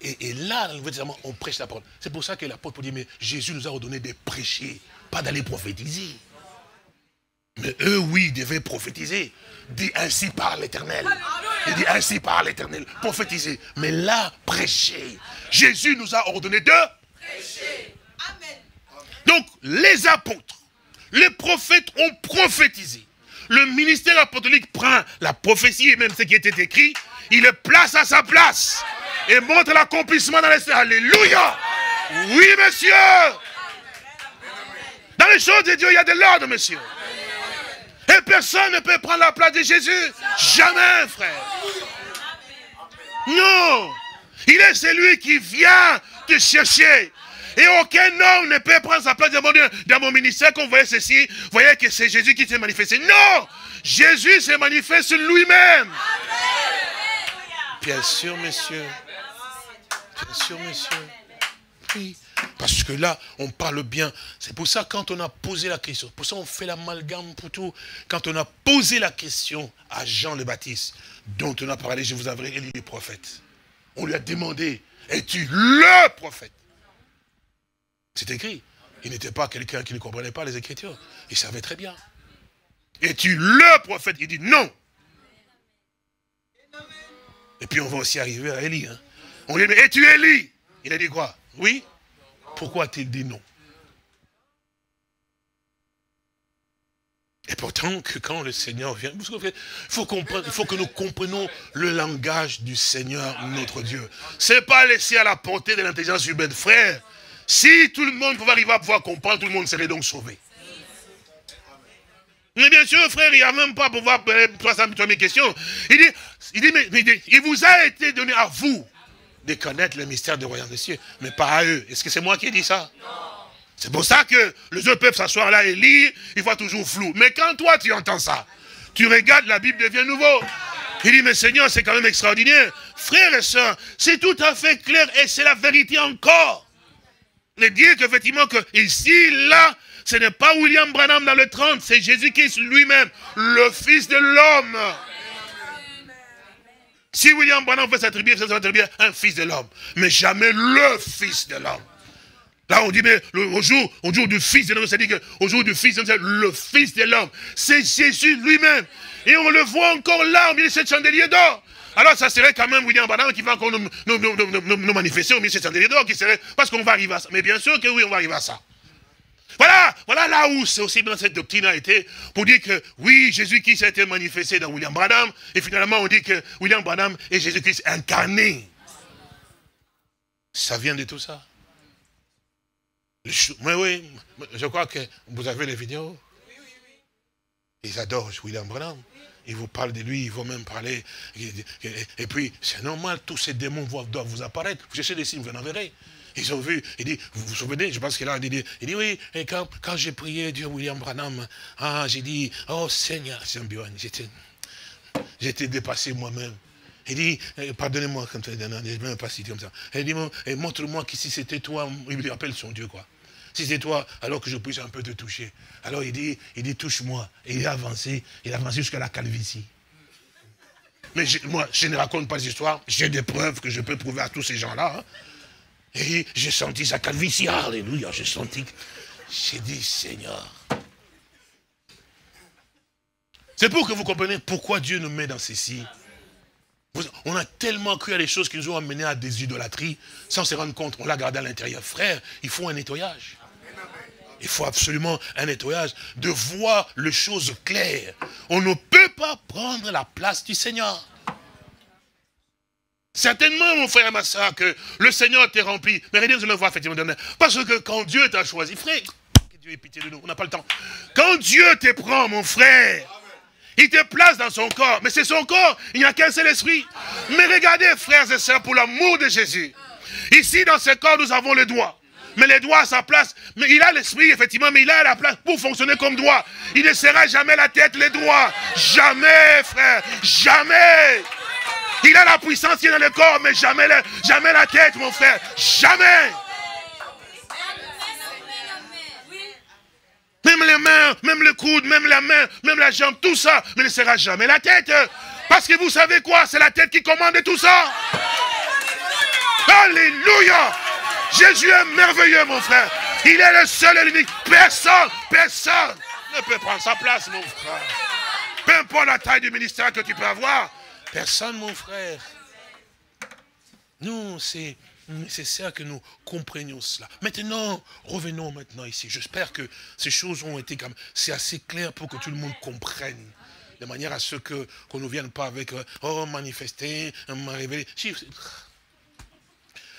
Et, là, dans le Nouveau Testament, on prêche la parole. C'est pour ça que l'apôtre dit, mais Jésus nous a ordonné de prêcher, pas d'aller prophétiser. Mais eux, oui, devaient prophétiser. Dit ainsi par l'éternel. Il dit ainsi par l'éternel. Prophétiser. Mais là, prêcher. Jésus nous a ordonné de prêcher. Amen. Donc, les apôtres, les prophètes ont prophétisé. Le ministère apostolique prend la prophétie et même ce qui était écrit, il le place à sa place. Et montre l'accomplissement dans les Alléluia. Oui, monsieur. Dans les choses de Dieu, il y a de l'ordre, monsieur. Et personne ne peut prendre la place de Jésus. Jamais, frère. Non. Il est celui qui vient te chercher. Et aucun homme ne peut prendre sa place dans mon, ministère. Quand vous voyez ceci, vous voyez que c'est Jésus qui s'est manifesté. Non Jésus s'est manifesté lui-même. Bien sûr, monsieur. Bien sûr, monsieur. Oui. Parce que là, on parle bien. C'est pour ça, quand on a posé la question, pour ça on fait l'amalgame pour tout. Quand on a posé la question à Jean le Baptiste, dont on a parlé, je vous avais élu les prophètes. On lui a demandé, es-tu le prophète? C'est écrit. Il n'était pas quelqu'un qui ne comprenait pas les Écritures. Il savait très bien. Es-tu le prophète? Il dit non. Et puis on va aussi arriver à Élie. Hein. On lui dit, es-tu Élie? Il a dit quoi? Oui. Pourquoi a-t-il dit non? Et pourtant, que quand le Seigneur vient, il faut, il que nous comprenions le langage du Seigneur, notre Dieu. Ce n'est pas laissé à la portée de l'intelligence humaine. Frère, si tout le monde pouvait arriver à pouvoir comprendre, tout le monde serait donc sauvé. Mais bien sûr, frère, il n'y a même pas pouvoir poser mes questions. Il dit, il dit, mais, il vous a été donné à vous de connaître le mystère du royaume des cieux, mais pas à eux. Est-ce que c'est moi qui ai dit ça? C'est pour ça que les autres peuvent s'asseoir là et lire, ils voient toujours flou. Mais quand toi tu entends ça, tu regardes, la Bible devient nouveau. Il dit, mais Seigneur, c'est quand même extraordinaire. Frères et sœurs, c'est tout à fait clair et c'est la vérité encore. De dire qu'effectivement, que ici, là, ce n'est pas William Branham dans le 30, c'est Jésus-Christ lui-même, le Fils de l'homme. Si William Branham fait s'attribuer, ça s'attribuer un fils de l'homme. Mais jamais le fils de l'homme. Là, on dit, mais au, jour, au du fils de l'homme, dit qu'au jour du fils de l'homme, c'est le fils de l'homme. C'est Jésus lui-même. Et on le voit encore là, au milieu de chandelier d'or. Alors, ça serait quand même William Branham qui va encore nous, nous manifester au milieu de chandelier d'or, qui serait, parce qu'on va arriver à ça. Mais bien sûr que oui, on va arriver à ça. Voilà, voilà là où c'est aussi bien cette doctrine a été pour dire que oui, Jésus-Christ a été manifesté dans William Branham, et finalement on dit que William Branham est Jésus-Christ incarné. Ça vient de tout ça. Mais oui, je crois que vous avez les vidéos. Ils adorent William Branham. Ils vous parlent de lui, ils vont même parler. Et, puis, c'est normal, tous ces démons doivent vous apparaître. Vous cherchez des signes, vous en verrez. Ils ont vu, il dit, vous vous souvenez, je pense qu'il a dit, il dit oui, quand, j'ai prié Dieu William Branham, ah, j'ai dit, oh Seigneur, j'étais, j'étais dépassé moi-même. Il dit, eh, pardonnez-moi comme ça, je ne même pas citer comme ça. Il dit, eh, montre-moi que si c'était toi, il lui appelle son Dieu, quoi. Si c'est toi, alors que je puisse un peu te toucher. Alors il dit, il dit, touche-moi. Et il a avancé, il a avancé jusqu'à la calvitie. Mais moi, je ne raconte pas l'histoire, j'ai des preuves que je peux prouver à tous ces gens-là. Hein. Et j'ai senti sa calvitie, alléluia, j'ai senti. J'ai dit, Seigneur. C'est pour que vous compreniez pourquoi Dieu nous met dans ceci. On a tellement cru à des choses qui nous ont amenés à des idolâtries, sans se rendre compte, on l'a gardé à l'intérieur. Frère, il faut un nettoyage. Il faut absolument un nettoyage, de voir les choses claires. On ne peut pas prendre la place du Seigneur. Certainement, mon frère et ma soeur, que le Seigneur t'est rempli. Mais regardez, vous le voir effectivement. Parce que quand Dieu t'a choisi, frère, que Dieu ait pitié de nous, on n'a pas le temps. Quand Dieu te prend, mon frère, il te place dans son corps. Mais c'est son corps, il n'y a qu'un seul esprit. Mais regardez, frères et sœurs, pour l'amour de Jésus. Ici, dans ce corps, nous avons le doigt. Mais les doigts sa place. Mais il a l'esprit, effectivement, mais il a la place pour fonctionner comme doigt. Il ne sera jamais la tête, les doigts. Jamais, frère. Jamais. Il a la puissance qui est dans le corps, mais jamais, la tête, mon frère. Jamais. Même les mains, même le coude, même la main, même la jambe, tout ça, mais ne sera jamais la tête. Parce que vous savez quoi? C'est la tête qui commande tout ça. Alléluia. Jésus est merveilleux, mon frère. Il est le seul et l'unique. Personne, personne ne peut prendre sa place, mon frère. Peu importe la taille du ministère que tu peux avoir, Personne, mon frère. Nous, c'est nécessaire que nous comprenions cela. Maintenant, revenons maintenant ici. J'espère que ces choses ont été comme... C'est assez clair pour que tout le monde comprenne. De manière à ce que qu'on ne vienne pas avec euh, oh manifester, m'a révélé.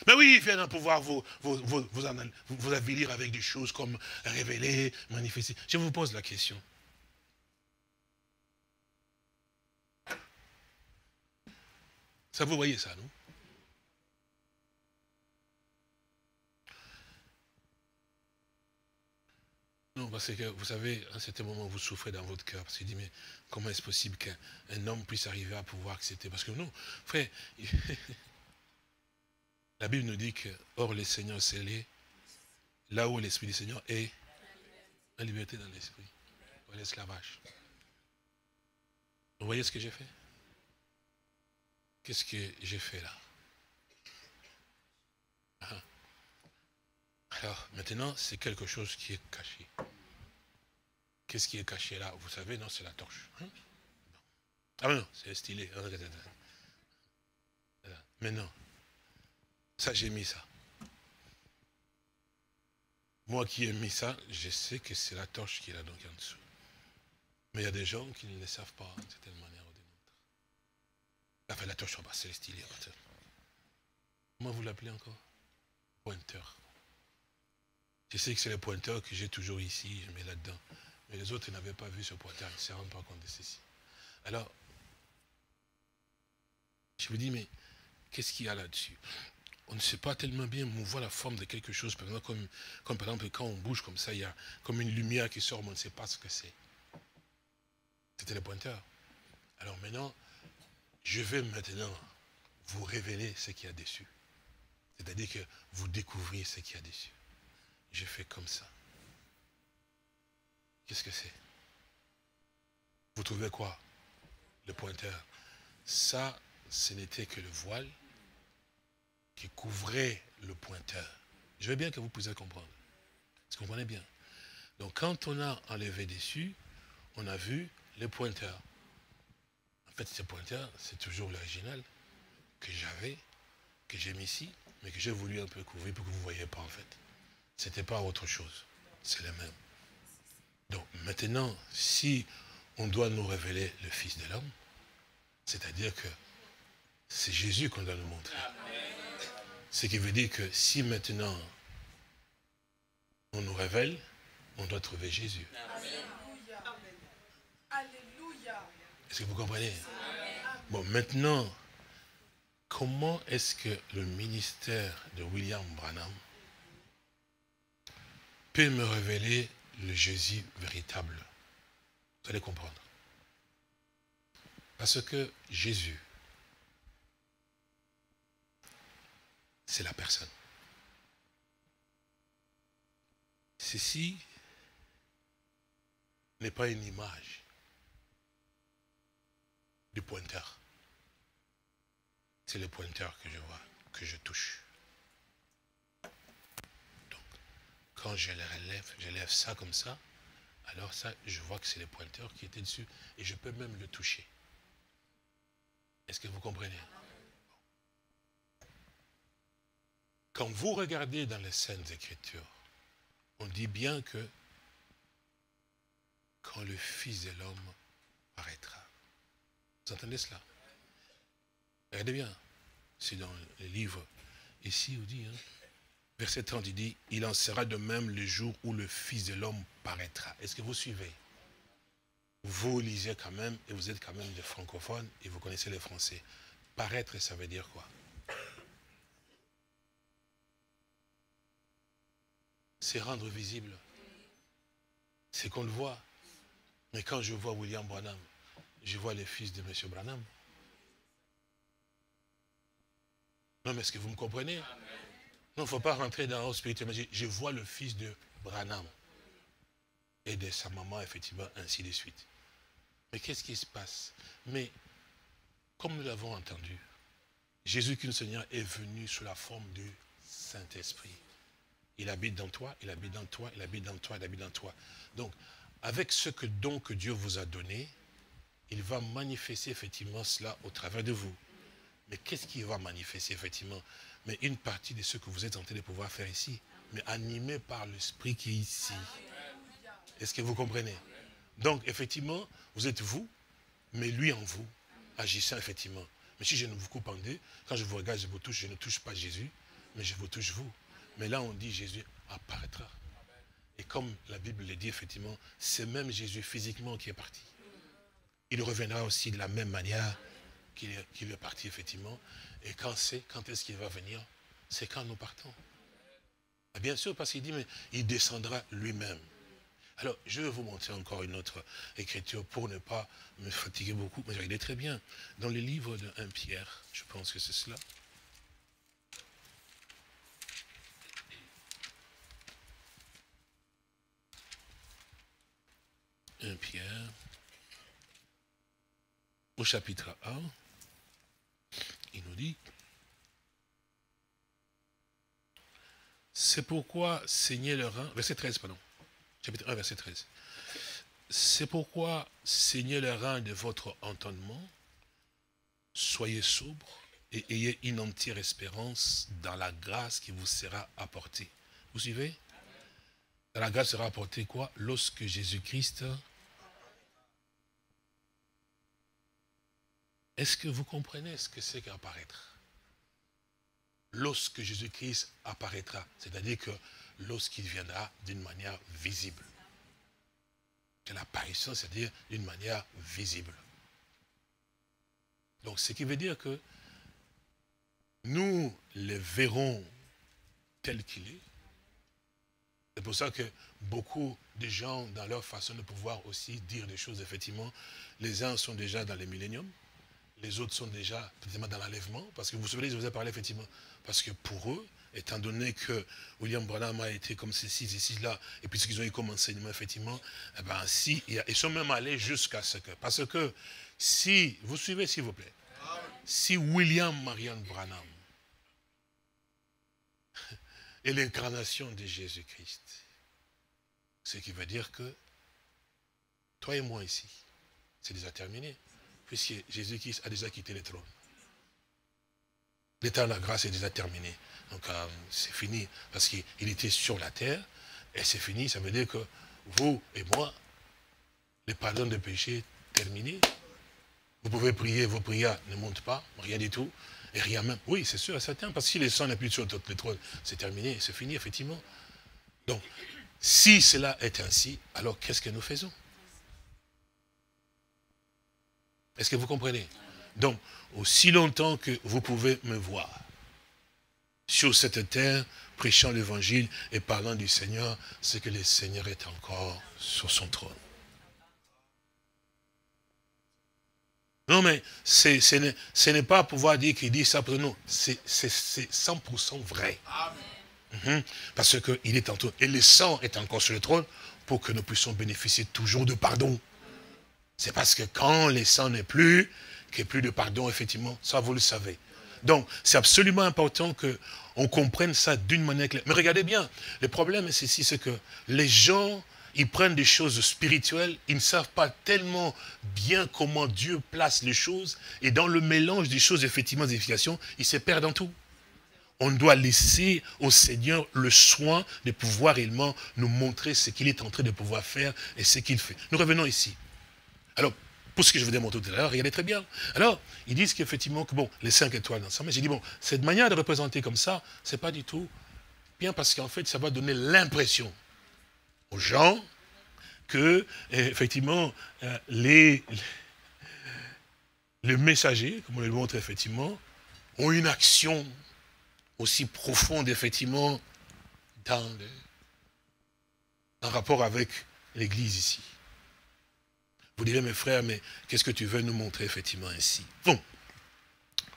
Mais oui, il vient pouvoir vous, vous, vous, vous, vous avilir avec des choses comme révéler, manifester. Je vous pose la question. Ça, vous voyez ça, non? Non, parce que vous savez, à un certain moment, vous souffrez dans votre cœur. Parce vous dites, mais comment est-ce possible qu'un homme puisse arriver à pouvoir accepter? Parce que non, frère, la Bible nous dit que, or, les seigneurs scellés, là où l'Esprit du Seigneur est, la liberté dans l'Esprit, l'esclavage. Vous voyez ce que j'ai fait? Qu'est-ce que j'ai fait là? Ah. Alors, maintenant, c'est quelque chose qui est caché. Qu'est-ce qui est caché là? Vous savez, non, c'est la torche. Hein? Ah non, c'est stylé. Mais non. Ça, j'ai mis ça. Moi qui ai mis ça, je sais que c'est la torche qui est là donc en dessous. Mais il y a des gens qui ne le savent pas d'une certaine manière. La torche bas, c'est stylé. Comment vous l'appelez encore? Pointeur. Je sais que c'est le pointeur que j'ai toujours ici, je mets là-dedans. Mais les autres n'avaient pas vu ce pointeur, ils ne se rendent pas compte de ceci. Alors, je me dis, mais qu'est-ce qu'il y a là-dessus? On ne sait pas tellement bien mouvoir la forme de quelque chose. Par exemple, comme, comme par exemple, quand on bouge comme ça, il y a comme une lumière qui sort, mais on ne sait pas ce que c'est. C'était le pointeur. Alors maintenant, je vais maintenant vous révéler ce qu'il y a dessus. C'est-à-dire que vous découvrez ce qu'il y a dessus. Je fais comme ça. Qu'est-ce que c'est? Vous trouvez quoi? Le pointeur. Ça, ce n'était que le voile qui couvrait le pointeur. Je veux bien que vous puissiez comprendre. Vous comprenez bien? Donc quand on a enlevé dessus, on a vu le pointeur. En fait, ce pointeur, c'est toujours l'original que j'avais, que j'ai mis ici, mais que j'ai voulu un peu couvrir pour que vous ne voyez pas en fait. Ce n'était pas autre chose. C'est le même. Donc maintenant, si on doit nous révéler le Fils de l'homme, c'est-à-dire que c'est Jésus qu'on doit nous montrer. Ce qui veut dire que si maintenant on nous révèle, on doit trouver Jésus. Est-ce que vous comprenez? Bon, maintenant, comment est-ce que le ministère de William Branham peut me révéler le Jésus véritable? Vous allez comprendre. Parce que Jésus, c'est la personne. Ceci n'est pas une image du pointeur. C'est le pointeur que je vois, que je touche. Donc, quand je le relève, je lève ça comme ça, alors ça, je vois que c'est le pointeur qui était dessus et je peux même le toucher. Est-ce que vous comprenez? Quand vous regardez dans les scènes Écritures, on dit bien que quand le Fils de l'homme paraîtra. Vous entendez cela Regardez bien, c'est dans le livre, ici, on dit, hein, verset 30, il dit, il en sera de même le jour où le Fils de l'homme paraîtra. Est-ce que vous suivez? Vous lisez quand même, et vous êtes quand même des francophones, et vous connaissez les français. Paraître, ça veut dire quoi? C'est rendre visible. C'est qu'on le voit. Mais quand je vois William Branham, je vois les fils de M. Branham. Non, mais est-ce que vous me comprenez? Non, il ne faut pas rentrer dans spirituel. Mais je vois le fils de Branham et de sa maman, effectivement, ainsi de suite. Mais qu'est-ce qui se passe? Mais, comme nous l'avons entendu, Jésus-Christ Seigneur est venu sous la forme du Saint-Esprit. Il habite dans toi, il habite dans toi, il habite dans toi, il habite dans toi. Donc, avec ce que don que Dieu vous a donné, il va manifester effectivement cela au travers de vous. Mais qu'est-ce qu'il va manifester effectivement? Mais une partie de ce que vous êtes en train de pouvoir faire ici, mais animé par l'Esprit qui est ici. Est-ce que vous comprenez? Donc, effectivement, vous êtes vous, mais lui en vous, agissant effectivement. Mais si je ne vous coupe en deux, quand je vous regarde, je vous touche, je ne touche pas Jésus, mais je vous touche vous. Mais là, on dit Jésus apparaîtra. Et comme la Bible le dit, effectivement, c'est même Jésus physiquement qui est parti. Il reviendra aussi de la même manière qu'il est, parti, effectivement. Et quand c'est, quand est-ce qu'il va venir? C'est quand nous partons. Ah, bien sûr, parce qu'il dit, mais il descendra lui-même. Alors, je vais vous montrer encore une autre écriture pour ne pas me fatiguer beaucoup. Mais il est très bien. Dans le livre de 1 Pierre, je pense que c'est cela. 1 Pierre, au chapitre 1, il nous dit, c'est pourquoi saignez le rein, verset 13, pardon, chapitre 1, verset 13, c'est pourquoi saignez le rein de votre entendement, soyez sobre et ayez une entière espérance dans la grâce qui vous sera apportée. Vous suivez? La grâce sera apportée quoi? Lorsque Jésus-Christ Est-ce que vous comprenez ce que c'est qu'apparaître? Lorsque Jésus-Christ apparaîtra, c'est-à-dire que lorsqu'il viendra d'une manière visible. Que l'apparition, c'est-à-dire d'une manière visible. Donc, ce qui veut dire que nous le verrons tel qu'il est. C'est pour ça que beaucoup de gens, dans leur façon de pouvoir aussi dire des choses, effectivement, les uns sont déjà dans les milléniums, les autres sont déjà dans l'enlèvement, parce que vous vous souvenez, je vous ai parlé effectivement, parce que pour eux, étant donné que William Branham a été comme ceci, ceci, là, et puis ce qu'ils ont eu comme enseignement, effectivement, eh ben, si, ils sont même allés jusqu'à ce que, parce que si, vous suivez s'il vous plaît, si William Marianne Branham est l'incarnation de Jésus-Christ, ce qui veut dire que toi et moi ici, c'est déjà terminé puisque Jésus-Christ a déjà quitté le trône. L'état de la grâce est déjà terminé. Donc euh, c'est fini, parce qu'il était sur la terre, et c'est fini, ça veut dire que vous et moi, le pardon de péché terminé. Vous pouvez prier, vos prières ne montent pas, rien du tout, et rien même. Oui, c'est sûr, certain, parce que si le sang plus sur le trône, c'est terminé, c'est fini, effectivement. Donc, si cela est ainsi, alors qu'est-ce que nous faisons? Est-ce que vous comprenez? Donc, aussi longtemps que vous pouvez me voir sur cette terre, prêchant l'évangile et parlant du Seigneur, c'est que le Seigneur est encore sur son trône. Non, mais ce n'est pas pouvoir dire qu'il dit ça pour nous. C'est 100% vrai. Mhm. Parce qu'il est en trône. Et le sang est encore sur le trône pour que nous puissions bénéficier toujours de pardon. C'est parce que quand le sang n'est plus, qu'il n'y a plus de pardon, effectivement, ça vous le savez. Donc, c'est absolument important qu'on comprenne ça d'une manière claire. Mais regardez bien, le problème, c'est ici, c'est que les gens, ils prennent des choses spirituelles, ils ne savent pas tellement bien comment Dieu place les choses, et dans le mélange des choses, effectivement, des ils se perdent en tout. On doit laisser au Seigneur le soin de pouvoir réellement nous montrer ce qu'il est en train de pouvoir faire et ce qu'il fait. Nous revenons ici. Alors, pour ce que je vous ai montré tout à l'heure, regardez très bien. Alors, ils disent qu'effectivement, que bon, les cinq étoiles ensemble, j'ai dit, bon, cette manière de représenter comme ça, c'est pas du tout bien parce qu'en fait, ça va donner l'impression aux gens que, effectivement, euh, les, les messagers, comme on le montre effectivement, ont une action aussi profonde, effectivement, dans, le, en rapport avec l'Église ici. Vous direz, mes frères, mais qu'est-ce que tu veux nous montrer effectivement ainsi? Bon,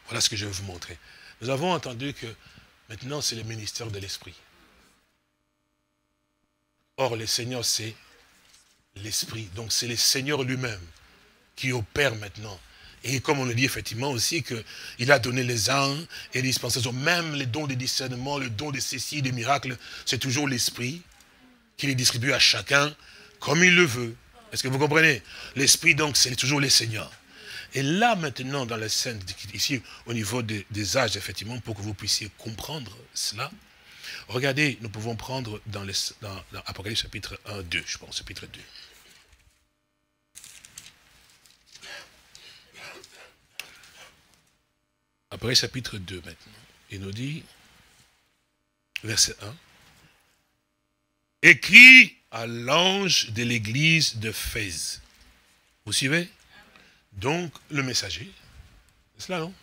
voilà ce que je vais vous montrer. Nous avons entendu que maintenant c'est le ministère de l'Esprit. Or, le Seigneur, c'est l'Esprit. Donc, c'est le Seigneur lui-même qui opère maintenant. Et comme on le dit effectivement aussi, qu'il a donné les uns et les dispensations, même les dons de discernement, le don de ceci, des miracles, c'est toujours l'Esprit qui les distribue à chacun comme il le veut. Est-ce que vous comprenez? L'esprit, donc, c'est toujours le Seigneur. Et là, maintenant, dans la scène, ici, au niveau des, âges, effectivement, pour que vous puissiez comprendre cela, regardez, nous pouvons prendre dans, l'Apocalypse chapitre 1, 2, je pense, chapitre 2. Après chapitre 2 maintenant. Il nous dit, verset 1, écrit à l'ange de l'église de Fès. Vous suivez? Donc, le messager, c'est cela, non?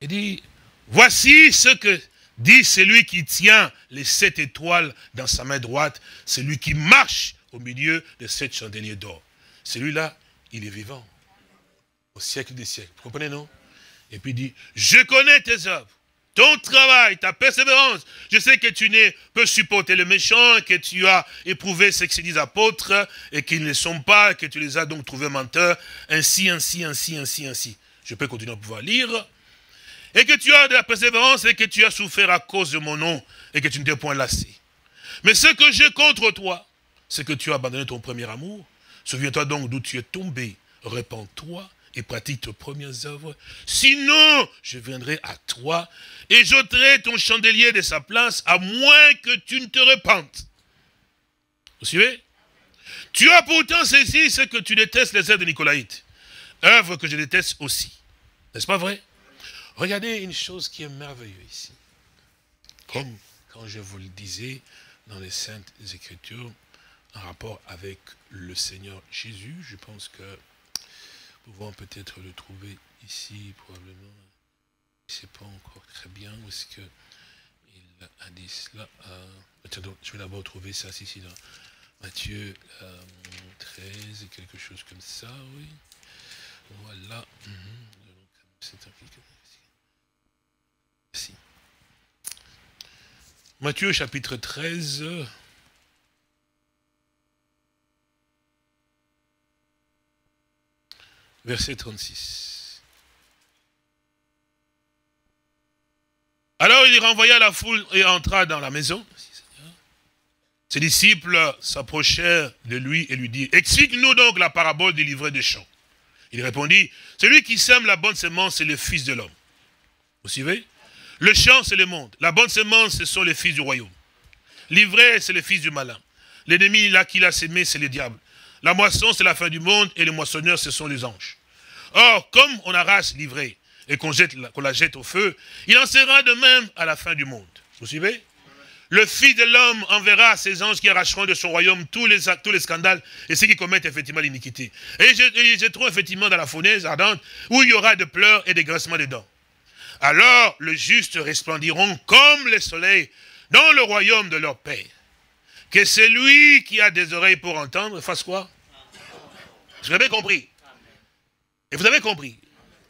Il dit, voici ce que dit celui qui tient les sept étoiles dans sa main droite, celui qui marche au milieu de sept chandeliers d'or. Celui-là, il est vivant au siècle des siècles. Vous comprenez, non? Et puis il dit, je connais tes œuvres ton travail, ta persévérance. Je sais que tu ne peux supporter le méchant, que tu as éprouvé ce que se disent apôtres, et qu'ils ne sont pas, que tu les as donc trouvés menteurs, ainsi, ainsi, ainsi, ainsi, ainsi. Je peux continuer à pouvoir lire. Et que tu as de la persévérance et que tu as souffert à cause de mon nom et que tu ne t'es point lassé. Mais ce que j'ai contre toi, c'est que tu as abandonné ton premier amour. Souviens-toi donc d'où tu es tombé. Répands-toi et pratique tes premières œuvres. Sinon, je viendrai à toi et j'ôterai ton chandelier de sa place, à moins que tu ne te repentes. Vous suivez? Tu as pourtant ceci, ce que tu détestes les œuvres de Nicolaïte. Œuvre que je déteste aussi. N'est-ce pas vrai? Regardez une chose qui est merveilleuse ici. Comme quand je vous le disais dans les Saintes Écritures, en rapport avec le Seigneur Jésus, je pense que peut-être le trouver ici, probablement. Je ne sais pas encore très bien où est-ce qu'il a dit cela. Euh, je vais d'abord trouver ça ici dans Matthieu 13, euh, quelque chose comme ça, oui. Voilà. Mhm. C'est un Matthieu chapitre 13. Verset 36. Alors il renvoya la foule et entra dans la maison. Ses disciples s'approchèrent de lui et lui dirent, explique-nous donc la parabole du livret des champs. Il répondit, celui qui sème la bonne semence, c'est le Fils de l'homme. Vous suivez? Le champ, c'est le monde. La bonne semence, ce sont les fils du royaume. L'ivraie, c'est le fils du malin. L'ennemi là qui l'a sémé, c'est le diable. La moisson, c'est la fin du monde, et les moissonneurs, ce sont les anges. Or, comme on arrache l'ivrée et qu'on la jette au feu, il en sera de même à la fin du monde. Vous suivez? Le Fils de l'homme enverra ses anges qui arracheront de son royaume tous les, scandales et ceux qui commettent effectivement l'iniquité. Et je, trouve effectivement dans la fournaise ardente où il y aura de pleurs et des grincements de dents. Alors le juste resplendiront comme le soleil dans le royaume de leur Père. Que celui qui a des oreilles pour entendre fasse quoi? Vous avez compris? Et vous avez compris?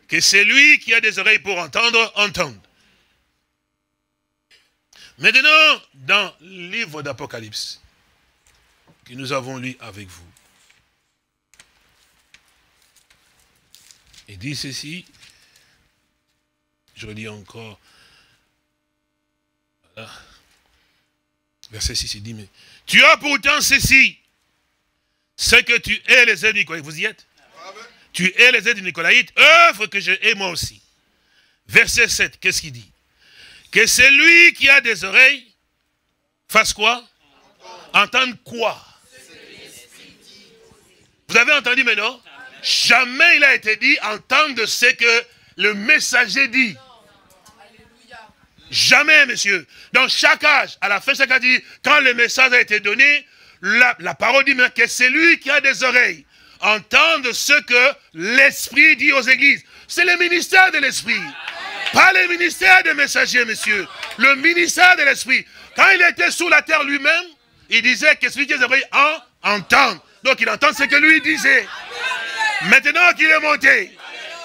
Que celui qui a des oreilles pour entendre, entende. Maintenant, dans le livre d'Apocalypse, que nous avons lu avec vous, il dit ceci, je lis encore, verset 6, il dit, mais tu as pourtant ceci, ce que tu es les aides Nicolaïtes, vous y êtes? Tu es les aides Nicolaïtes, œuvre que je hais moi aussi. Verset 7, qu'est-ce qu'il dit? Que celui qui a des oreilles fasse quoi? Entendre quoi? Vous avez entendu maintenant? Jamais il a été dit entendre ce que le messager dit. Jamais, monsieur. Dans chaque âge, à la fin chaque âge, quand le message a été donné, la, parole dit que celui qui a des oreilles entende ce que l'Esprit dit aux églises. C'est le ministère de l'Esprit. Pas le ministère des messagers, monsieur. Le ministère de l'Esprit. Quand il était sous la terre lui-même, il disait que celui qui est oreilles en entend. Donc il entend ce que lui disait. Maintenant qu'il est monté,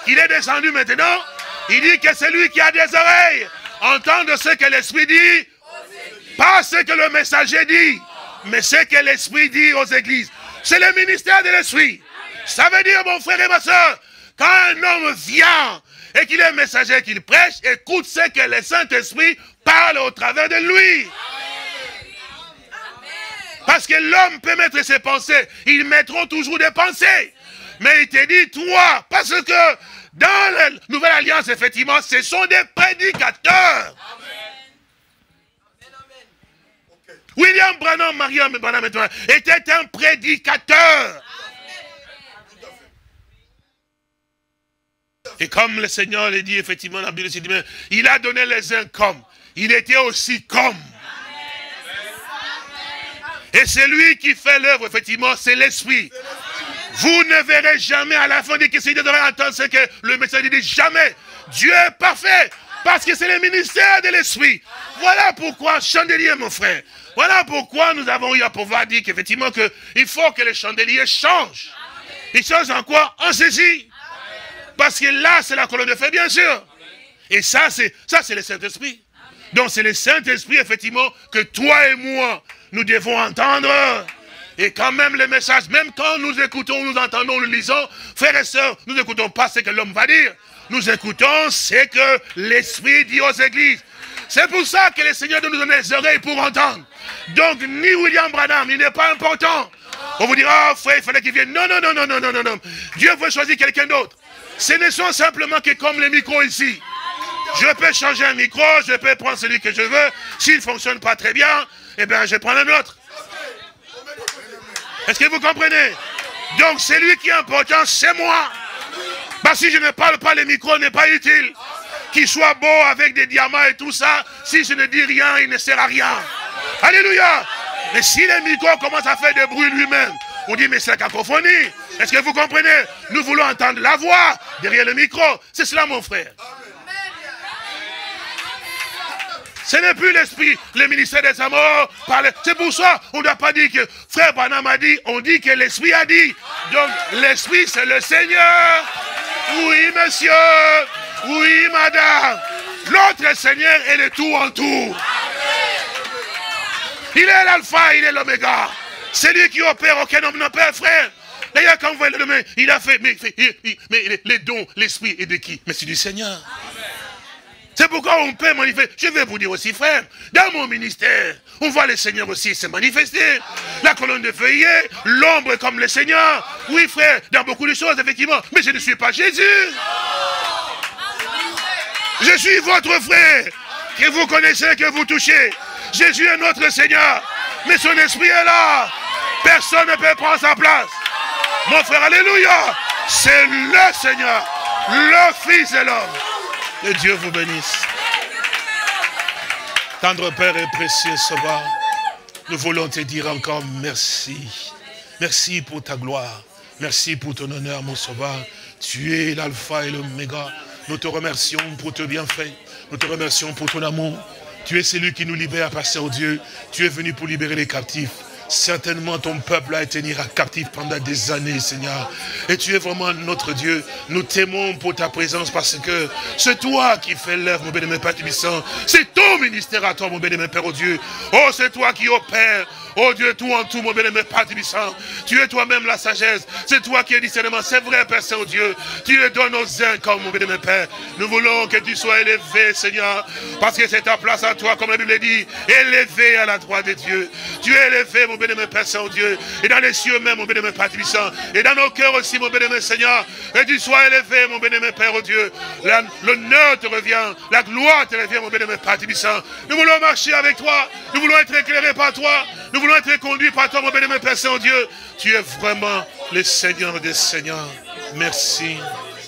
qu'il est descendu maintenant, il dit que celui qui a des oreilles entend ce que l'Esprit dit. Pas ce que le messager dit, mais ce que l'Esprit dit aux églises. C'est le ministère de l'Esprit. Ça veut dire, mon frère et ma soeur, quand un homme vient et qu'il est messager, qu'il prêche, écoute ce que le Saint-Esprit parle au travers de lui. Parce que l'homme peut mettre ses pensées. Ils mettront toujours des pensées. Mais il te dit, toi, parce que dans la nouvelle alliance, effectivement, ce sont des prédicateurs. William Branham, Mariam Branham était un prédicateur. Et comme le Seigneur l'a dit, effectivement, dans la Bible, il a donné les uns comme. Il était aussi comme. Et c'est lui qui fait l'œuvre, effectivement, c'est l'Esprit. Vous ne verrez jamais à la fin des questions de entendre ce que le message dit. Jamais. Dieu est parfait. Parce que c'est le ministère de l'Esprit. Voilà pourquoi, chandelier, mon frère. Voilà pourquoi nous avons eu à pouvoir dire qu'effectivement, il faut que les chandeliers changent. Ils changent en quoi? En ceci. Parce que là, c'est la colonne de feu, bien sûr. Et ça, c'est ça, c'est le Saint-Esprit. Donc, c'est le Saint-Esprit, effectivement, que toi et moi, nous devons entendre. Et quand même le message, même quand nous écoutons, nous entendons, nous lisons, frères et sœurs, nous n'écoutons pas ce que l'homme va dire. Nous écoutons ce que l'Esprit dit aux églises. C'est pour ça que le Seigneur nous donner les oreilles pour entendre. Donc, ni William Branham, il n'est pas important. On vous dira, oh, frère, il fallait qu'il vienne. Non, non, non, non, non, non, non, non. Dieu veut choisir quelqu'un d'autre. Ce ne sont simplement que comme les micros ici. Je peux changer un micro, je peux prendre celui que je veux. S'il ne fonctionne pas très bien, eh bien, je prends un autre. Est-ce que vous comprenez? Donc, celui qui est important, c'est moi. Parce que si je ne parle pas, le micro n'est pas utile. Qu'il soit beau avec des diamants et tout ça, si je ne dis rien, il ne sert à rien. Alléluia. Mais si le micro commence à faire des bruits lui-même, on dit, mais c'est la cacophonie. Est-ce que vous comprenez? Nous voulons entendre la voix derrière le micro. C'est cela, mon frère. Ce n'est plus l'esprit, le ministère des amours. C'est pour ça on ne doit pas dire que frère Branham a dit, on dit que l'esprit a dit. Donc l'esprit c'est le Seigneur. Oui monsieur, oui madame. L'autre Seigneur est le tout en tout. Il est l'alpha, il est l'oméga. C'est lui qui opère, aucun homme n'opère, frère. D'ailleurs, quand vous voyez le il a fait, mais, mais les dons, l'esprit est de qui? Mais c'est du Seigneur. C'est pourquoi on peut manifester. Je vais vous dire aussi, frère, dans mon ministère, on voit le Seigneur aussi se manifester. La colonne de feuillet, l'ombre comme le Seigneur. Oui, frère, dans beaucoup de choses, effectivement. Mais je ne suis pas Jésus. Je suis votre frère, que vous connaissez, que vous touchez. Jésus est notre Seigneur. Mais son esprit est là. Personne ne peut prendre sa place. Mon frère, alléluia. C'est le Seigneur, le Fils de l'homme. Que Dieu vous bénisse. Tendre Père et précieux Sauveur, nous voulons te dire encore merci. Merci pour ta gloire. Merci pour ton honneur, mon Sauveur. Tu es l'alpha et l'oméga. Nous te remercions pour ton bienfait. Nous te remercions pour ton amour. Tu es celui qui nous libère, passer au Dieu. Tu es venu pour libérer les captifs. Certainement, ton peuple a été captif pendant des années, Seigneur. Et tu es vraiment notre Dieu. Nous t'aimons pour ta présence parce que c'est toi qui fais l'œuvre, mon béni, Père Tubissant. C'est ton ministère à toi, mon béni, Père, au Dieu. Oh, c'est toi qui opères Oh Dieu, tout en tout, mon bien-aimé Père Tu es toi-même la sagesse. C'est toi qui es discernement. C'est vrai, Père Saint-Dieu. Tu le donnes aux uns comme mon bien-aimé Père. Nous voulons que tu sois élevé, Seigneur. Parce que c'est ta place à toi, comme la Bible dit. Élevé à la droite de Dieu. Tu es élevé, mon bien-aimé Père Saint-Dieu. Et dans les cieux même, mon bien-aimé Père Et dans nos cœurs aussi, mon bien-aimé Seigneur. Que tu sois élevé, mon bien-aimé Père, oh Dieu. L'honneur te revient. La gloire te revient, mon bien-aimé Père Nous voulons marcher avec toi. Nous voulons être éclairés par toi. Voulons être conduits par toi, mon bénémoine Père Saint-Dieu. Tu es vraiment le Seigneur des Seigneurs. Merci,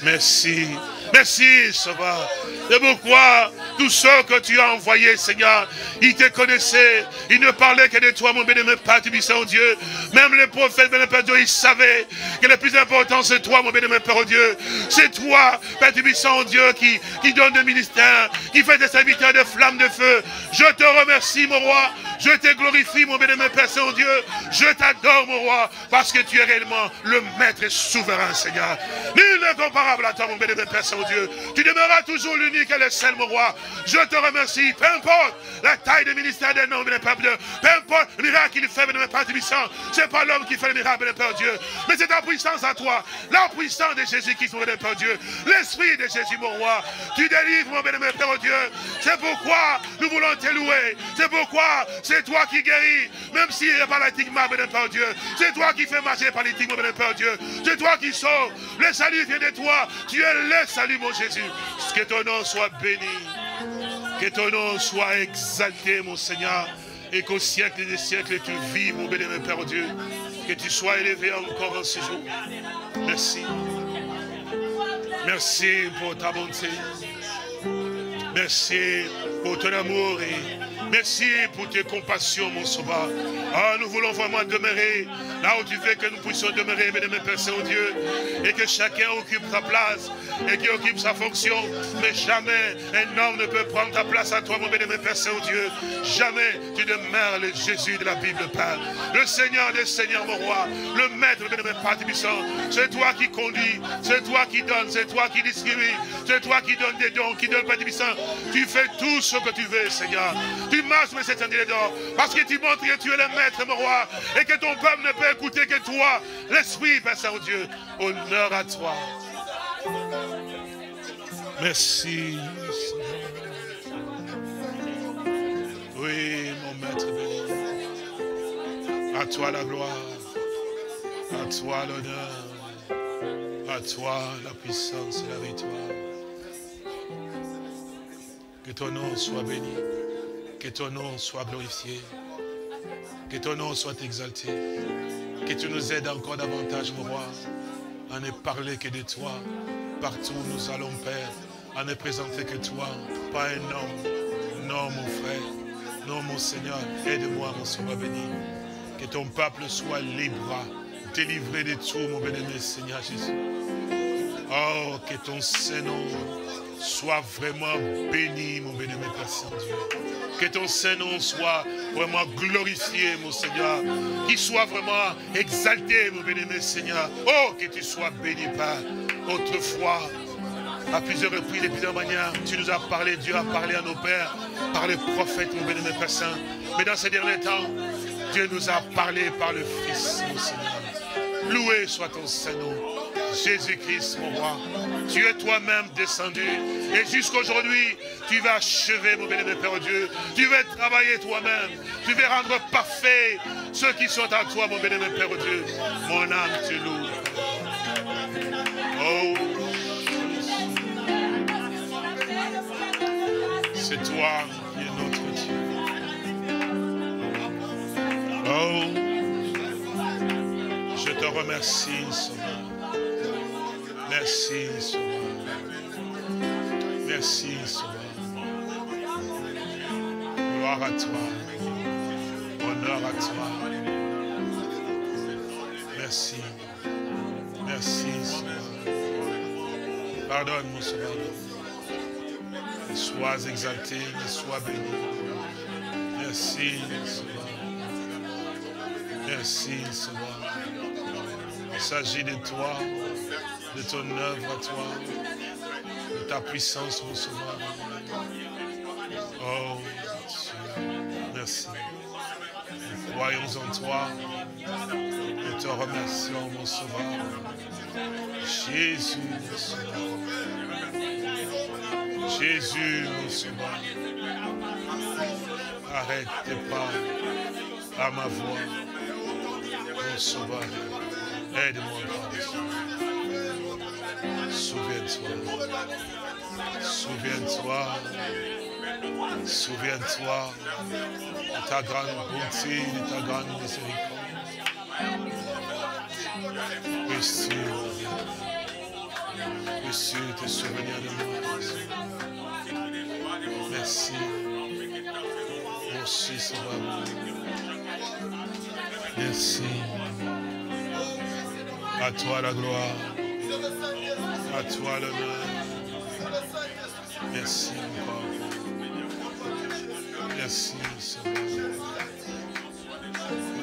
merci, merci, Sauveur. C'est pourquoi tous ceux que tu as envoyés, Seigneur, ils te connaissaient. Ils ne parlaient que de toi, mon bénémoine Père Saint Dieu. Même les prophètes, bénémoine Père Dieu, ils savaient que le plus important, c'est toi, mon bénémoine Père Dieu. C'est toi, Père Saint Dieu, qui, qui donne des ministères, qui fait des serviteurs de flammes de feu. Je te remercie, mon roi. Je te glorifie, mon bénémoine Père Saint-Dieu. Je t'adore, mon roi, parce que tu es réellement le maître et souverain, Seigneur. Nul n'est comparable à toi, mon bénémoine Père Saint-Dieu. Tu demeureras toujours l'unique et le seul, mon roi. Je te remercie. Peu importe la taille du ministère des noms, bénémoine Dieu. Peu importe le miracle qu'il fait, bénémoine Père Tubissant. Ce n'est pas l'homme qui fait le miracle, bénémoine Père Dieu. Mais c'est ta puissance à toi. La puissance de Jésus-Christ, mon bénémoine Père Dieu. L'esprit de Jésus, mon roi. Tu délivres, mon bénémoine Père Dieu. C'est pourquoi nous voulons te louer. C'est pourquoi c'est toi qui guéris, même s'il n'y a pas l'étigma, mon Père Dieu. C'est toi qui fais marcher par l'étigma, mon Père Dieu. C'est toi qui sauves. Le salut vient de toi. Tu es le salut, mon Jésus. Que ton nom soit béni. Que ton nom soit exalté, mon Seigneur. Et qu'au siècle des siècles, tu vis, mon béni, mon Père Dieu. Que tu sois élevé encore en ce jour. Merci. Merci pour ta bonté. Merci pour ton amour et Merci pour tes compassions, mon sauveur. Ah, nous voulons vraiment demeurer là où tu veux que nous puissions demeurer, mes Père Saint-Dieu. Et que chacun occupe sa place et qui occupe sa fonction. Mais jamais un homme ne peut prendre ta place à toi, mon bénémoine Père Saint-Dieu. Jamais tu demeures le Jésus de la Bible, Père. Le Seigneur des Seigneurs, mon roi. Le Maître, de Père Tibissant. C'est toi qui conduis. C'est toi qui donnes. C'est toi qui distribue. C'est toi qui donnes des dons, qui donne Père Tibissant. Tu fais tout ce que tu veux, Seigneur. Marches, mais c'est un d'or. Parce que tu montres que tu es le Maître, mon roi. Et que ton peuple ne peut écouter que toi. L'Esprit, Père Saint-Dieu. Honneur à toi. Merci. Oui, mon maître béni. À toi la gloire. À toi l'honneur. À toi la puissance et la victoire. Que ton nom soit béni. Que ton nom soit glorifié. Que ton nom soit exalté. Que tu nous aides encore davantage, mon roi, à ne parler que de toi. Partout où nous allons, Père, à ne présenter que toi, pas un homme. Non, mon frère. Non, mon Seigneur, aide-moi, mon Sauveur béni. Que ton peuple soit libre, délivré de tout, mon béni, Seigneur Jésus. Oh, que ton Saint-Nom soit vraiment béni, mon béni, Père Saint-Dieu. Que ton Saint-Nom soit vraiment glorifié, mon Seigneur. Qu'il soit vraiment exalté, mon béni, Seigneur. Oh, que tu sois béni, Père. Autrefois, à plusieurs reprises, de plusieurs manières, tu nous as parlé, Dieu a parlé à nos pères, par les prophètes, mon bénémoine Père Saint. Mais dans ces derniers temps, Dieu nous a parlé par le Fils, mon Seigneur. Loué soit ton Saint-Nom. Jésus-Christ, mon roi, tu es toi-même descendu. Et jusqu'aujourd'hui, tu vas achever, mon bénémoine Père Dieu. Tu vas travailler toi-même. Tu vas rendre parfait ceux qui sont à toi, mon bénémoine Père Dieu. Mon âme te loue. Oh, c'est toi qui es notre Dieu. Oh, je te remercie, Sauveur. Merci, Sauveur. Merci, Sauveur. Gloire à toi. Honneur à toi. Merci. Merci, Pardonne, mon Seigneur. Sois exalté, sois béni. Merci, Seigneur. Merci, Seigneur. Il s'agit de toi, de ton œuvre à toi, de ta puissance, mon Sauveur. Oh, merci. Nous croyons en toi. Nous te remercions, mon Sauveur. Jésus, mon Sauveur. Jésus, mon Sauveur. Arrête pas à ma voix, mon Sauveur. Aide-moi, Souviens-toi. Souviens-toi. De ta grande bonté, de ta grande miséricorde. Te souvenir de moi. Merci. Merci. Merci. À toi la gloire. À toi l'honneur. Merci encore. Merci Seigneur.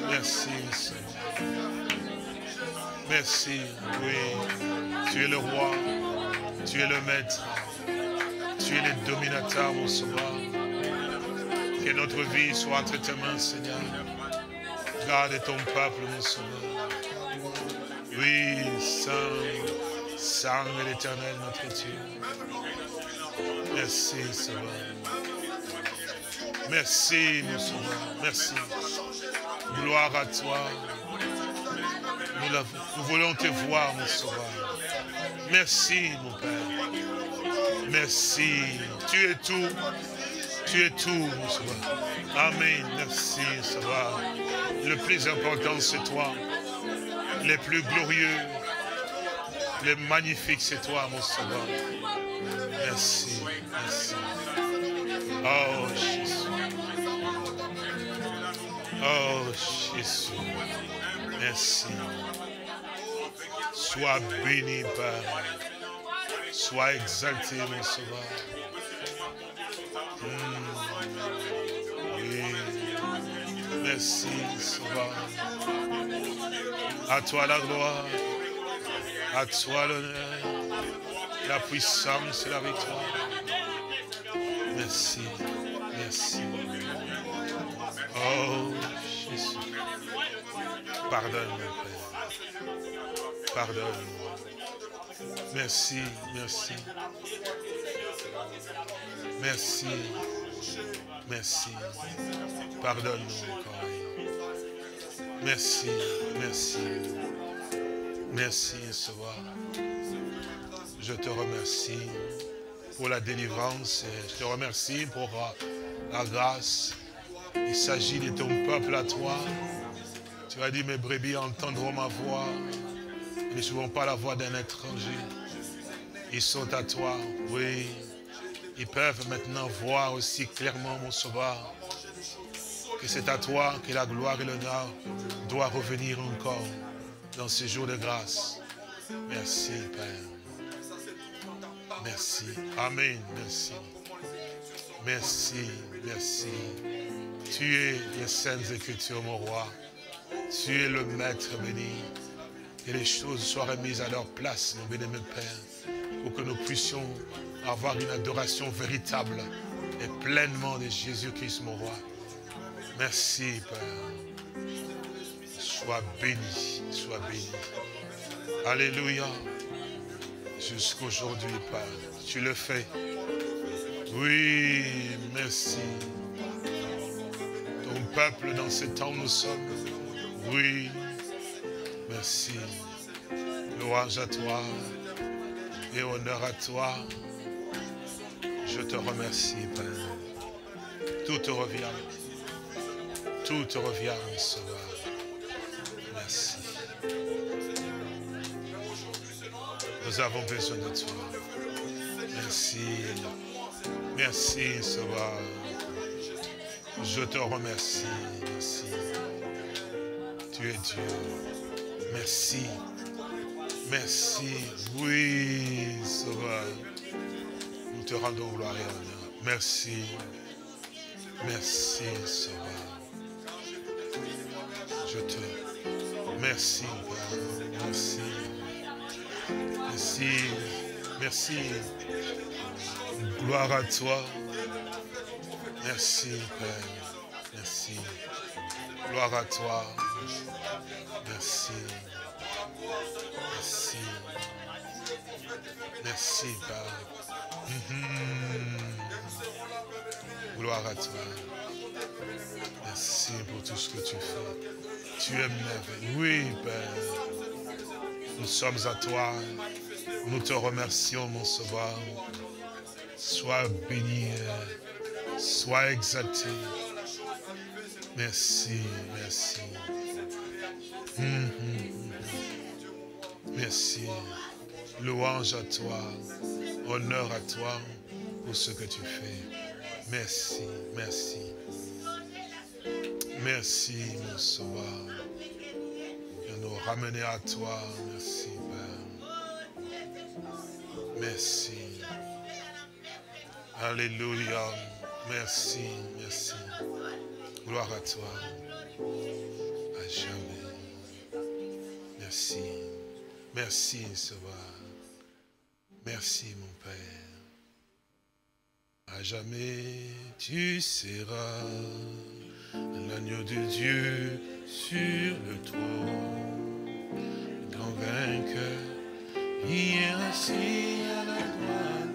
Merci Seigneur. Merci. Oui. Tu es le roi. Tu es le maître. Tu es le dominateur, mon sauveur. Que notre vie soit entre tes mains, Seigneur. Garde ton peuple, mon sauveur. Oui, Saint, Saint l'éternel, notre Dieu. Merci, Seigneur. Merci, mon Sauveur. Merci. Gloire à toi. Nous, nous, voulons te voir, mon Sauveur. Merci, mon Père. Merci. Tu es tout. Tu es tout, mon Sauveur. Amen. Merci, Sauveur. Le plus important, c'est toi les plus glorieux, les magnifiques, c'est toi, mon Sauveur. Merci, merci. Oh, Jésus. Oh, Jésus. Merci. Sois béni, Père. Sois exalté, mon Sauveur. Oui. Merci, Sauveur. À toi la gloire, à toi l'honneur, la puissance et la victoire. Merci, merci. Oh Jésus, pardonne mon Père, pardonne-moi. Merci, merci. Merci, merci. Pardonne-nous encore. Merci, merci. Merci, Sauveur. Je te remercie pour la délivrance. Et je te remercie pour la grâce. Il s'agit de ton peuple à toi. Tu as dit, mes brebis entendront ma voix. Ils ne suivront pas la voix d'un étranger. Ils sont à toi, oui. Ils peuvent maintenant voir aussi clairement, mon sauveur, que c'est à toi que la gloire et l'honneur doivent revenir encore dans ce jour de grâce. Merci, Père. Merci. Amen. Merci. Merci. Merci. Tu es les saintes écritures, mon roi. Tu es le maître béni. Que les choses soient remises à leur place, mon béni, Père, pour que nous puissions avoir une adoration véritable et pleinement de Jésus-Christ, mon roi. Merci, Père. Sois béni, sois béni. Alléluia. Jusqu'aujourd'hui, Père, tu le fais. Oui, merci. Ton peuple dans ce temps nous sommes. Oui, merci. Louange à toi et honneur à toi. Je te remercie, Père. Tout te revient. Tout te revient. Nous avons besoin de toi. Merci. Merci, sauveur. Je te remercie. Merci. Tu es Dieu. Merci. Merci. Oui, Sauveur. Nous te rendons gloire et honneur. Merci. Merci, Sauveur. Je te Père. Merci. Merci. Merci. Gloire à toi. Merci, Père. Merci. Gloire à toi. Merci. Merci. Merci, Père. Mhm. Gloire à toi. Merci pour tout ce que tu fais. Tu es merveilleux. Oui, Père. Nous sommes à toi. Nous te remercions, mon sauveur. Sois béni, sois exalté. Merci, merci. Hum, hum. Merci. Louange à toi, honneur à toi pour ce que tu fais. Merci, merci. Merci, mon sauveur. De nous ramener à toi. Merci. Merci. Alléluia. Merci, merci. Gloire à toi. À jamais. Merci. Merci, Sauveur. Merci, mon Père. À jamais tu seras l'agneau de Dieu sur le trône. Grand vainqueur, y en la silla de